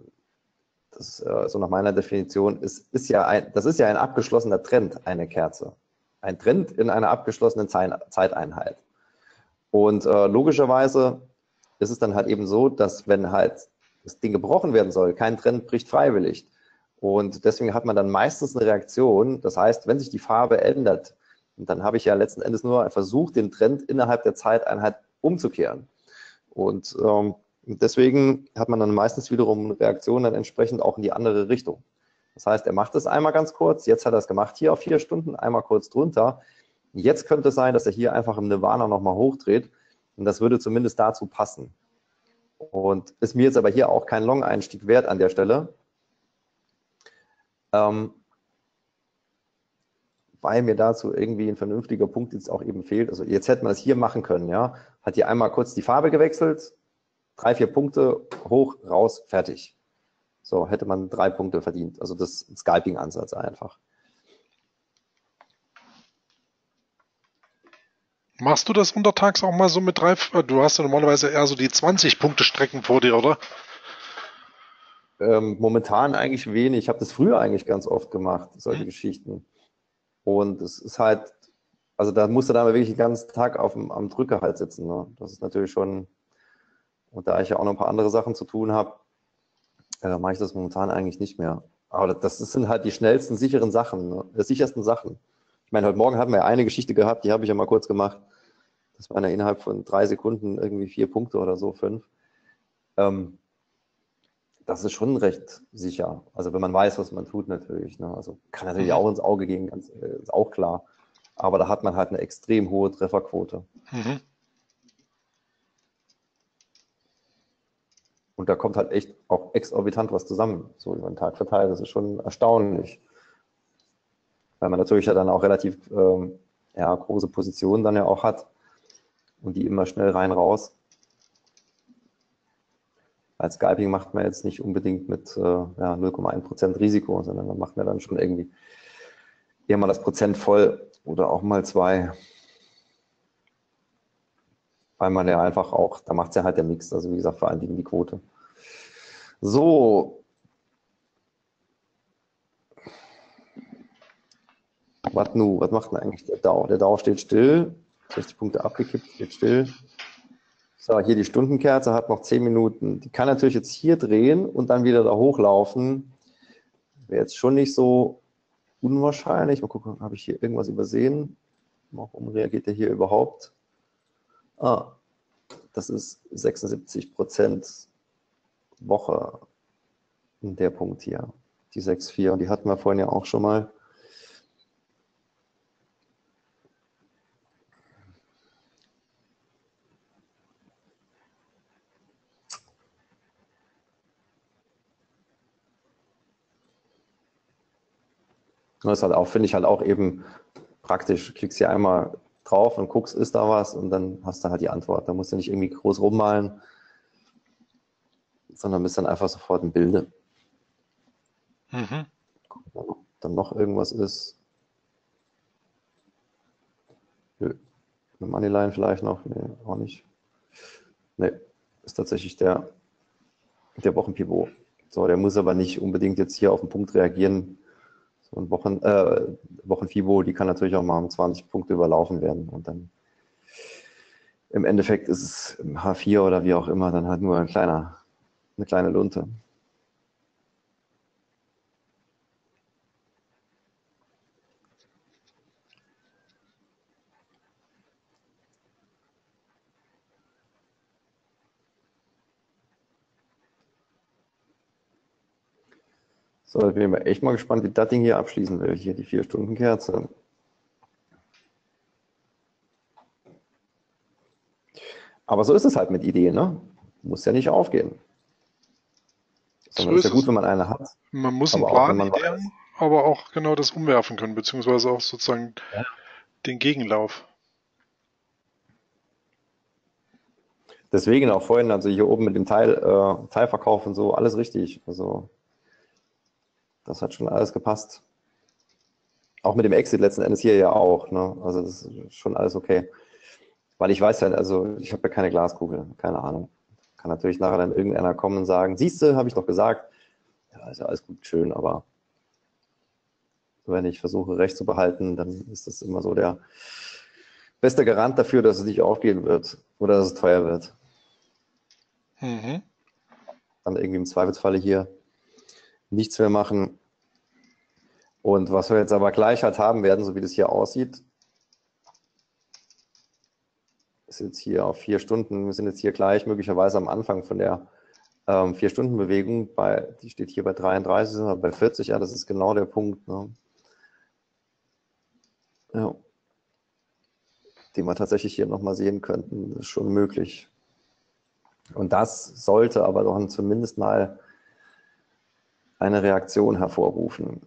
das äh, so nach meiner Definition, ist, ist ja ein, das ist ja ein abgeschlossener Trend, eine Kerze. Ein Trend in einer abgeschlossenen Zeiteinheit. Und äh, logischerweise ist es dann halt eben so, dass wenn halt das Ding gebrochen werden soll, kein Trend bricht freiwillig. Und deswegen hat man dann meistens eine Reaktion. Das heißt, wenn sich die Farbe ändert, dann habe ich ja letzten Endes nur versucht, den Trend innerhalb der Zeiteinheit umzukehren. Und ähm, deswegen hat man dann meistens wiederum eine Reaktion dann entsprechend auch in die andere Richtung. Das heißt, er macht es einmal ganz kurz, jetzt hat er es gemacht hier auf vier Stunden, einmal kurz drunter. Jetzt könnte es sein, dass er hier einfach im Nirvana nochmal hochdreht und das würde zumindest dazu passen. Und ist mir jetzt aber hier auch kein Long-Einstieg wert an der Stelle, ähm, weil mir dazu irgendwie ein vernünftiger Punkt jetzt auch eben fehlt. Also jetzt hätte man es hier machen können, ja. Hat hier einmal kurz die Farbe gewechselt, drei, vier Punkte, hoch, raus, fertig. So, hätte man drei Punkte verdient. Also das Scalping-Ansatz einfach. Machst du das untertags auch mal so mit drei? Du hast ja normalerweise eher so die 20-Punkte-Strecken vor dir, oder? Ähm, momentan eigentlich wenig. Ich habe das früher eigentlich ganz oft gemacht, solche hm. Geschichten. Und es ist halt Also da musst du dann wirklich den ganzen Tag auf dem, am Drücker halt sitzen. Ne? Das ist natürlich schon, und da ich ja auch noch ein paar andere Sachen zu tun habe, äh, mache ich das momentan eigentlich nicht mehr. Aber das, das sind halt die schnellsten, sicheren Sachen, ne? die sichersten Sachen. Ich meine, heute Morgen hatten wir ja eine Geschichte gehabt, die habe ich ja mal kurz gemacht. Das waren ja innerhalb von drei Sekunden irgendwie vier Punkte oder so, fünf. Ähm, das ist schon recht sicher. Also wenn man weiß, was man tut, natürlich. Ne? Also kann natürlich mhm. auch ins Auge gehen, ganz, äh, ist auch klar. Aber da hat man halt eine extrem hohe Trefferquote. Mhm. Und da kommt halt echt auch exorbitant was zusammen, so über den Tag verteilt. Das ist schon erstaunlich. Weil man natürlich ja dann auch relativ ähm, ja, große Positionen dann ja auch hat und die immer schnell rein raus. Als Scalping macht man jetzt nicht unbedingt mit äh, ja, 0,1% Risiko, sondern man macht man dann schon irgendwie eher mal das Prozent voll oder auch mal zwei. Weil man ja einfach auch, da macht es ja halt der Mix, also wie gesagt, vor allen Dingen die Quote. So. Was nu? Was macht denn eigentlich der DAO? Der DAO steht still, 60 Punkte abgekippt, steht still. So, hier die Stundenkerze hat noch 10 Minuten. Die kann natürlich jetzt hier drehen und dann wieder da hochlaufen. Wäre jetzt schon nicht so unwahrscheinlich. Mal gucken, habe ich hier irgendwas übersehen? Warum reagiert er hier überhaupt? Ah, das ist 76 Prozent Woche der Punkt hier, die 6,4. Und die hatten wir vorhin ja auch schon mal. das ist halt auch, finde ich halt auch eben praktisch. Klickst hier einmal drauf und guckst, ist da was und dann hast du halt die Antwort. Da musst du nicht irgendwie groß rummalen, sondern bist dann einfach sofort im Bilde. Mhm. Gucken, dann noch irgendwas ist. Nö. Eine Moneyline vielleicht noch? Nee, auch nicht. Nee, ist tatsächlich der, der Wochenpivot. So, der muss aber nicht unbedingt jetzt hier auf den Punkt reagieren, und Wochen, äh, Wochenfibo, die kann natürlich auch mal um 20 Punkte überlaufen werden. Und dann im Endeffekt ist es im H4 oder wie auch immer dann halt nur ein kleiner, eine kleine Lunte. So, ich bin echt mal gespannt, wie das Ding hier abschließen will. Hier die vier Stunden Kerze. Aber so ist es halt mit Ideen, ne? Muss ja nicht aufgehen. Sondern so ist ja gut, wenn man eine hat. Man muss einen Plan Ideen, aber auch genau das umwerfen können, beziehungsweise auch sozusagen ja. den Gegenlauf. Deswegen auch vorhin, also hier oben mit dem Teil, äh, Teilverkauf und so, alles richtig. Also das hat schon alles gepasst. Auch mit dem Exit letzten Endes hier ja auch. Ne? Also das ist schon alles okay. Weil ich weiß ja, also ich habe ja keine Glaskugel, keine Ahnung. Kann natürlich nachher dann irgendeiner kommen und sagen, siehst du, habe ich doch gesagt. Ja, ist ja alles gut, schön, aber wenn ich versuche, Recht zu behalten, dann ist das immer so der beste Garant dafür, dass es nicht aufgehen wird oder dass es teuer wird. Mhm. Dann irgendwie im Zweifelsfalle hier nichts mehr machen. Und was wir jetzt aber gleich halt haben werden, so wie das hier aussieht, ist jetzt hier auf vier Stunden, wir sind jetzt hier gleich möglicherweise am Anfang von der ähm, Vier-Stunden-Bewegung, bei, die steht hier bei 33, sind wir bei 40, ja, das ist genau der Punkt. Ne? Ja. Den wir tatsächlich hier nochmal sehen könnten, das ist schon möglich. Und das sollte aber doch zumindest mal eine Reaktion hervorrufen.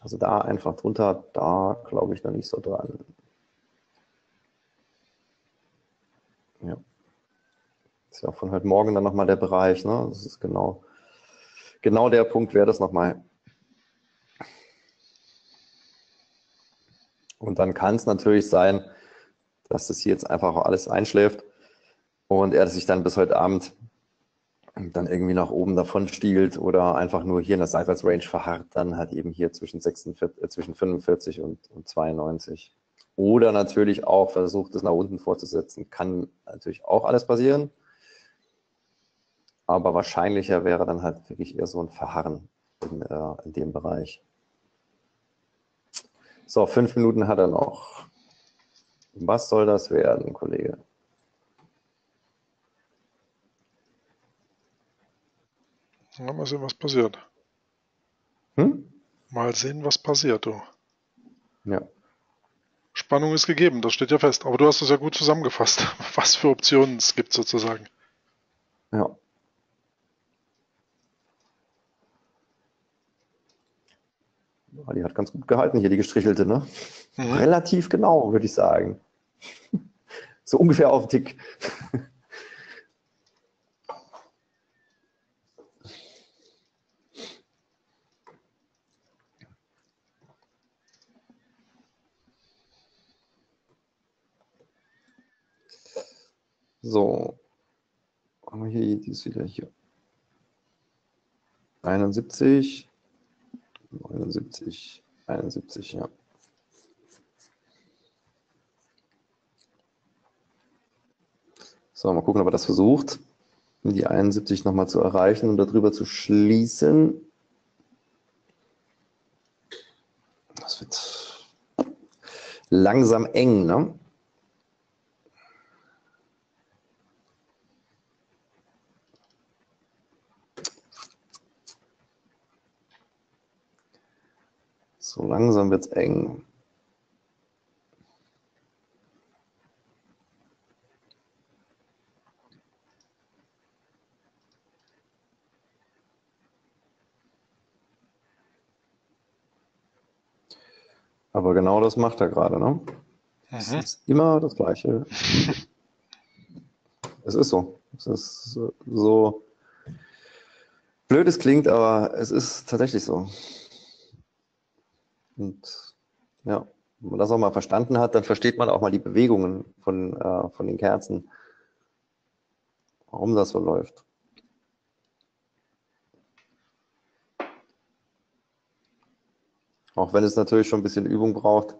Also da einfach drunter, da glaube ich noch nicht so dran. Ja. Das ist ja auch von heute Morgen dann nochmal der Bereich. Ne? Das ist genau, genau der Punkt wäre das nochmal. Und dann kann es natürlich sein, dass das hier jetzt einfach alles einschläft und er sich dann bis heute Abend dann irgendwie nach oben davon stiehlt oder einfach nur hier in der Seitwärtsrange verharrt, dann halt eben hier zwischen, 46, äh, zwischen 45 und, und 92. Oder natürlich auch versucht, es nach unten fortzusetzen. Kann natürlich auch alles passieren. Aber wahrscheinlicher wäre dann halt wirklich eher so ein Verharren in, äh, in dem Bereich. So, fünf Minuten hat er noch. Was soll das werden, Kollege? Ja, mal sehen, was passiert. Hm? Mal sehen, was passiert, du. Ja. Spannung ist gegeben, das steht ja fest. Aber du hast es ja gut zusammengefasst, was für Optionen es gibt sozusagen. Ja. Die hat ganz gut gehalten hier, die gestrichelte, ne? Mhm. Relativ genau, würde ich sagen. so ungefähr auf den Tick. So, haben wir hier, die ist wieder hier. 71, 79, 71, ja. So, mal gucken, ob er das versucht, die 71 nochmal zu erreichen und darüber zu schließen. Das wird langsam eng, ne? So langsam wird es eng. Aber genau das macht er gerade, ne? Es mhm. ist immer das Gleiche. es ist so. Es ist so blöd es klingt, aber es ist tatsächlich so. Und ja, wenn man das auch mal verstanden hat, dann versteht man auch mal die Bewegungen von, äh, von den Kerzen, warum das so läuft. Auch wenn es natürlich schon ein bisschen Übung braucht,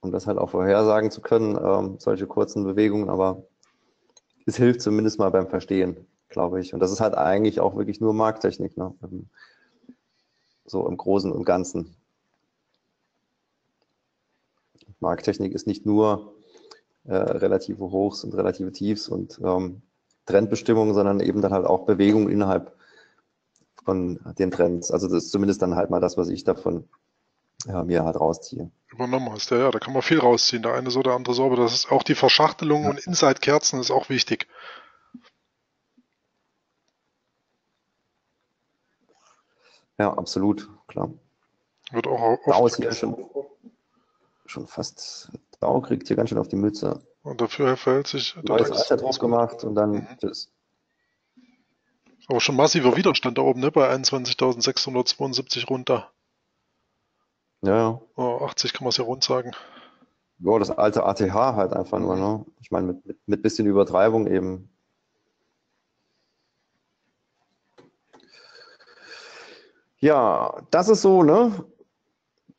um das halt auch vorhersagen zu können, ähm, solche kurzen Bewegungen, aber es hilft zumindest mal beim Verstehen, glaube ich. Und das ist halt eigentlich auch wirklich nur Markttechnik. Ne? So im Großen und Ganzen. Markttechnik ist nicht nur äh, relative Hochs und relative Tiefs und ähm, Trendbestimmung, sondern eben dann halt auch Bewegung innerhalb von den Trends. Also das ist zumindest dann halt mal das, was ich davon ja, mir halt rausziehe. Übernommen hast, ja, ja, da kann man viel rausziehen. Der eine so, der andere so, aber das ist auch die Verschachtelung ja. und Inside-Kerzen ist auch wichtig. Ja, absolut, klar. Wird auch Dau ist hier schon, schon fast, Dau kriegt hier ganz schön auf die Mütze. Und dafür verhält sich der Neues Alter drauf gemacht und dann mhm. das. Aber schon massiver Widerstand da oben, ne? Bei 21.672 runter. Ja, ja. Oh, 80 kann man es ja rund sagen. Ja, das alte ATH halt einfach nur, ne? Ich meine, mit, mit, mit bisschen Übertreibung eben Ja, das ist so, ne?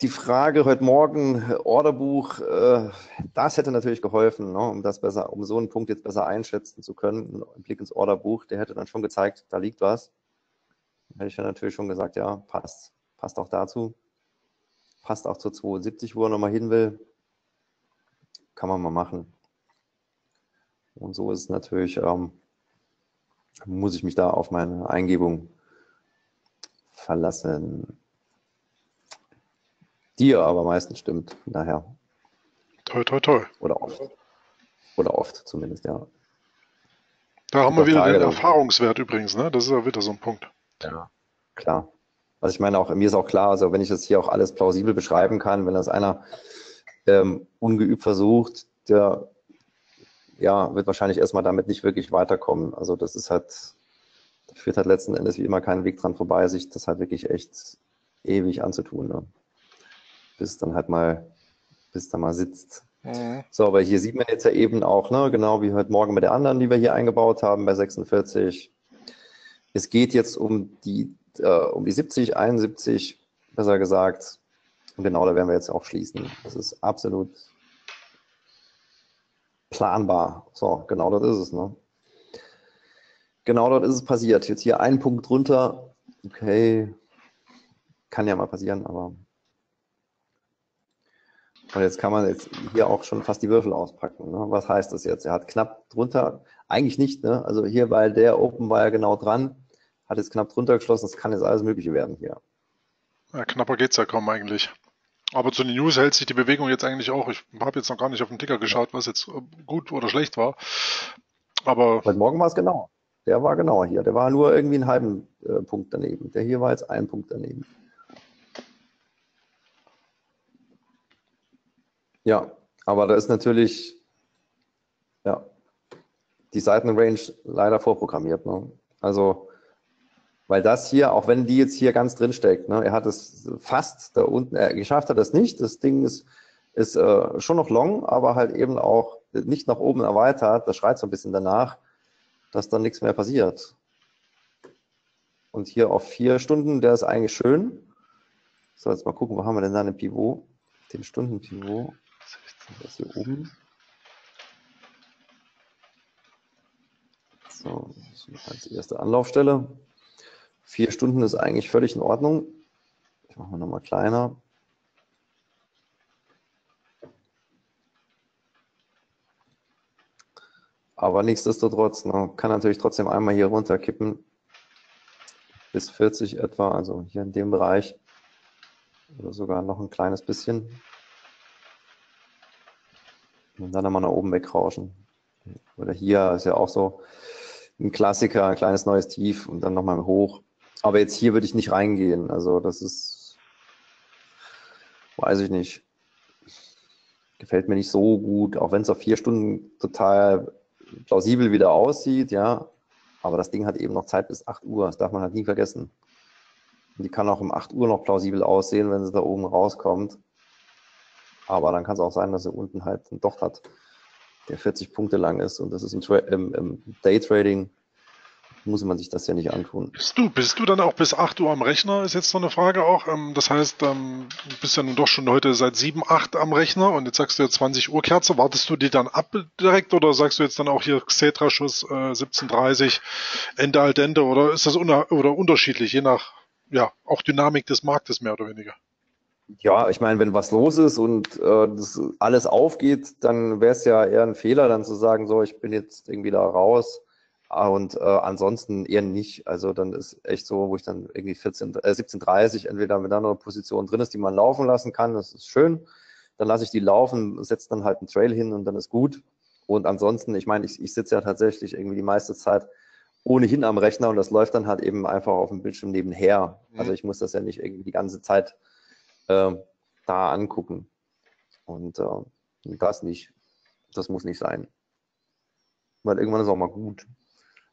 Die Frage heute Morgen, Orderbuch, äh, das hätte natürlich geholfen, ne? um das besser, um so einen Punkt jetzt besser einschätzen zu können. Ein Blick ins Orderbuch, der hätte dann schon gezeigt, da liegt was. Da hätte ich ja natürlich schon gesagt, ja, passt. Passt auch dazu. Passt auch zur 72, wo er nochmal hin will. Kann man mal machen. Und so ist es natürlich, ähm, muss ich mich da auf meine Eingebung verlassen. Dir aber meistens stimmt, daher. Toll, toll, toll. Oder oft. Oder oft zumindest, ja. Da haben wir wieder Frage, den Erfahrungswert übrigens, ne? Das ist ja wieder so ein Punkt. Ja, klar. Also ich meine auch, mir ist auch klar, also wenn ich das hier auch alles plausibel beschreiben kann, wenn das einer ähm, ungeübt versucht, der ja, wird wahrscheinlich erstmal damit nicht wirklich weiterkommen. Also das ist halt, führt halt letzten Endes wie immer keinen Weg dran vorbei, sich das halt wirklich echt ewig anzutun. Ne? Bis dann halt mal, bis da mal sitzt. Mhm. So, aber hier sieht man jetzt ja eben auch, ne, genau wie heute Morgen mit der anderen, die wir hier eingebaut haben bei 46. Es geht jetzt um die, äh, um die 70, 71, besser gesagt. Und genau da werden wir jetzt auch schließen. Das ist absolut planbar. So, genau das ist es. Ne? Genau dort ist es passiert. Jetzt hier ein Punkt drunter. Okay, kann ja mal passieren, aber. Und jetzt kann man jetzt hier auch schon fast die Würfel auspacken. Ne? Was heißt das jetzt? Er hat knapp drunter, eigentlich nicht, ne? Also hier, weil der Open war ja genau dran, hat jetzt knapp drunter geschlossen, das kann jetzt alles Mögliche werden hier. Ja, knapper geht es ja kaum eigentlich. Aber zu den News hält sich die Bewegung jetzt eigentlich auch. Ich habe jetzt noch gar nicht auf den Ticker geschaut, was jetzt gut oder schlecht war. Aber. Heute Morgen war es genau. Der war genauer hier. Der war nur irgendwie einen halben äh, Punkt daneben. Der hier war jetzt ein Punkt daneben. Ja, aber da ist natürlich ja, die Seitenrange leider vorprogrammiert. Ne? Also weil das hier, auch wenn die jetzt hier ganz drin steckt, ne, er hat es fast da unten, er geschafft hat das nicht. Das Ding ist, ist äh, schon noch long, aber halt eben auch nicht nach oben erweitert. Das schreit so ein bisschen danach, dass dann nichts mehr passiert. Und hier auf vier Stunden, der ist eigentlich schön. So, jetzt mal gucken, wo haben wir denn da einen Pivot? Den Stundenpivot. Das hier oben. So, als erste Anlaufstelle. Vier Stunden ist eigentlich völlig in Ordnung. Ich mache mal nochmal kleiner. Aber nichtsdestotrotz, ne, kann natürlich trotzdem einmal hier runterkippen. Bis 40 etwa, also hier in dem Bereich. Oder sogar noch ein kleines bisschen. Und dann nochmal nach oben wegrauschen. Oder hier ist ja auch so ein Klassiker, ein kleines neues Tief und dann nochmal hoch. Aber jetzt hier würde ich nicht reingehen. Also das ist, weiß ich nicht. Gefällt mir nicht so gut, auch wenn es auf vier Stunden total plausibel wieder aussieht, ja. Aber das Ding hat eben noch Zeit bis 8 Uhr. Das darf man halt nie vergessen. Und die kann auch um 8 Uhr noch plausibel aussehen, wenn sie da oben rauskommt. Aber dann kann es auch sein, dass sie unten halt einen Docht hat, der 40 Punkte lang ist. Und das ist im, im, im Daytrading muss man sich das ja nicht antun. Bist du, bist du dann auch bis 8 Uhr am Rechner, ist jetzt noch eine Frage auch. Ähm, das heißt, ähm, du bist ja nun doch schon heute seit 7, 8 am Rechner und jetzt sagst du ja 20 Uhr Kerze. Wartest du die dann ab direkt oder sagst du jetzt dann auch hier Xetra-Schuss äh, 17.30 Ende al dente oder ist das una oder unterschiedlich, je nach, ja, auch Dynamik des Marktes mehr oder weniger? Ja, ich meine, wenn was los ist und äh, das alles aufgeht, dann wäre es ja eher ein Fehler, dann zu sagen, so, ich bin jetzt irgendwie da raus und äh, ansonsten eher nicht. Also dann ist echt so, wo ich dann irgendwie 14, äh, 17.30 entweder mit einer Position drin ist, die man laufen lassen kann, das ist schön. Dann lasse ich die laufen, setze dann halt einen Trail hin und dann ist gut. Und ansonsten, ich meine, ich, ich sitze ja tatsächlich irgendwie die meiste Zeit ohnehin am Rechner und das läuft dann halt eben einfach auf dem Bildschirm nebenher. Mhm. Also ich muss das ja nicht irgendwie die ganze Zeit äh, da angucken. Und äh, das nicht. Das muss nicht sein. Weil irgendwann ist auch mal gut.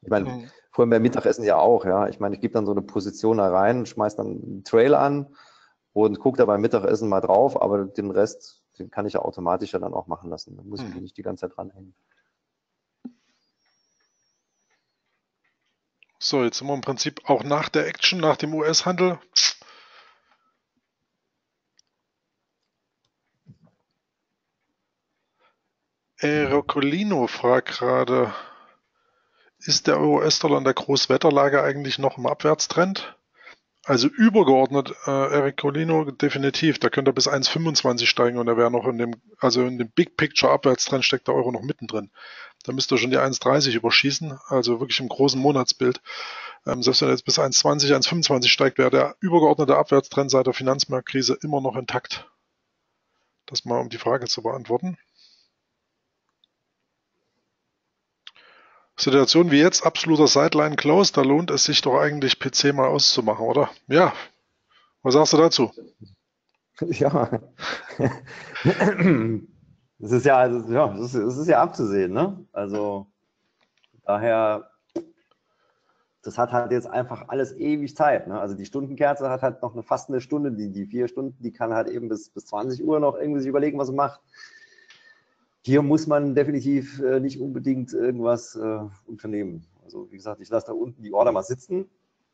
Ich meine, mhm. vorhin beim Mittagessen ja auch, ja. Ich meine, ich gebe dann so eine Position da rein, schmeiße dann einen Trail an und gucke da beim Mittagessen mal drauf, aber den Rest, den kann ich ja automatisch ja dann auch machen lassen. Da muss ich mhm. nicht die ganze Zeit dranhängen. So, jetzt sind wir im Prinzip auch nach der Action, nach dem US-Handel. Erocolino fragt gerade, ist der Euro-US-Dollar in der Großwetterlage eigentlich noch im Abwärtstrend? Also übergeordnet, äh, Eric Colino, definitiv. Da könnte er bis 1,25 steigen und er wäre noch in dem, also in dem Big Picture Abwärtstrend steckt der Euro noch mittendrin. Da müsste er schon die 1,30 überschießen, also wirklich im großen Monatsbild. Ähm, selbst wenn er jetzt bis 1,20, 1,25 steigt, wäre der übergeordnete Abwärtstrend seit der Finanzmarktkrise immer noch intakt. Das mal um die Frage zu beantworten. Situation wie jetzt, absoluter Sideline Close, da lohnt es sich doch eigentlich PC mal auszumachen, oder? Ja. Was sagst du dazu? Ja. Das ist ja, also, ja, das ist, das ist ja abzusehen, ne? Also daher, das hat halt jetzt einfach alles ewig Zeit. Ne? Also die Stundenkerze hat halt noch eine, fast eine Stunde, die, die vier Stunden, die kann halt eben bis, bis 20 Uhr noch irgendwie sich überlegen, was sie macht hier muss man definitiv äh, nicht unbedingt irgendwas äh, unternehmen. Also wie gesagt, ich lasse da unten die Order mal sitzen.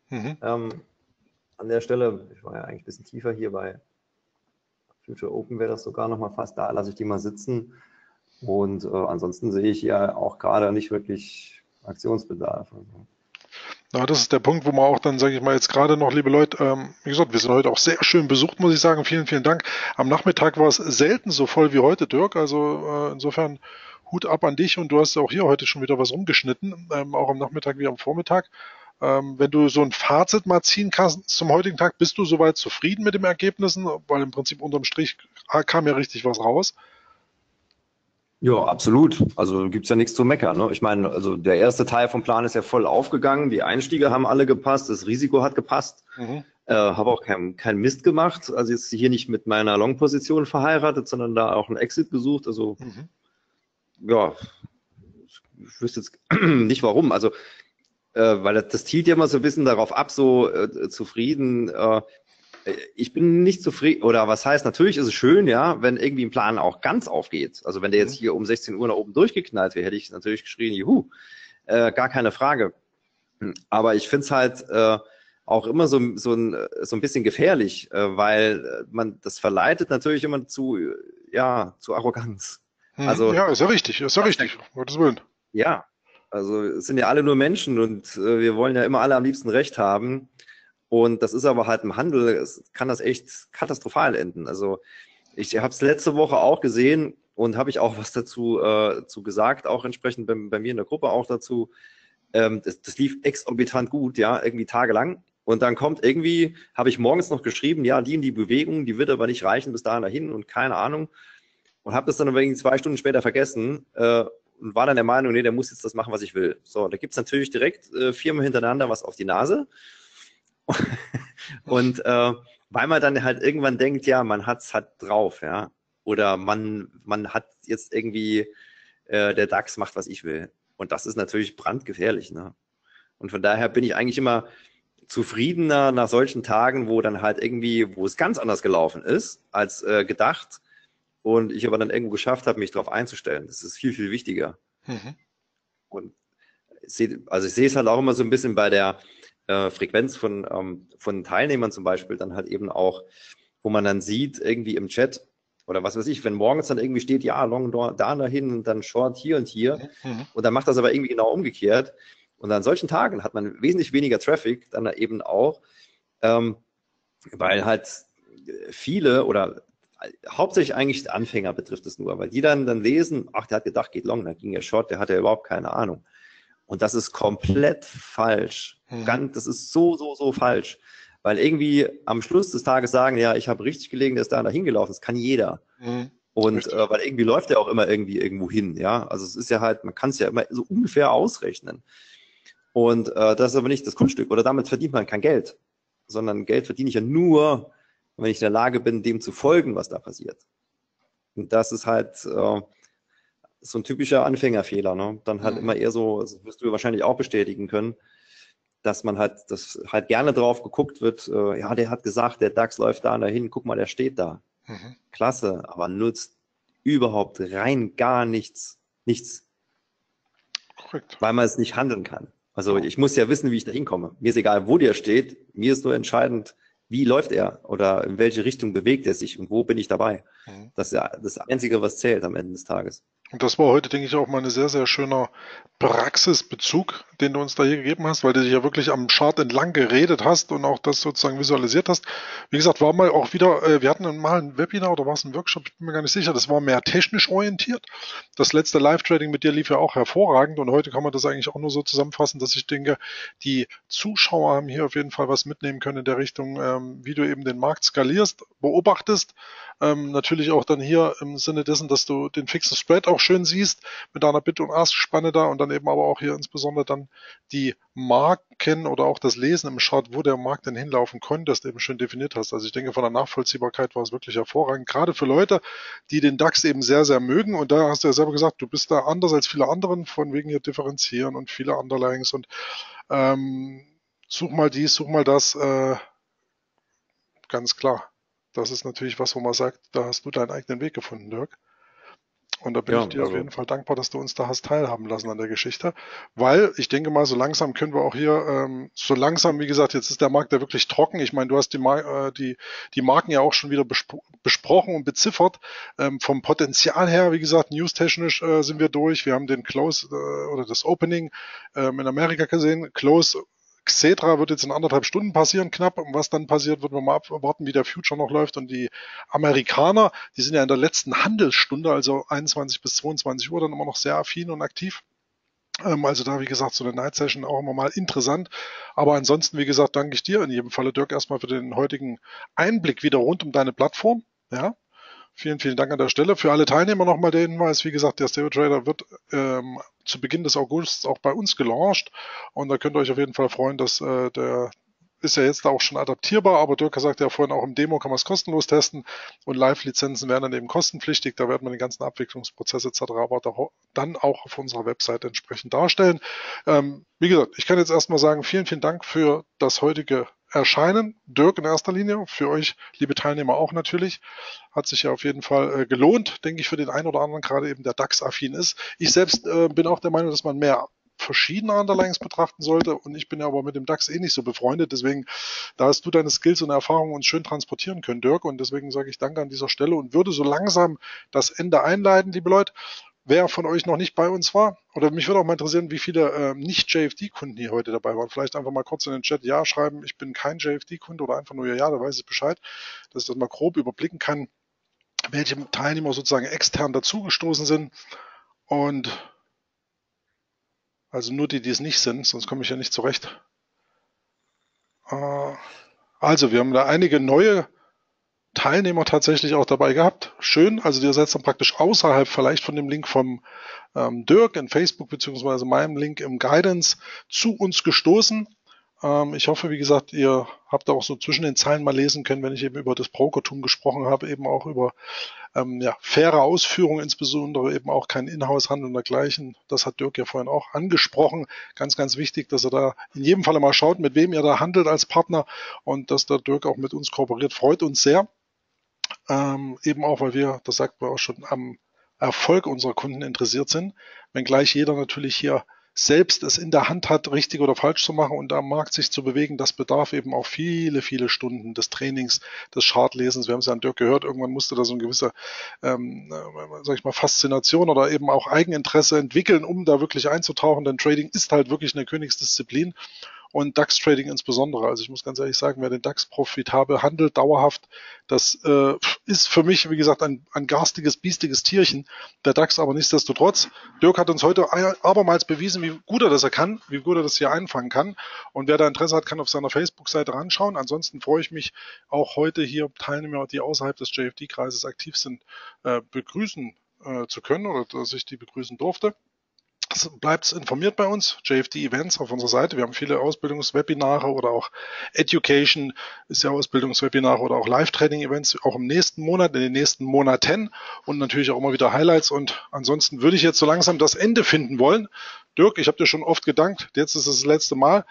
Mhm. Ähm, an der Stelle, ich war ja eigentlich ein bisschen tiefer hier bei Future Open wäre das sogar nochmal fast, da lasse ich die mal sitzen. Und äh, ansonsten sehe ich ja auch gerade nicht wirklich Aktionsbedarf. Also. Ja, das ist der Punkt, wo man auch dann, sage ich mal, jetzt gerade noch, liebe Leute, ähm, wie gesagt, wir sind heute auch sehr schön besucht, muss ich sagen. Vielen, vielen Dank. Am Nachmittag war es selten so voll wie heute, Dirk. Also äh, insofern Hut ab an dich und du hast auch hier heute schon wieder was rumgeschnitten, ähm, auch am Nachmittag wie am Vormittag. Ähm, wenn du so ein Fazit mal ziehen kannst zum heutigen Tag, bist du soweit zufrieden mit den Ergebnissen? Weil im Prinzip unterm Strich kam ja richtig was raus. Ja, absolut. Also gibt es ja nichts zu meckern. Ne? Ich meine, also der erste Teil vom Plan ist ja voll aufgegangen. Die Einstiege haben alle gepasst, das Risiko hat gepasst. Mhm. Äh, habe auch keinen kein Mist gemacht. Also jetzt hier nicht mit meiner Long-Position verheiratet, sondern da auch einen Exit gesucht. Also mhm. ja, ich wüsste jetzt nicht warum. Also äh, weil das, das zielt ja immer so ein bisschen darauf ab, so äh, zufrieden. Äh, ich bin nicht zufrieden, oder was heißt, natürlich ist es schön, ja, wenn irgendwie ein Plan auch ganz aufgeht. Also wenn der jetzt mhm. hier um 16 Uhr nach oben durchgeknallt wäre, hätte ich natürlich geschrien, juhu, äh, gar keine Frage. Aber ich finde es halt äh, auch immer so, so, ein, so ein bisschen gefährlich, äh, weil man das verleitet natürlich immer zu, ja, zu Arroganz. Hm, also, ja, ist ja richtig, ist ja richtig, Gottes Willen. Ja, also es sind ja alle nur Menschen und äh, wir wollen ja immer alle am liebsten Recht haben. Und das ist aber halt im Handel, es kann das echt katastrophal enden. Also ich habe es letzte Woche auch gesehen und habe ich auch was dazu äh, zu gesagt, auch entsprechend bei, bei, mir in der Gruppe auch dazu. Ähm, das, das lief exorbitant gut, ja, irgendwie tagelang. Und dann kommt irgendwie, habe ich morgens noch geschrieben, ja, die in die Bewegung, die wird aber nicht reichen bis dahin dahin und keine Ahnung. Und habe das dann irgendwie zwei Stunden später vergessen äh, und war dann der Meinung, nee, der muss jetzt das machen, was ich will. So, da gibt's natürlich direkt äh, viermal hintereinander was auf die Nase. und äh, weil man dann halt irgendwann denkt, ja, man hat's halt drauf, ja. Oder man, man hat jetzt irgendwie, äh, der DAX macht, was ich will. Und das ist natürlich brandgefährlich, ne? Und von daher bin ich eigentlich immer zufriedener nach solchen Tagen, wo dann halt irgendwie, wo es ganz anders gelaufen ist, als äh, gedacht. Und ich aber dann irgendwo geschafft habe, mich darauf einzustellen. Das ist viel, viel wichtiger. Mhm. Und also ich sehe es halt auch immer so ein bisschen bei der, äh, Frequenz von, ähm, von Teilnehmern zum Beispiel dann halt eben auch, wo man dann sieht, irgendwie im Chat, oder was weiß ich, wenn morgens dann irgendwie steht, ja, Long da dahin und dann Short hier und hier, mhm. und dann macht das aber irgendwie genau umgekehrt. Und an solchen Tagen hat man wesentlich weniger Traffic dann eben auch, ähm, weil halt viele oder hauptsächlich eigentlich Anfänger betrifft es nur, weil die dann, dann lesen, ach, der hat gedacht, geht long, dann ging er short, der hat ja überhaupt keine Ahnung. Und das ist komplett falsch. Mhm. Ganz, das ist so, so, so falsch. Weil irgendwie am Schluss des Tages sagen, ja, ich habe richtig gelegen, der ist da und da hingelaufen. Das kann jeder. Mhm. Und äh, weil irgendwie läuft er auch immer irgendwie irgendwo hin, ja. Also es ist ja halt, man kann es ja immer so ungefähr ausrechnen. Und äh, das ist aber nicht das Kunststück. Oder damit verdient man kein Geld. Sondern Geld verdiene ich ja nur, wenn ich in der Lage bin, dem zu folgen, was da passiert. Und das ist halt, äh, so ein typischer Anfängerfehler. Ne? Dann halt mhm. immer eher so, das wirst du wahrscheinlich auch bestätigen können, dass man halt, dass halt gerne drauf geguckt wird, äh, ja, der hat gesagt, der DAX läuft da und dahin, guck mal, der steht da. Mhm. Klasse, aber nutzt überhaupt rein gar nichts, nichts. Korrekt. Weil man es nicht handeln kann. Also ich muss ja wissen, wie ich da hinkomme. Mir ist egal, wo der steht. Mir ist nur entscheidend, wie läuft er oder in welche Richtung bewegt er sich und wo bin ich dabei. Mhm. Das ist ja das Einzige, was zählt am Ende des Tages. Und das war heute, denke ich, auch mal ein sehr, sehr schöner Praxisbezug, den du uns da hier gegeben hast, weil du dich ja wirklich am Chart entlang geredet hast und auch das sozusagen visualisiert hast. Wie gesagt, war mal auch wieder, äh, wir hatten mal ein Webinar oder war es ein Workshop, ich bin mir gar nicht sicher, das war mehr technisch orientiert. Das letzte Live-Trading mit dir lief ja auch hervorragend und heute kann man das eigentlich auch nur so zusammenfassen, dass ich denke, die Zuschauer haben hier auf jeden Fall was mitnehmen können in der Richtung, ähm, wie du eben den Markt skalierst, beobachtest, ähm, natürlich auch dann hier im Sinne dessen, dass du den fixen Spread auch schön siehst mit einer Bit- und Ask-Spanne da und dann eben aber auch hier insbesondere dann die Marken oder auch das Lesen im Chart, wo der Markt denn hinlaufen konnte, das eben schön definiert hast. Also ich denke, von der Nachvollziehbarkeit war es wirklich hervorragend, gerade für Leute, die den DAX eben sehr, sehr mögen. Und da hast du ja selber gesagt, du bist da anders als viele anderen, von wegen hier differenzieren und viele Underlines und ähm, such mal dies, such mal das, äh, ganz klar das ist natürlich was, wo man sagt, da hast du deinen eigenen Weg gefunden, Dirk. Und da bin ja, ich dir also. auf jeden Fall dankbar, dass du uns da hast teilhaben lassen an der Geschichte. Weil ich denke mal, so langsam können wir auch hier, ähm, so langsam, wie gesagt, jetzt ist der Markt ja wirklich trocken. Ich meine, du hast die, äh, die, die Marken ja auch schon wieder bespro besprochen und beziffert. Ähm, vom Potenzial her, wie gesagt, newstechnisch äh, sind wir durch. Wir haben den Close äh, oder das Opening ähm, in Amerika gesehen. Close Xetra wird jetzt in anderthalb Stunden passieren, knapp. Und was dann passiert, wird man mal abwarten, wie der Future noch läuft. Und die Amerikaner, die sind ja in der letzten Handelsstunde, also 21 bis 22 Uhr, dann immer noch sehr affin und aktiv. Ähm, also da, wie gesagt, so eine Night Session auch immer mal interessant. Aber ansonsten, wie gesagt, danke ich dir in jedem Falle, Dirk, erstmal für den heutigen Einblick wieder rund um deine Plattform. Ja, Vielen, vielen Dank an der Stelle. Für alle Teilnehmer nochmal der Hinweis, wie gesagt, der Stereo Trader wird ähm, zu Beginn des Augusts auch bei uns gelauncht und da könnt ihr euch auf jeden Fall freuen, dass äh, der ist ja jetzt auch schon adaptierbar, aber Dirk sagt ja vorhin auch im Demo kann man es kostenlos testen und Live-Lizenzen werden dann eben kostenpflichtig. Da werden wir den ganzen Abwicklungsprozess etc. aber dann auch auf unserer Website entsprechend darstellen. Ähm, wie gesagt, ich kann jetzt erstmal sagen, vielen, vielen Dank für das heutige Erscheinen. Dirk in erster Linie, für euch, liebe Teilnehmer auch natürlich. Hat sich ja auf jeden Fall äh, gelohnt, denke ich, für den einen oder anderen, gerade eben der DAX-affin ist. Ich selbst äh, bin auch der Meinung, dass man mehr verschiedene Underlyings betrachten sollte. Und ich bin ja aber mit dem DAX eh nicht so befreundet. Deswegen, da hast du deine Skills und Erfahrungen uns schön transportieren können, Dirk. Und deswegen sage ich Danke an dieser Stelle und würde so langsam das Ende einleiten, liebe Leute. Wer von euch noch nicht bei uns war, oder mich würde auch mal interessieren, wie viele äh, Nicht-JFD-Kunden hier heute dabei waren. Vielleicht einfach mal kurz in den Chat Ja schreiben, ich bin kein JFD-Kunde oder einfach nur Ja, ja, da weiß ich Bescheid, dass ich das mal grob überblicken kann, welche Teilnehmer sozusagen extern dazugestoßen sind. Und also nur die, die es nicht sind, sonst komme ich ja nicht zurecht. Äh, also, wir haben da einige neue Teilnehmer tatsächlich auch dabei gehabt. Schön, also ihr seid dann praktisch außerhalb vielleicht von dem Link vom ähm, Dirk in Facebook beziehungsweise meinem Link im Guidance zu uns gestoßen. Ähm, ich hoffe, wie gesagt, ihr habt auch so zwischen den Zeilen mal lesen können, wenn ich eben über das Brokertum gesprochen habe, eben auch über ähm, ja, faire Ausführungen, insbesondere eben auch kein Inhouse-Handel und dergleichen. Das hat Dirk ja vorhin auch angesprochen. Ganz, ganz wichtig, dass er da in jedem Falle mal schaut, mit wem ihr da handelt als Partner und dass der Dirk auch mit uns kooperiert, freut uns sehr. Ähm, eben auch, weil wir, das sagt man auch schon, am Erfolg unserer Kunden interessiert sind, wenngleich jeder natürlich hier selbst es in der Hand hat, richtig oder falsch zu machen und am Markt sich zu bewegen, das bedarf eben auch viele, viele Stunden des Trainings, des Chartlesens. Wir haben es ja an Dirk gehört, irgendwann musste da so eine gewisse, ähm, äh, sag ich mal, Faszination oder eben auch Eigeninteresse entwickeln, um da wirklich einzutauchen, denn Trading ist halt wirklich eine Königsdisziplin und DAX-Trading insbesondere. Also ich muss ganz ehrlich sagen, wer den DAX profitabel handelt, dauerhaft, das äh, ist für mich, wie gesagt, ein, ein garstiges, biestiges Tierchen. Der DAX aber nichtsdestotrotz. Dirk hat uns heute abermals bewiesen, wie gut er das er kann, wie gut er das hier einfangen kann. Und wer da Interesse hat, kann auf seiner Facebook-Seite ranschauen. Ansonsten freue ich mich auch heute hier Teilnehmer, die außerhalb des JFD-Kreises aktiv sind, äh, begrüßen äh, zu können oder dass ich die begrüßen durfte bleibt informiert bei uns, JFD Events auf unserer Seite. Wir haben viele Ausbildungswebinare oder auch Education ist ja Ausbildungswebinare oder auch Live-Training-Events auch im nächsten Monat, in den nächsten Monaten und natürlich auch immer wieder Highlights. Und ansonsten würde ich jetzt so langsam das Ende finden wollen. Dirk, ich habe dir schon oft gedankt. Jetzt ist es das letzte Mal.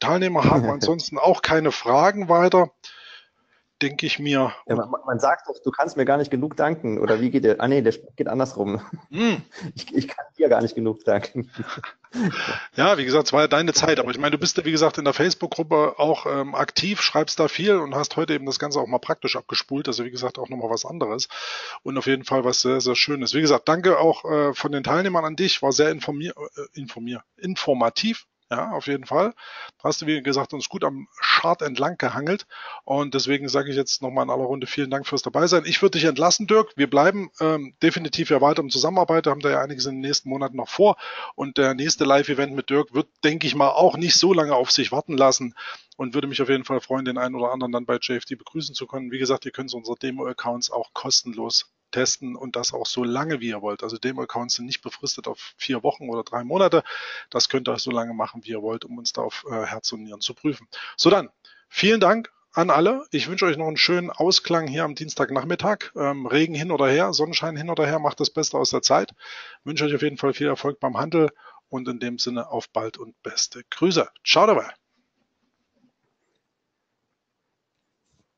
Teilnehmer haben ansonsten auch keine Fragen weiter denke ich mir. Ja, man, man, sagt doch, du kannst mir gar nicht genug danken. Oder wie geht der? Ah nee, der geht andersrum. Mm. Ich, ich, kann dir gar nicht genug danken. Ja, wie gesagt, es war ja deine Zeit, aber ich meine, du bist ja, wie gesagt, in der Facebook-Gruppe auch ähm, aktiv, schreibst da viel und hast heute eben das Ganze auch mal praktisch abgespult. Also wie gesagt, auch nochmal was anderes. Und auf jeden Fall was sehr, sehr Schönes. Wie gesagt, danke auch äh, von den Teilnehmern an dich, war sehr informier, äh, informier, informativ ja, auf jeden Fall. Hast du, wie gesagt, uns gut am Chart entlang gehangelt. Und deswegen sage ich jetzt nochmal in aller Runde vielen Dank fürs Dabeisein. Ich würde dich entlassen, Dirk. Wir bleiben ähm, definitiv ja weiter im Zusammenarbeit. Haben da ja einiges in den nächsten Monaten noch vor. Und der nächste Live-Event mit Dirk wird, denke ich mal, auch nicht so lange auf sich warten lassen. Und würde mich auf jeden Fall freuen, den einen oder anderen dann bei JFD begrüßen zu können. Wie gesagt, ihr könnt unsere Demo-Accounts auch kostenlos testen und das auch so lange, wie ihr wollt. Also Demo-Accounts sind nicht befristet auf vier Wochen oder drei Monate. Das könnt ihr so lange machen, wie ihr wollt, um uns da auf äh, Herz und Nieren zu prüfen. So dann, vielen Dank an alle. Ich wünsche euch noch einen schönen Ausklang hier am Dienstagnachmittag. Ähm, Regen hin oder her, Sonnenschein hin oder her, macht das Beste aus der Zeit. Ich wünsche euch auf jeden Fall viel Erfolg beim Handel und in dem Sinne auf bald und beste Grüße. Ciao dabei.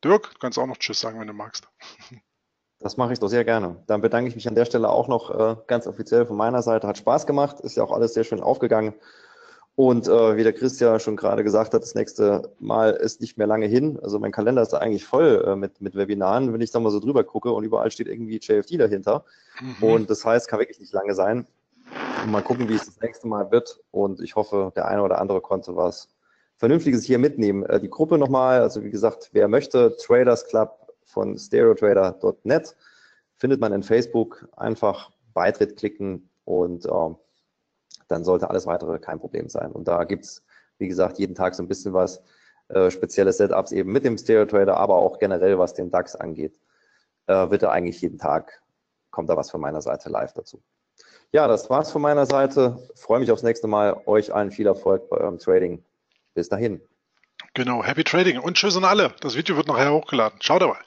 Dirk, du kannst auch noch Tschüss sagen, wenn du magst. Das mache ich doch sehr gerne. Dann bedanke ich mich an der Stelle auch noch äh, ganz offiziell von meiner Seite. Hat Spaß gemacht, ist ja auch alles sehr schön aufgegangen. Und äh, wie der Christian schon gerade gesagt hat, das nächste Mal ist nicht mehr lange hin. Also mein Kalender ist da eigentlich voll äh, mit, mit Webinaren, wenn ich da mal so drüber gucke und überall steht irgendwie JFD dahinter. Mhm. Und das heißt, kann wirklich nicht lange sein. Und mal gucken, wie es das nächste Mal wird. Und ich hoffe, der eine oder andere konnte was Vernünftiges hier mitnehmen. Äh, die Gruppe nochmal, also wie gesagt, wer möchte, Traders Club von stereotrader.net findet man in Facebook. Einfach Beitritt klicken und äh, dann sollte alles weitere kein Problem sein. Und da gibt es, wie gesagt, jeden Tag so ein bisschen was, äh, spezielle Setups eben mit dem Stereo Trader, aber auch generell, was den DAX angeht, äh, wird da eigentlich jeden Tag, kommt da was von meiner Seite live dazu. Ja, das war's von meiner Seite. Freue mich aufs nächste Mal. Euch allen viel Erfolg bei eurem Trading. Bis dahin. Genau, happy trading und tschüss an alle. Das Video wird nachher hochgeladen. Ciao dabei.